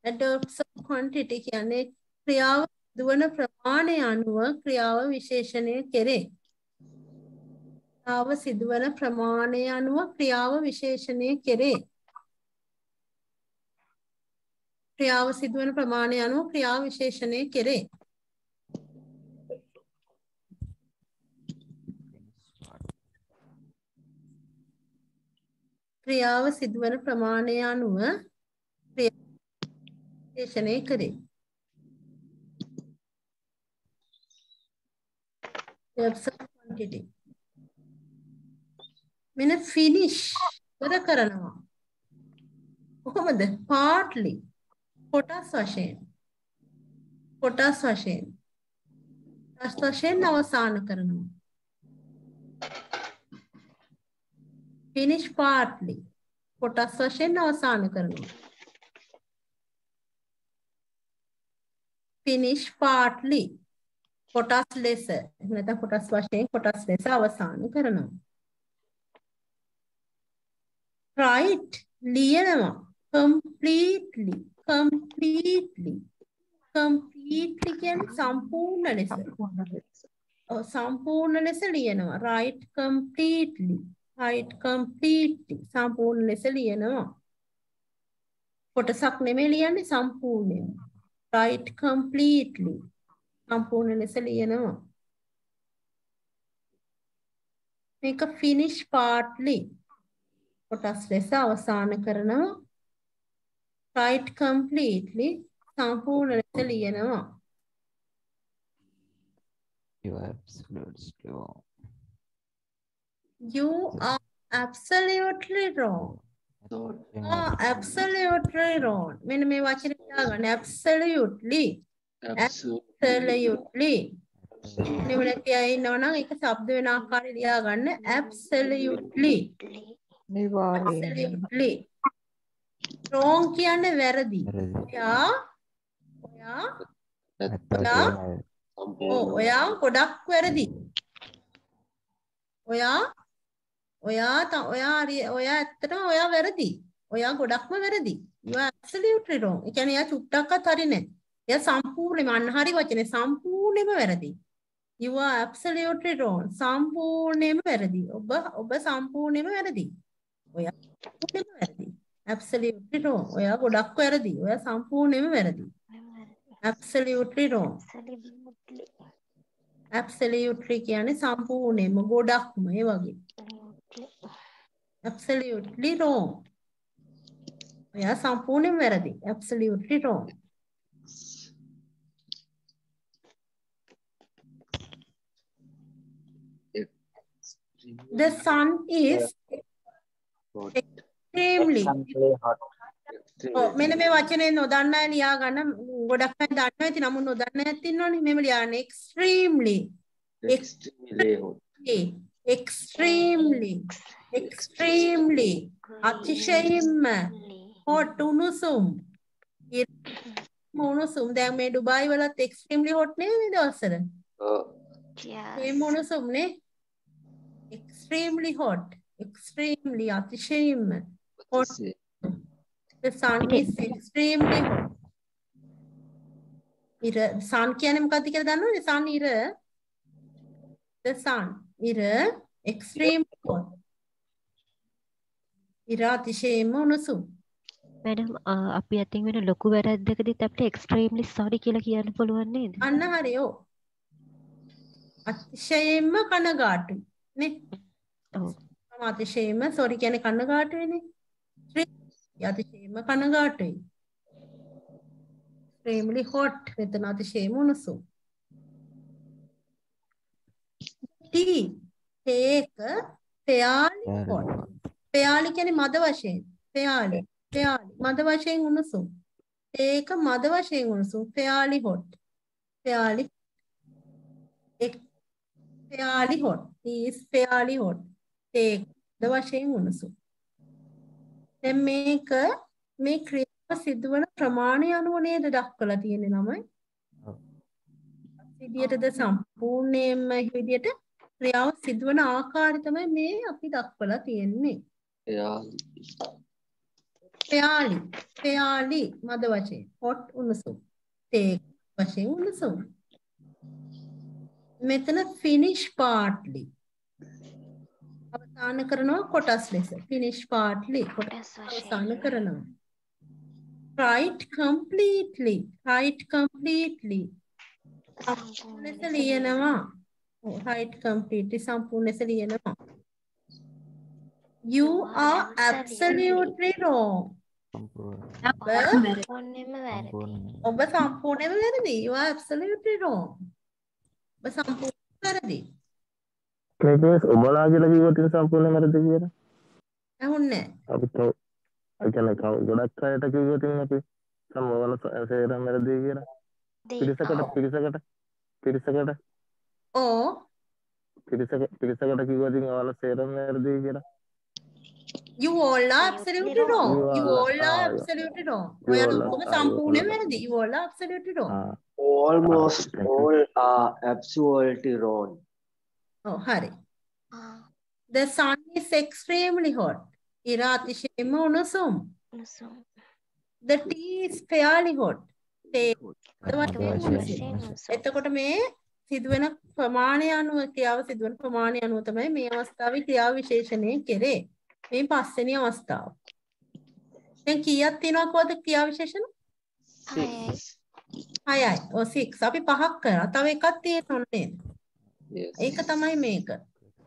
adverbs of quantity කියන්නේ ක්‍රියාව දුවන ප්‍රමාණය අනුව ක්‍රියාව විශේෂණය කෙරේ. ක්‍රියාව සිදුවන ප්‍රමාණය අනුව ක්‍රියාව විශේෂණය කෙරේ. ක්‍රියාව සිදුවන ප්‍රමාණය අනුව ක්‍රියාව විශේෂණය කෙරේ. ක්‍රියාව සිදුවන ප්‍රමාණය අනුව ක්‍රියාව විශේෂණය කරේ. Verbs of quantity. මෙන්න finish ඉවර කරනවා. කොහොමද? partly කොටස් වශයෙන්. කොටස් වශයෙන්. කොටස් වශයෙන් අවසන් කරනවා. finish partly කොටස් වශයෙන් අවසන් කරනවා. finish partly කොටස් ලෙස එහෙම නැත්නම් කොටස් වශයෙන් කොටස් ලෙස අවසන් කරනවා. right ලියනවා. Completely completely. Completely කියන්නේ සම්පූර්ණ ලෙස. ඔව් සම්පූර්ණ ලෙස ලියනවා. Right completely. Right completely. සම්පූර්ණ ලෙස ලියනවා. කොටසක් නෙමෙයි ලියන්නේ සම්පූර්ණයෙන් right completely. සම්පූර්ණ ලෙස ලියනවා. මේක finish partly කොටස් ලෙස අවසන් කරනවා. Write completely සම්පූර්ණ ලෙස ලියනවා. You are absolutely wrong. you are absolutely wrong. Ah absolutely wrong. මෙන්න මේ වචනේ දාගන්න. Absolutely. Absolutely නිවන තියා ඉන්නවනම් ඒක શબ્ද වෙන ආකාරය ලියා ගන්න absolutely absolutely wrong කියන්නේ වැරදි ඔයා ඔයා ඔයා ඔයා ගොඩක් වැරදි ඔයා ඔයා ඔයා ඔයා ඇත්තටම ඔයා වැරදි ඔයා ගොඩක්ම වැරදි you are absolutely wrong ඒ කියන්නේ එයා චුට්ටක්වත් හරි නැහැ එයා සම්පූර්ණයෙන්ම අන්න හරි වචනේ සම්පූර්ණයෙන්ම වැරදි. You are absolutely wrong. සම්පූර්ණයෙන්ම වැරදි. ඔබ ඔබ සම්පූර්ණයෙන්ම වැරදි. ඔයා සම්පූර්ණයෙන්ම වැරදි. Absolutely wrong. ඔයා ගොඩක් වැරදි. ඔයා සම්පූර්ණයෙන්ම වැරදි. Absolutely wrong. Absolutely. කියන්නේ සම්පූර්ණයෙන්ම ගොඩක්ම ඒ වගේ. Absolutely wrong. ඔයා සම්පූර්ණයෙන් වැරදි. Absolutely wrong the sun is extremely hot. ඔව් මෙන්න මේ වචනේ නොදන්න අය ලියා ගන්න ගොඩක් අය දන්නවා. ඉතින් නමුත් නොදන්න අයත් ඉන්නවනේ. මෙහෙම ලියන්න extremely. Extremely. Hot. extremely. Extremely. අතිශයින්ම hot උණුසුම්. උණුසුම්. දැන් මේ ඩුබායි වලත් extremely hot නේ මේ දවස්වල? ඒ උණුසුම්නේ extremely hot extremely අතිශයින්ම hot. The sun is extremely hot. ඉර sun කියන්නේ මොකක්ද කියලා දන්නවද? Sun ඉර the sun ඉර extremely hot. ඉර අතිශයින්ම උණුසුම්. මැඩම් අපි අතින් වෙන ලොකු වැරැද්දකදීත් අපිට එක්ස්ට්‍රීම්ලි සෝරි කියලා කියන්න පුළුවන් නේද? අන්න හරි ඔව් අතිශයින්ම කනගාටුයි නේ? මම අතිශයින්ම සෝරි කියන්නේ කනගාටුයිනේ Extremely අතිශයින්ම කනගාටුයි extremely hot මෙතන අතිශයින්ම උණුසුම්. tea ඒක පෙයාලි hot. පෙයාලි කියන්නේ මද වශයෙන්. පෙයාලි පෙයාලි මද වශයෙන් උණුසුම්. ඒක මද වශයෙන් උණුසුම්. පෙයාලි hot. පෙයාලි එක් පෙයාලි hot he is පෙයාලි hot ඒක මද වශයෙන් උණුසුම්. දැන් මේක මේ ක්‍රියාව සිදුවන ප්‍රමාණය අනුව නේද දක්වලා තියෙන්නේ ළමයි? විදියටද සම්පූර්ණයෙන්ම මේ විදියට ක්‍රියාව සිදුවන ආකාරය තමයි මේ අපි දක්වලා තියෙන්නේ. පෙයාලි පෙයාලි මද වචයෙන් hot උණුසුම්. තේ වශයෙන් උණුසුම්. මෙතන finish partly අවසාන කරනවා කොටස් ලෙස. finish partly කොටස් අවසාන කරනවා. Write completely. Write completely. සම්පූර්ණ ලෙස ලියනවා. write completely. සම්පූර්ණ ලෙස ලියනවා. You are absolutely wrong. ඔබ සම්පූර්ණයෙන්ම වැරදි. ඔබ සම්පූර්ණයෙන්ම වැරදි. You are absolutely wrong ඔබ සම්පූර්ණ වැරදි ක්ලේකස් ඔබලා කියලා කිව්වට ඉතින් සම්පූර්ණයෙන්ම වැරදි කියලා. ඇහුන්නේ අපි තව ඒ කියන්නේ කව ගොඩක් අයට කිව්වොත් අපි සම්මවල සේරම වැරදි කියලා. පිරිසකට පිරිසකට පිරිසකට ඕ පිරිසක පිරිසකට කිව්වොත් ඔයාලා සේරම වැරදි කියලා. You all are absolutely wrong. You You all all are absolutely wrong. You ඔයාලා all are- ඔක්කොම ah, සම්පූර්ණයෙන් වැරදි. You all are absolutely wrong. Almost all are absolutely wrong. ඔව් හරි. The sun is extremely hot. ඉර අතිශයින්ම උණුසුම්. The tea is fairly hot. තේ උණුසුම්. එතකොට මේ සිදුවෙන ප්‍රමාණය අනුව ක්‍රියාව සිදුවන ප්‍රමාණය අනුව තමයි මේ අවස්ථාවේ ක්‍රියා විශේෂණය කෙරේ. මේ පස්වෙනි අවස්ථාව. දැන් කීයක් තියෙනවද කොහොමද ක්‍රියා විශේෂණ? හයයි. ඔව් 6. අපි පහක් කරා. තව එකක් තියෙනවා නේද? ඒක තමයි මේක.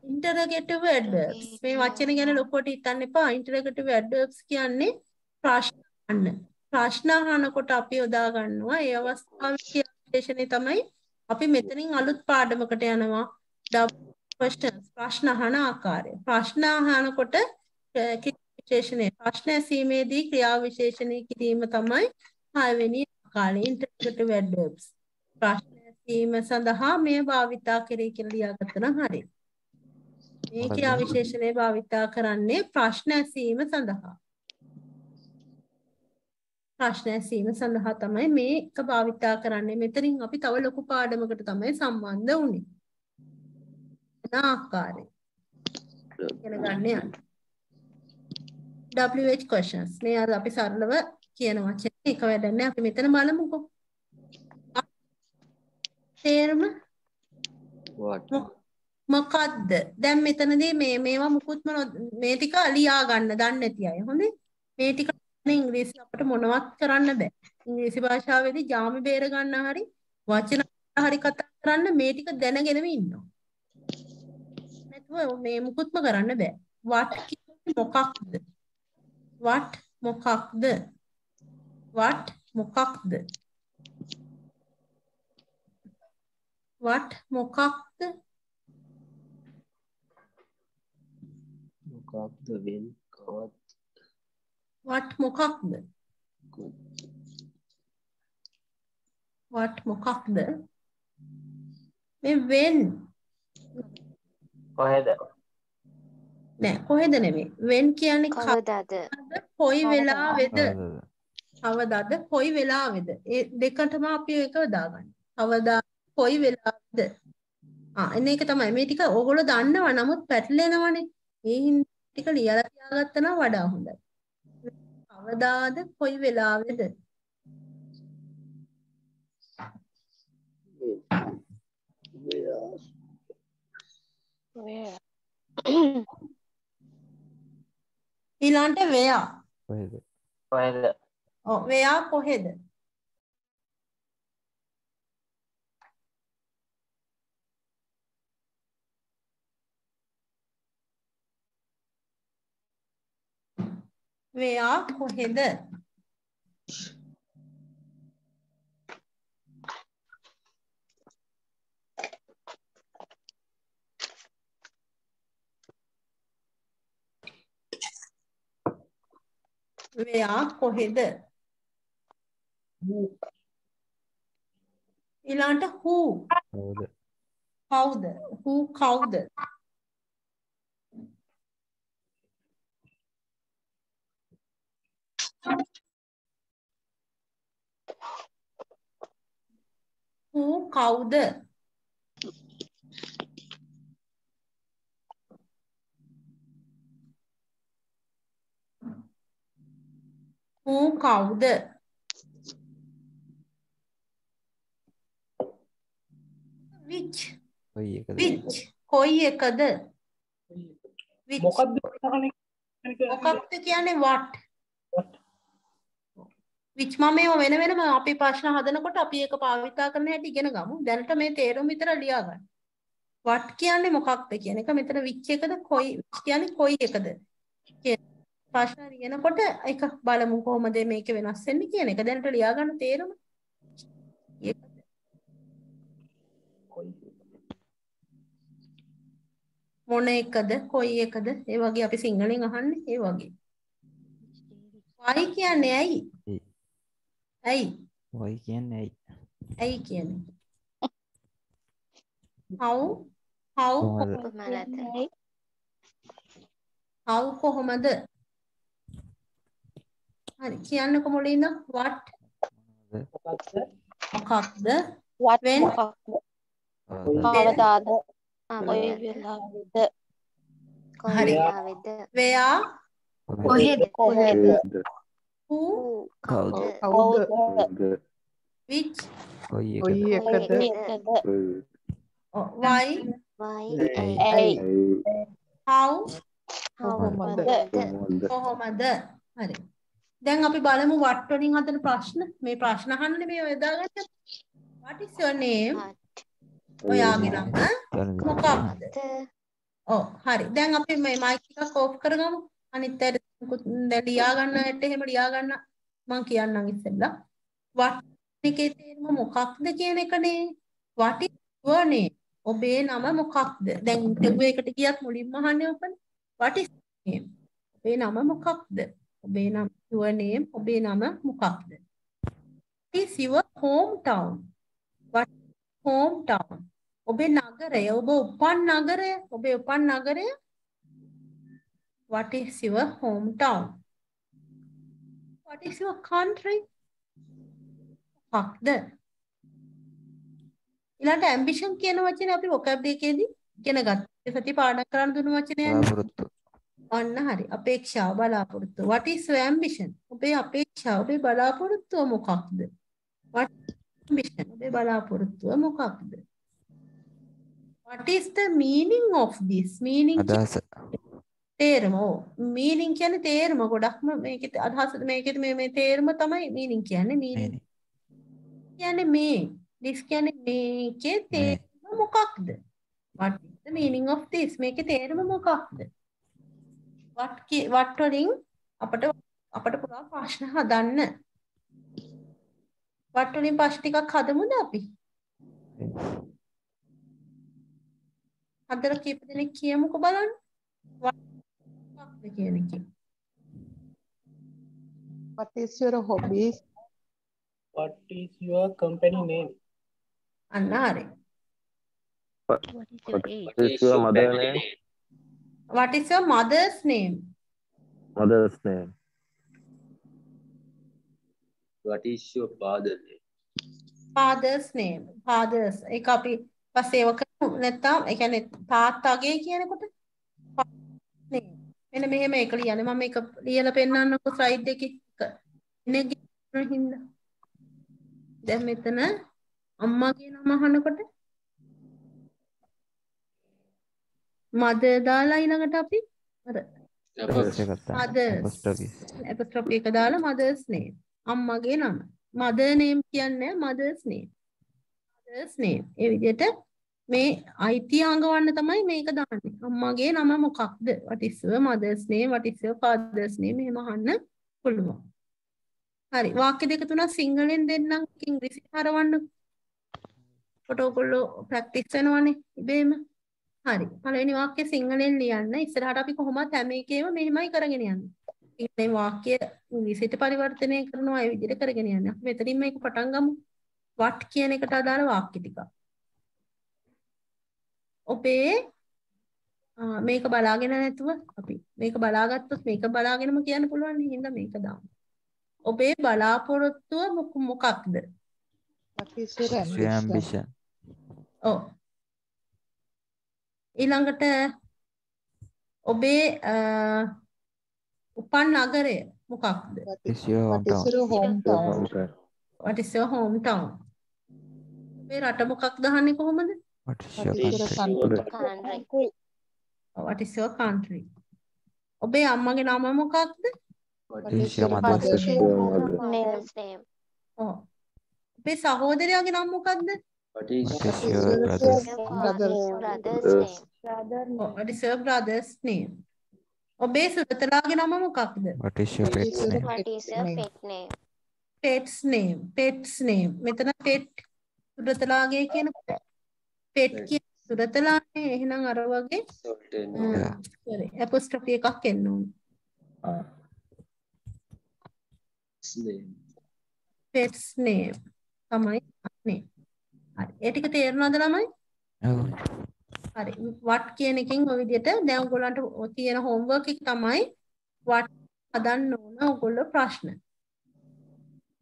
interrogative adverbs. මේ වචන ගැන ලොකුවට හිතන්න එපා. interrogative adverbs කියන්නේ ප්‍රශ්න අහන්න. ප්‍රශ්න අහනකොට අපි යොදා ගන්නවා. ඒ අවස්ථාවේ ක්‍රියා විශේෂණය තමයි අපි මෙතනින් අලුත් පාඩමකට යනවා. double questions ප්‍රශ්න අහන ආකාරය. ප්‍රශ්න අහනකොට විශේෂණය ප්‍රශ්න ඇසීමේදී ක්‍රියා විශේෂණය කිරීම තමයි හයවෙනි ආකාරය interrogative adverbs. ප්‍රශ්න ඇසීම සඳහා මෙය භාවිතා කෙරේ කියලා ලියාගත්තා නම් හරියි. මේ ක්‍රියා විශේෂණය භාවිතා කරන්නේ ප්‍රශ්න ඇසීම සඳහා. ප්‍රශ්න ඇසීම සඳහා තමයි මේක භාවිතා කරන්නේ. මෙතනින් අපි තව ලොකු පාඩමකට තමයි සම්බන්ධ වුනේ. ආකාරය. ඉගෙන ගන්න යන්න. WH questions. මේ අර අපි සරලව කියන වචනේ එක වැඩක් නෑ. අපි මෙතන බලමුකෝ. තේරුම? මොකද්ද? දැන් මෙතනදී මේ මේවා මුකුත්ම මේ ටික ලියා ගන්න දන්නේ නැති අය. හොඳේ? මේ ටික ඉංග්‍රීසි අපිට මොනවත් කරන්න බෑ. ඉංග්‍රීසි භාෂාවේදී ජාමි බේර ගන්න හරි වචන හරි කතා කරන්න මේ ටික දැනගෙනම ඉන්නවා. නැතුව මේ මුකුත්ම කරන්න බෑ. what මොකක්ද? What මොකක්ද? what මොකක්ද? what මොකක්ද? මොකක්ද වෙන් කවත් what මොකක්ද? what මොකක්ද? මේ when කොහෙද නෑ කොහෙද නෙමෙයි. when කියන්නේ කවදාද? කොයි වෙලාවේද? කවදාද? කොයි වෙලාවේද? ඒ දෙකටම අපි ඒක දාගන්න. කවදා කොයි වෙලාවේද? ආ එන්න ඒක තමයි. මේ ටික ඕගොල්ලෝ දන්නවා නමුත් පැටලෙනවනේ. ඒ හින්දා ටික ලියලා තියාගත්තා නම් වඩා හොඳයි. කවදාද කොයි වෙලාවේද? Where? ඊළඟට where? කොහෙද? කොහෙද ඔව් where කොහෙද? where කොහෙද? Where කොහෙද? ඊළඟට who කවුද? කවුද? who කවුද? who කවුද who කවුද? Which? which? කොයි එකද? Which? මොකක්ද කියන්නේ what? Which මම මේව වෙන වෙනම අපි ප්‍රශ්න හදනකොට අපි ඒක භාවිතා කරන හැටි ඉගෙන ගමු. දැනට මේ තේරුම විතර ලියා ගන්න. what කියන්නේ මොකක්ද කියන එක? මෙතන which එකද? කොයි කියන්නේ කොයි එකද ප්‍රශ්න ලියනකොට ඒක බලමු කොහොමද මේක වෙනස් වෙන්නේ කියන එක දැනට ලියා ගන්න තේරුම. මොන එකද කොයි එකද ඒ වගේ අපි සිංහලෙන් අහන්නේ ඒ වගේ. why කියන්නේ ඇයි? ඇයි? වයි කියන්නේ ඇයි ඇයි කියන්නේ? how how කොහොමද? කොහොමද? how කොහොමද? හරි. කියන්නකො මුලින්ම what? මොකක්ද? what when? මොකක්ද? කවදාද? ආ, කොයි වෙලාවෙද හරි. කොහේද? Where? කොහෙද? කොහෙද? who? කවුද? කවුද? which කොයි කොයි එකද කොයි එකද එකද oh, why? Why? ඇයි ඇයි how? කවුද කොහොමද? හරි දැන් අපි බලමු what වලින් හදන ප්‍රශ්න. මේ ප්‍රශ්න අහන්නේ මේ යොදාගන්න what is your name? ඔයාගේ නම. මොකක්ද? ඔව් හරි. දැන් අපි මේ මයික් එකක් ඕෆ් කරගමු. අනිත් අයට ලියා ගන්න ඇට එහෙම ලියා ගන්න මම කියන්නම් ඉස්සෙල්ලා. what එකේ තේරුම මොකක්ද කියන එකනේ. what is your name? ඔබේ නම මොකක්ද? දැන් ඉන්ටර්විව් එකට ගියත් මුලින්ම අහන්නේ ඔබනේ what is your name? ඔබේ නම මොකක්ද ඔබේ නම your name ඔබේ නම මොකක්ද? What is your hometown. What hometown? ඔබේ නගරය ඔබ උපන් නගරය ඔබේ උපන් නගරය? What is your hometown? What is your country? මොකක්ද? ඊළඟට ambition කියන වචනේ අපි vocabulary එකේදී ඉගෙන ගත්තා. සති පාඩම් කරන්න දුන්නු වචනයනේ බලාපොරොත්තු. අන්න හරි. අපේක්ෂාව බලාපොරොත්තු. What is your ambition? ඔබේ අපේක්ෂාව ඔබේ බලාපොරොත්තුව මොකක්ද? What ambition? ඔබේ බලාපොරොත්තුව මොකක්ද? What is the meaning of this? Meaning අදහස. තේරුම. ඕ meaning කියන්නේ තේරුම. ගොඩක්ම මේකේ අදහස මේකේ මේ මේ තේරුම තමයි meaning කියන්නේ. Meaning කියන්නේ මේ. This කියන්නේ මේකේ තේරුම මොකක්ද? What is the meaning of this? මේකේ තේරුම මොකක්ද what ki- what වලින් අපට අපට පුරා ප්‍රශ්න හදන්න what වලින් ප්‍රශ්න ටිකක් හදමුද අපි හදලා කීප දෙනෙක් කියමුකෝ බලන්න what මොකක්ද කියන එක What is your hobbies? What is your company name? අන්න හරි What is your mother name? What is your mother's name? Mother's name. What is your father name? father's name. Fathers. ඒක අපි පස්සේ කරමු. නැත්තම් ඒ කියන්නේ තාත්තාගේ කියනකොට නේ මෙන්න මෙහෙම ඒක ලියන්නේ. මම මේක ලියලා පෙන්නන්නකො ස්ලයිඩ් එකේ. ඉන්නේ හින්දා දැන් මෙතන අම්මාගේ නම අහනකොට මදර් දාලා ඊළඟට අපි අර මදර්ස් අපොස්ට්‍රොෆි එක දාලා මදර්ස් නේම් අම්මගේ නම. මදර් නේම් කියන්නේ මදර්ස් නේම් මදර්ස් නේම් ඒ විදිහට මේ අයිතිය අඟවන්න තමයි මේක දාන්නේ. අම්මගේ නම මොකක්ද? What is your mother's name? What is your father's name? එහෙම අහන්න පුළුවන්. හරි. වාක්‍ය දෙක තුනක් සිංහලෙන් දෙන්නම්. ඉංග්‍රීසි හරවන්න. කොට ඔයගොල්ලෝ ප්‍රැක්ටිස් වෙනවනේ. ඉබේම හරි. පළවෙනි වාක්‍ය සිංහලෙන් ලියන්න. ඉස්සරහට අපි කොහොමද හැම එකේම මෙහෙමයි කරගෙන යන්නේ. ඉතින් වාක්‍ය ඉංග්‍රීසියට පරිවර්තනය කරනවා ඒ විදිහට කරගෙන යන්නේ. අපි මෙතනින් මේක පටන් ගමු. what කියන එකට අදාළ වාක්‍ය ටික. ඔබේ මේක බලාගෙන නැතුව අපි මේක බලාගත්තොත් මේක බලාගෙනම කියන්න පුළුවන් හින්දා මේක දාමු. ඔබේ බලාපොරොත්තුව මොක- මොකක්ද? Ambition? ඔව්. ඊළඟට ඔබේ උපන් නගරය මොකක්ද? What Is your hometown? your hometown? hometown. What is your hometown? ඔබේ රට මොකක්ද අහන්නේ කොහොමද? What is your country? What is your country? ඔබේ අම්මගේ නම මොකක්ද? What is your. Mother's name. ඔව්. ඔබේ සහෝදරයාගේ නම මොකක්ද? What is What is your your brother's brother's Brother's Brothers. name. What is your brother's name? ඔබේ සුරතලාගේ නම මොකක්ද? What is your pet's name? What is your name? pet name? pets name. Pets name. මෙතන pet සුරතලාගේ කියනකොට pet. කියන සුරතලානේ. එහෙනම් අර වගේ sorry. apostrophe එකක් එන්න ඕනේ. Pets name. තමයි අන්නේ හරි ඒ ටික තේරුණාද ළමයි Oh, හරි what කියන එකෙන් ඔය විදිහට දැන් ඔයගොල්ලන්ට ඔය තියෙන homework එක තමයි what හදන්න ඕන ඔයගොල්ලෝ ප්‍රශ්න.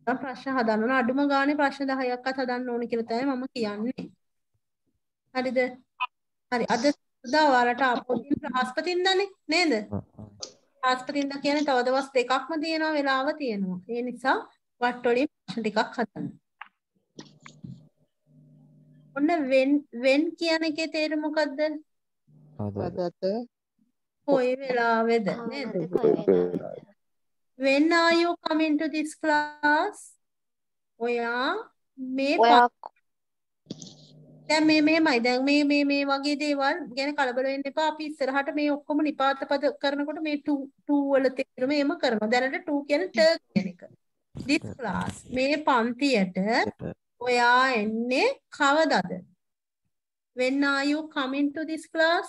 දැන් ප්‍රශ්න හදන්න ඕන අඩුම ගානේ ප්‍රශ්න 10ක්වත් හදන්න ඕන කියලා තමයි මම කියන්නේ. හරිද? හරි අද සුදා ඔයාලට අපෝදින් බ්‍රහස්පතින්දානේ නේද? බ්‍රහස්පතින්දා කියන්නේ තව දවස් දෙකක්ම තියෙනවා වෙලාව තියෙනවා. ඒ නිසා what වලින් ප්‍රශ්න ටිකක් හදන්න. ඔන්න when when කියන එකේ තේරුම මොකද්ද? Father. කොයි වෙලාවෙද නේද? When are you coming to this class? ඔයා මේ දැන් මේ මේමයි දැන් මේ මේ මේ වගේ දේවල් ගැන කලබල වෙන්න එපා අපි ඉස්සරහට මේ ඔක්කොම නිපාත පද කරනකොට මේ 2 2 වල තේරුම එම කරනවා දැනට 2 කියන්නේ ට කියන එක this class මේ පන්තියට. ඔයා එන්නේ කවදද? When are you coming to this class?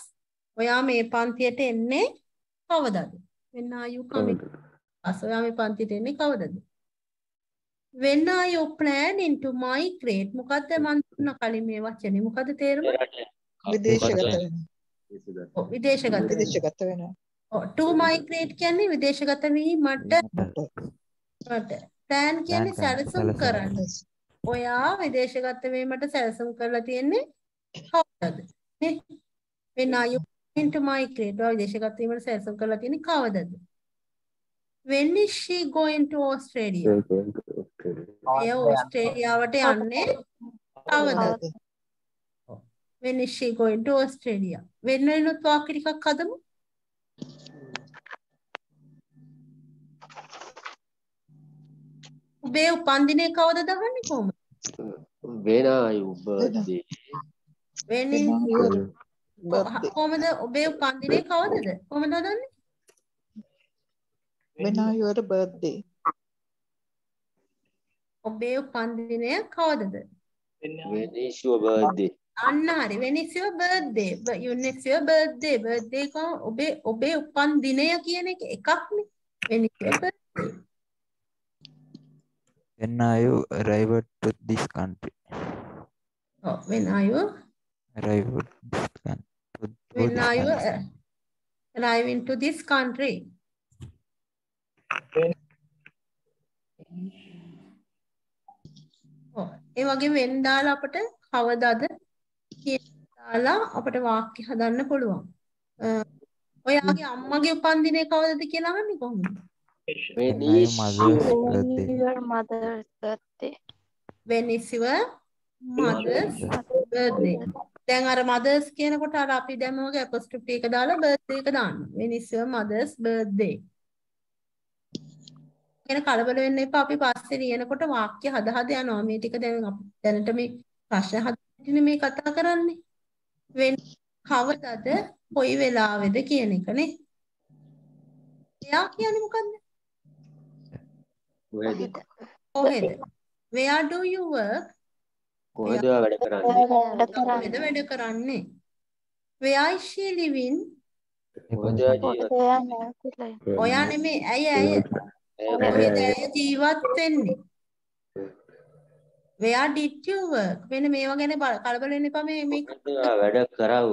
ඔයා මේ පන්තියට එන්නේ කවදද? When are you coming ඔයා මේ පන්තියට එන්නේ කවදද? When are you planning to migrate? මොකද්ද මන් දුන්න කලින් මේ වචනේ? මොකද්ද තේරුම? විදේශගත වෙනවා. විදේශගත. විදේශගත වෙනවා. ඔව් to migrate කියන්නේ විදේශගත වීමට මට plan කියන්නේ සැලසුම්. කරන්න. ඔයා විදේශගත වීමට සැලසුම් කරලා තියෙන්නේ කවදද? නේ? when are you going to migrate? ඔයා විදේශගත වීමට සැලසුම් කරලා තියෙන්නේ කවදද? when is she going to Australia? එය ඕස්ට්‍රේලියාවට යන්නේ කවදද? when is she going to Australia? වෙන වෙනත් වාක්‍ය ටිකක් හදමු. ඔබේ උපන්දිනය කවදද අහන්නේ කොහොමද? When are you birthday? when is your birthday? කොහොමද ඔබේ උපන්දිනය කවදද? කොහොමද හදන්නේ? When are your birthday? ඔබේ උපන්දිනය කවදද? When is your birthday? අන්න හරි when is your birthday? But when is your birthday? birthday කොහොම ඔබේ ඔබේ උපන්දිනය කියන එක එකක්නේ. when is your birthday? When are you arrived to this country? Oh, when are you Arrived this country. To, to when this are you country. uh, arriving to this country? ඔව් ඒ වගේ වෙන් දාලා අපිට කවදාද දාලා අපිට වාක්‍ය හදන්න පුළුවන්. ඔයාගේ අම්මගේ උපන්දිනය කවදද කියලා අහන්නේ කොහොමද? When When is mother's your mother's birthday? when is your mother's birthday? දැන් අර mothers කියනකොට අර අපි දැන් මේ වගේ apostrophe එක දාලා birthday එක දාන්න. when is your mother's birthday? කියන කලබල වෙන්න එපා. අපි පස්සේ ලියනකොට වාක්‍ය හද හද යනවා. මේ ටික දැන් දැනට මේ ප්‍රශ්න හදන්නේ මේ කතා කරන්නේ. වෙන කවදද කොයි වෙලාවෙද කියන එකනේ එයා කියන්නේ මොකද්ද කොහෙද? කොහෙද? where do you work? කොහෙද වැඩ කරන්නේ? කොහෙද වැඩ කරන්නේ? where is she living? කොහෙද ජීවත්? ඔයා නෙමෙයි. ඇයි ඇයි? කොහෙද ඇය ජීවත් වෙන්නේ? Where did you work? වෙන මේවා ගැන බල- කලබල වෙන්න එපා මේ මේ වැඩ කරව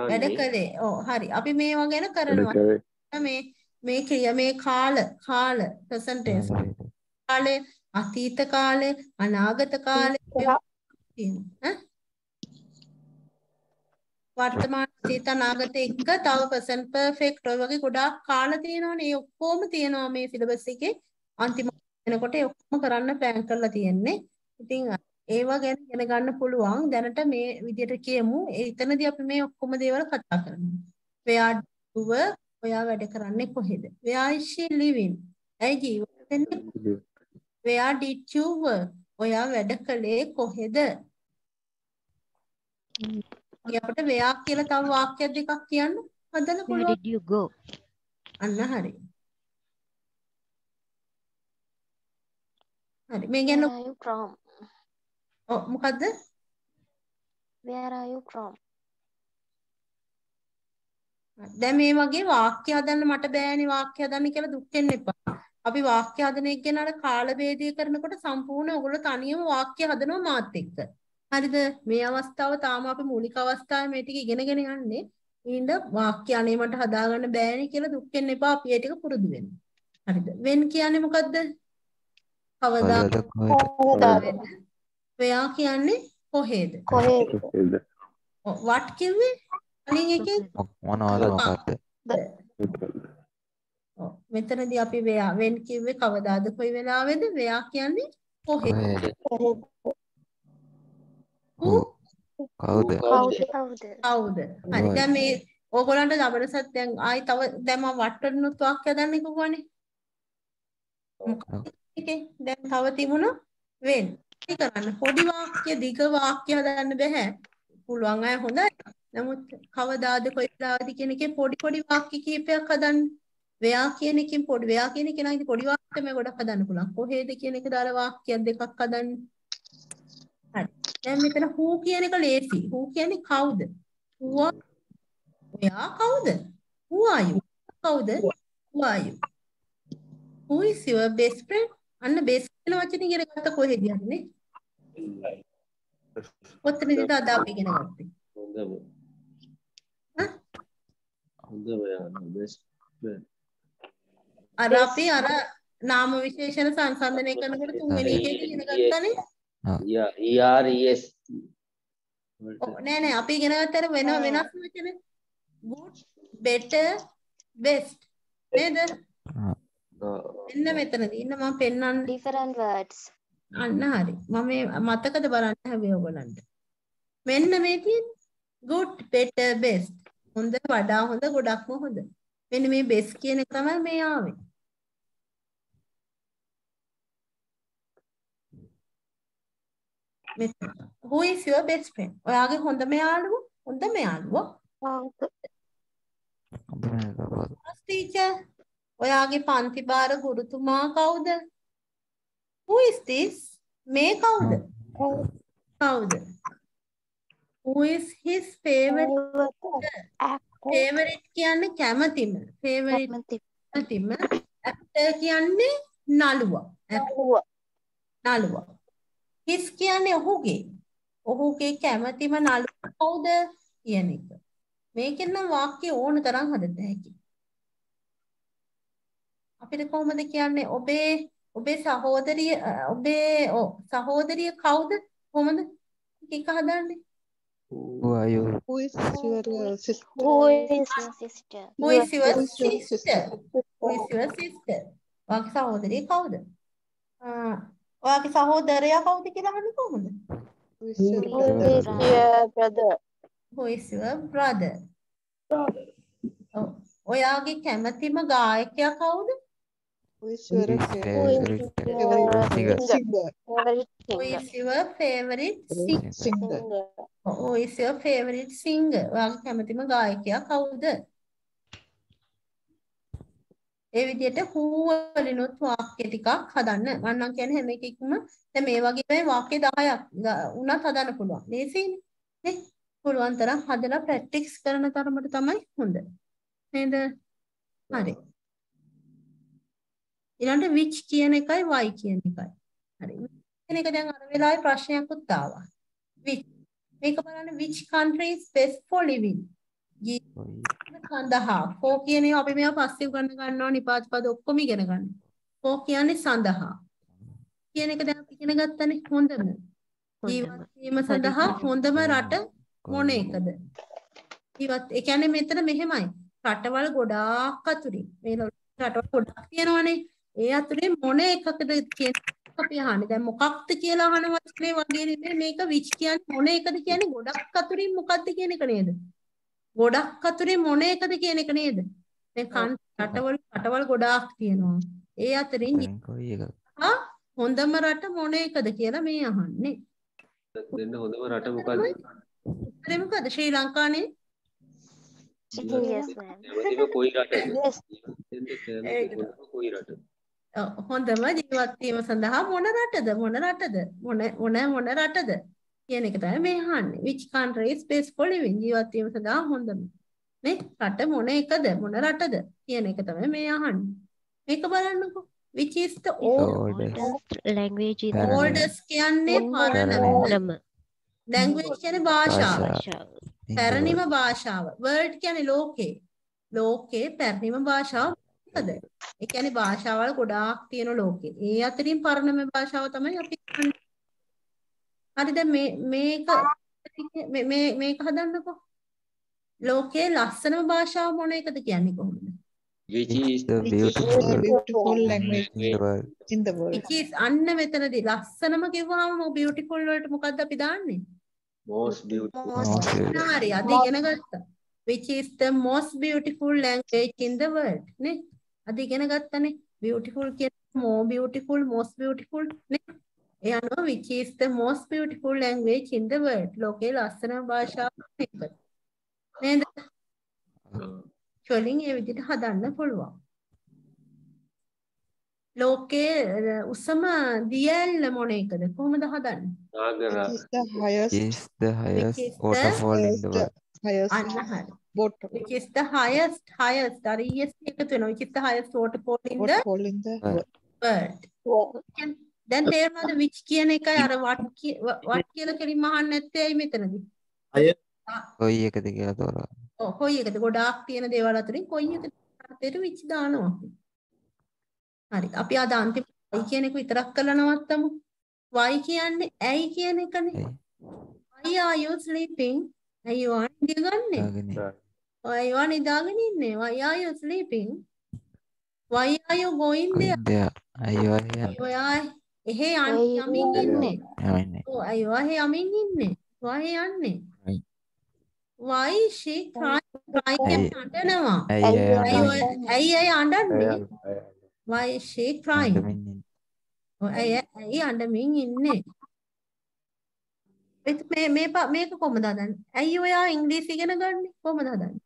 වැඩ? කළේ. ඔව් හරි. අපි මේවා ගැන කරනවා. මේ මේ ක්‍රියා මේ කාල කාල present tense කාලය, අතීත කාලය, අනාගත කාලය තියෙනවා. වර්තමාන අතීත අනාගත එක්ක තව present perfect ඔය වගේ ගොඩාක් කාලා තියෙනවනේ. ඒ ඔක්කොම තියෙනවා මේ සිලබස් එකේ. අන්තිම වෙනකොට ඒ ඔක්කොම කරන්න ප්ලෑන් කරලා තියෙන්නේ. ඉතින් ඒවා ගැන ඉගෙන ගන්න පුළුවන්. දැනට මේ විදිහට කියමු. එතනදී අපි මේ ඔක්කොම දේවල් කතා කරනවා. where do? ඔයා වැඩ කරන්නේ කොහෙද? where is she living? ඇයි ජීවත් වෙන්නේ? Where did you work? ඔයා වැඩ කළේ කොහෙද? අපිට where කියලා තව වාක්‍ය දෙකක් කියන්න හදන්න Where පුළුවන්. did you go? අන්න හරි. හරි මේ ගැන Where? ඔව් මොකද්ද? Where are you from? දැන් මේ වගේ වාක්‍ය හදන්න මට බෑනේ වාක්‍ය හදන්න කියලා දුක් වෙන්න එපා. අපි වාක්‍ය හදන එක ගැන අර කාල ભેදය කරනකොට සම්පූර්ණ ඔයගොල්ලෝ තනියම වාක්‍ය හදනවා මාත් එක්ක. හරිද? මේ අවස්ථාව තාම අපි මූලික අවස්ථාවේ මේ ටික ඉගෙනගෙන යන්නේ. ඊඳ වාක්‍ය අනේ මට හදාගන්න බෑනේ කියලා දුක් වෙන්න එපා. අපි ඒ ටික පුරුදු වෙන්න. හරිද? වෙන් කියන්නේ මොකද්ද? කවදා කවදාද කොහෙද? වෙයා කියන්නේ කොහෙද? කොහෙද? වට කිව්වේ? කලින් එකේ මොනවද මොකක්ද? මෙතනදී අපි වෙයා වෙන් කිව්වේ කවදාද කොයි වෙලාවෙද? වෙයා කියන්නේ කොහෙද? කවුද? කවුද? කවුද? හරි. දැන් මේ ඕගොල්ලන්ට සත් දැන් ආයි තව දැන් මම වට්ටනුත් වාක්‍ය හදන්නේ කොහොමනේ? ඒකේ දැන් තව තිබුණා වෙන්. ඉතින් කරන්න පොඩි වාක්‍ය දිග වාක්‍ය හදන්න බෑ. පුළුවන් අය හොඳයි. නමුත් කවදාද කොයි වෙලාවද කියන එකේ පොඩි පොඩි වාක්‍ය කීපයක් හදන්න. වෙයා කියන එකෙන් පොඩි වෙයා කියන එක නම් පොඩි වාක්‍ය තමයි ගොඩක් හදන්න පුළුවන්. කොහෙද කියන එක දාලා වාක්‍යයක් දෙකක් හදන්න. හරි. දැන් මෙතන who කියන එක ලේසි. who කියන්නේ කවුද? who are ඔයා කවුද? who are you? කවුද? who are you? who is your best friend? අන්න best කියන වචනේ ඉගෙන ගත්ත කොහෙද යන්නේ? ඔතනදිද අද අපි ඉගෙන ගත්තේ. හොඳම. හොඳම යාළුවා best friend. අර අපි අර නාම විශේෂණ සංසන්දනය කරනකොට තුන්වෙනි එකේදී ඉගෙන ගත්තානේ. Yeah, ERES. ඔව් නෑ නෑ අපි ඉගෙන ගත්ත අර වෙන වෙනස් වචන. good, better, best. නේද? එන්න මෙතනදී ඉන්න මම පෙන්වන්න. Different words. අන්න හරි. මම මේ මතකද බලන්න හැබැයි ඔයගලන්ට. මෙන්න මේ තියෙන්නේ good, better, best. හොඳ වඩා හොඳ ගොඩක්ම හොඳ. මෙන්න මේ best කියන එක තමයි මේ ආවේ. මෙතන. Who is your best friend? ඔයාගේ හොඳම යාළුවා? හොඳම යාළුවා? Class teacher. ඔයාගේ පන්ති භාර ගුරුතුමා කවුද? Who is this? මේ කවුද? කවුද? Who is his favorite favorite කියන්නේ කැමතිම. favorite කැමතිම. actor කියන්නේ නළුවා. නළුවා. His කියන්නේ ඔහුගේ. ඔහුගේ කැමතිම නළුවා කවුද කියන එක. මේකෙන් නම් වාක්‍ය ඕන තරම් හදන්න හැකියි. අපිට කොහොමද කියන්නේ ඔබේ ඔබේ සහෝදරිය ඔබේ සහෝදරිය කවුද කොහොමද එක හදන්නේ Who are you? Who is your uh, sister? Who is your sister? Who is your Who is your sister? Who is your sister? ඔයාගේ සහෝදරිය කවුද? ඔයාගේ සහෝදරයා කවුද කියලා අහන්නේ කොහොමද? Who is your brother? ඔයාගේ කැමතිම ගායකයා කවුද? Who is your favorite? Singer. Who is your favorite singer? ඔයාගේ කැමතිම ගායකයා කවුද? ඒ විදිහට who වලිනුත් වාක්‍ය ටිකක් හදන්න. මම නම් කියන්නේ හැම එකකම දැන් මේ වගේ මේ වාක්‍ය 10ක් ග- උනත් හදන්න පුළුවන්. ලේසියිනේ. නේ? පුළුවන් තරම් හදලා ප්‍රැක්ටිස් කරන තරමට තමයි හොඳ. නේද? හරි. ඊළඟට which කියන එකයි why කියන එකයි. හරි. කියන එක දැන් අර වෙලාවේ ප්‍රශ්නයක්ත් ආවා. which මේක බලන්න which country is best for living? සඳහා. for කියන අපි මේවා පස්සේ උගන්න ගන්නවා නිපාත පද ඔක්කොම ඉගෙන ගන්න. for කියන්නේ සඳහා. කියන එක දැන් අපි ඉගෙන ගත්තනේ හොඳම. ජීවත් වීම සඳහා හොඳම රට මොන එකද? ජීවත් ඒ කියන්නේ මෙතන මෙහෙමයි. රටවල් ගොඩාක් අතුරින් මේ රටවල් ගොඩක් තියෙනවානේ. ඒ අතුරින් මොන එකකද කියන අපි අහන්නේ. දැන් මොකක්ද කියලා අහන වචනේ වගේ නෙමෙයි මේක which කියන්නේ මොන එකද කියන්නේ ගොඩක් අතුරින් මොකක්ද කියන එක නේද? ගොඩක් අතුරින් මොන එකද කියන එක නේද? දැන් කන් රටවල් රටවල් ගොඩාක් තියෙනවා. ඒ අතරින් ආ හොඳම රට මොන එකද කියලා මේ අහන්නේ. දෙන්න හොඳම රට මොකද්ද? උත්තරේ මොකද? ශ්‍රී ලංකානේ? කොයි රටද? කොයි රටද? හොඳම ජීවත් වීම සඳහා මොන රටද? මොන රටද? මොන මොන මොන රටද? කියන එක තමයි මේ අහන්නේ. which country is best for living? ජීවත් වීම සඳහා හොඳම. නේ? රට මොන එකද? මොන රටද? කියන එක තමයි මේ අහන්නේ. මේක බලන්නකෝ. which is the old language in පැරණි. oldest කියන්නේ පරණ. පරණම language කියන්නේ භාෂාව. පැරණිම භාෂාව. world කියන්නේ ලෝකේ. ලෝකේ පැරණිම භාෂාව මොකද? ඒ කියන්නේ භාෂාවල් ගොඩාක් තියෙන ලෝකේ. ඒ අතරින් පරණම භාෂාව තමයි අපි. හරි දැන් මේ මේක මේ මේක හදන්නකෝ. ලෝකේ ලස්සනම භාෂාව මොන එකද කියන්නේ කොහොමද? Which is the beautiful language in the world which is අන්න මෙතනදී ලස්සනම කිව්වහම beautiful වලට මොකද්ද අපි දාන්නේ? most beautiful. හරි අද ඉගෙන ගත්තා. which is the most beautiful language in the world නේ? අද ඉගෙන ගත්තනේ. beautiful කියන more beautiful most beautiful නේ? ඒ අනුව which is the most beautiful language in the world. ලෝකේ ලස්සනම භාෂාව මේක. නේද? වලින් ඒ විදිහට හදන්න පුළුවන්. ලෝකේ උසම දියැල්ල මොන එකද? කොහොමද හදන්නේ? Is the highest, waterfall in the world highest අන්න හරි. water, which is the highest highest අර ES එකතු වෙනවා which is the highest waterfall in the waterfall in the World. දැන් තේරුණාද which කියන එකයි අර what what කියලා කෙලින්ම අහන්න නැත්තේ ඇයි මෙතනදී? කොයි එකද කියලා තෝරගන්න ඔව් කොයි එකද? ගොඩාක් තියෙන දේවල් අතරින් කොයි එකද අර්ථයට which දානවා? හරි අපි අද අන්තිම why කියන එක විතරක් කරලා නවත්තමු. why කියන්නේ ඇයි කියන එකනේ. why are you sleeping? ඇයි ඔයා නිදාගන්නේ දාගෙන ඔයා නිදාගෙන ඉන්නේ. why are you sleeping? why are you going there? අයියෝ ඔයා එහෙ යමින් ඉන්නේ. යන්නේ ඔව් අයියෝ එහෙ යමින් ඉන්නේ. ඔයා එහෙ යන්නේ. Why she crying? cry කියන්නේ අඬනවා. ඇයි අය ඇයි අඬන්නේ? Why she crying? ඇයි ඇයි අඬමින් ඉන්නේ? මේ මේ ප- මේක කොහමද හදන්නේ? ඇයි ඔයා ඉංග්‍රීසි ඉගෙන ගන්නේ? කොහමද හදන්නේ?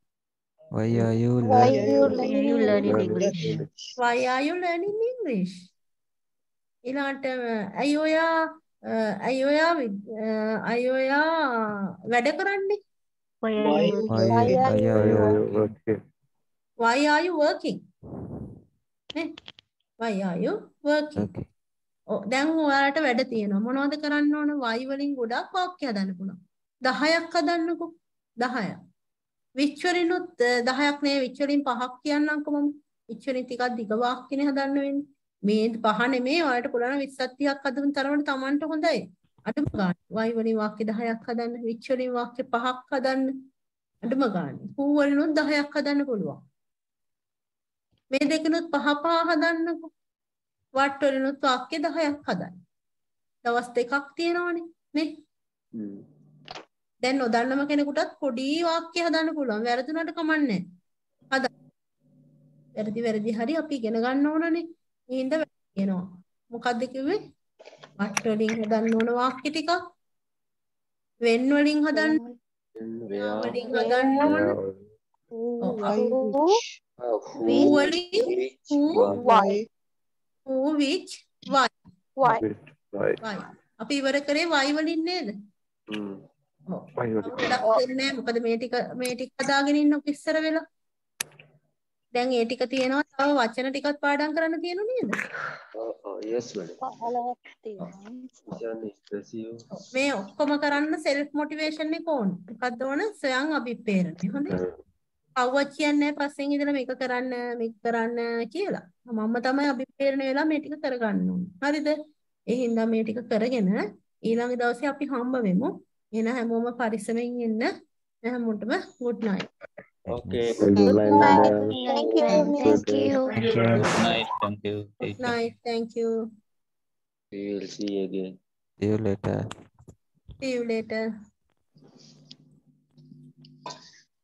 why are you learning Why are you learning English? Why are you learning English? ඊළඟට ඇයි ඔයා ඇයි ඔයා ඇයි ඔයා වැඩ කරන්නේ? Why are you working Why are you working? නේ? Why are you working? okay ඔව් දැන් ඔයාලට වැඩ තියෙනවා. මොනවද කරන්න ඕන? why වලින් ගොඩක් වාක්‍ය හදන්න පුළුවන්. 10ක් හදන්නකෝ. 10ක්. which වලිනුත් අ, 10ක් නේ which වලින් පහක් කියන්නම්කෝ මම. which වලින් ටිකක් දිග වාක්‍යනේ හදන්න වෙන්නේ. මේ පහ නෙමේ ඔයාලට පුළුවන් 20ක් 30ක් හදමු තරමට Tamanට හොඳයි. අඩුම ගන්න. why වලින් වාක්‍ය 10ක් හදන්න. which වලින් වාක්‍ය පහක් හදන්න. අඩුම ගන්න. who වලිනුත් 10ක් හදන්න පුළුවන්. මේ දෙකනොත් පහ පහ හදන්නකෝ. වට වලිනුත් වාක්‍ය 10ක් හදන්න. දවස් දෙකක් තියෙනවනේ නේ? දැන් නොදන්නම කෙනෙකුටත් පොඩි වාක්‍ය හදන්න පුළුවන්. වැරදුනට කමන්නේ හදන්න. වැරදි වැරදි හරි අපි ඉගෙන ගන්න ඕනනේ. හින්දා කියනවා. මොකද්ද කිව්වේ? වට වලින් හදන්න ඕන වාක්‍ය ටිකක්. වෙන් වලින් හදන්න? වලින් හදන්න ඕන. Who? who වලින් who why, who which why Why? why අපි ඉවර කරේ why වලින් නේද? Hmm. ඔව්. මොකද මේ ටික මේ ටික හදාගෙන ඉන්නකො ඉස්සර වෙලා. දැන් ඒ ටික තියෙනවා. තව වචන ටිකක් පාඩම් කරන්න තියෙනු නේද? මේ ඔක්කොම කරන්න self motivation එක ඕන. මොකක්ද ඕන? ස්වයං අභිප්‍රේරණය. හොඳයි. කවුවත් කියන්නේ පස්සෙන් ඉඳලා මේක කරන්න මේක කරන්න කියලා. මම තමයි අභිප්‍රේරණය වෙලා මේ ටික කරගන්න ඕනේ. හරිද? ඒ හින්දා මේ ටික කරගෙන ඊළඟ දවසේ අපි හම්බ වෙමු. එහෙනම් හැමෝම පරිස්සමෙන් ඉන්න. හැමෝටම good night. Okay. Good night, madam. Thank you. Thank you. Good night. Thank you. Good night. Thank you. We will see you again. See you later. See you later.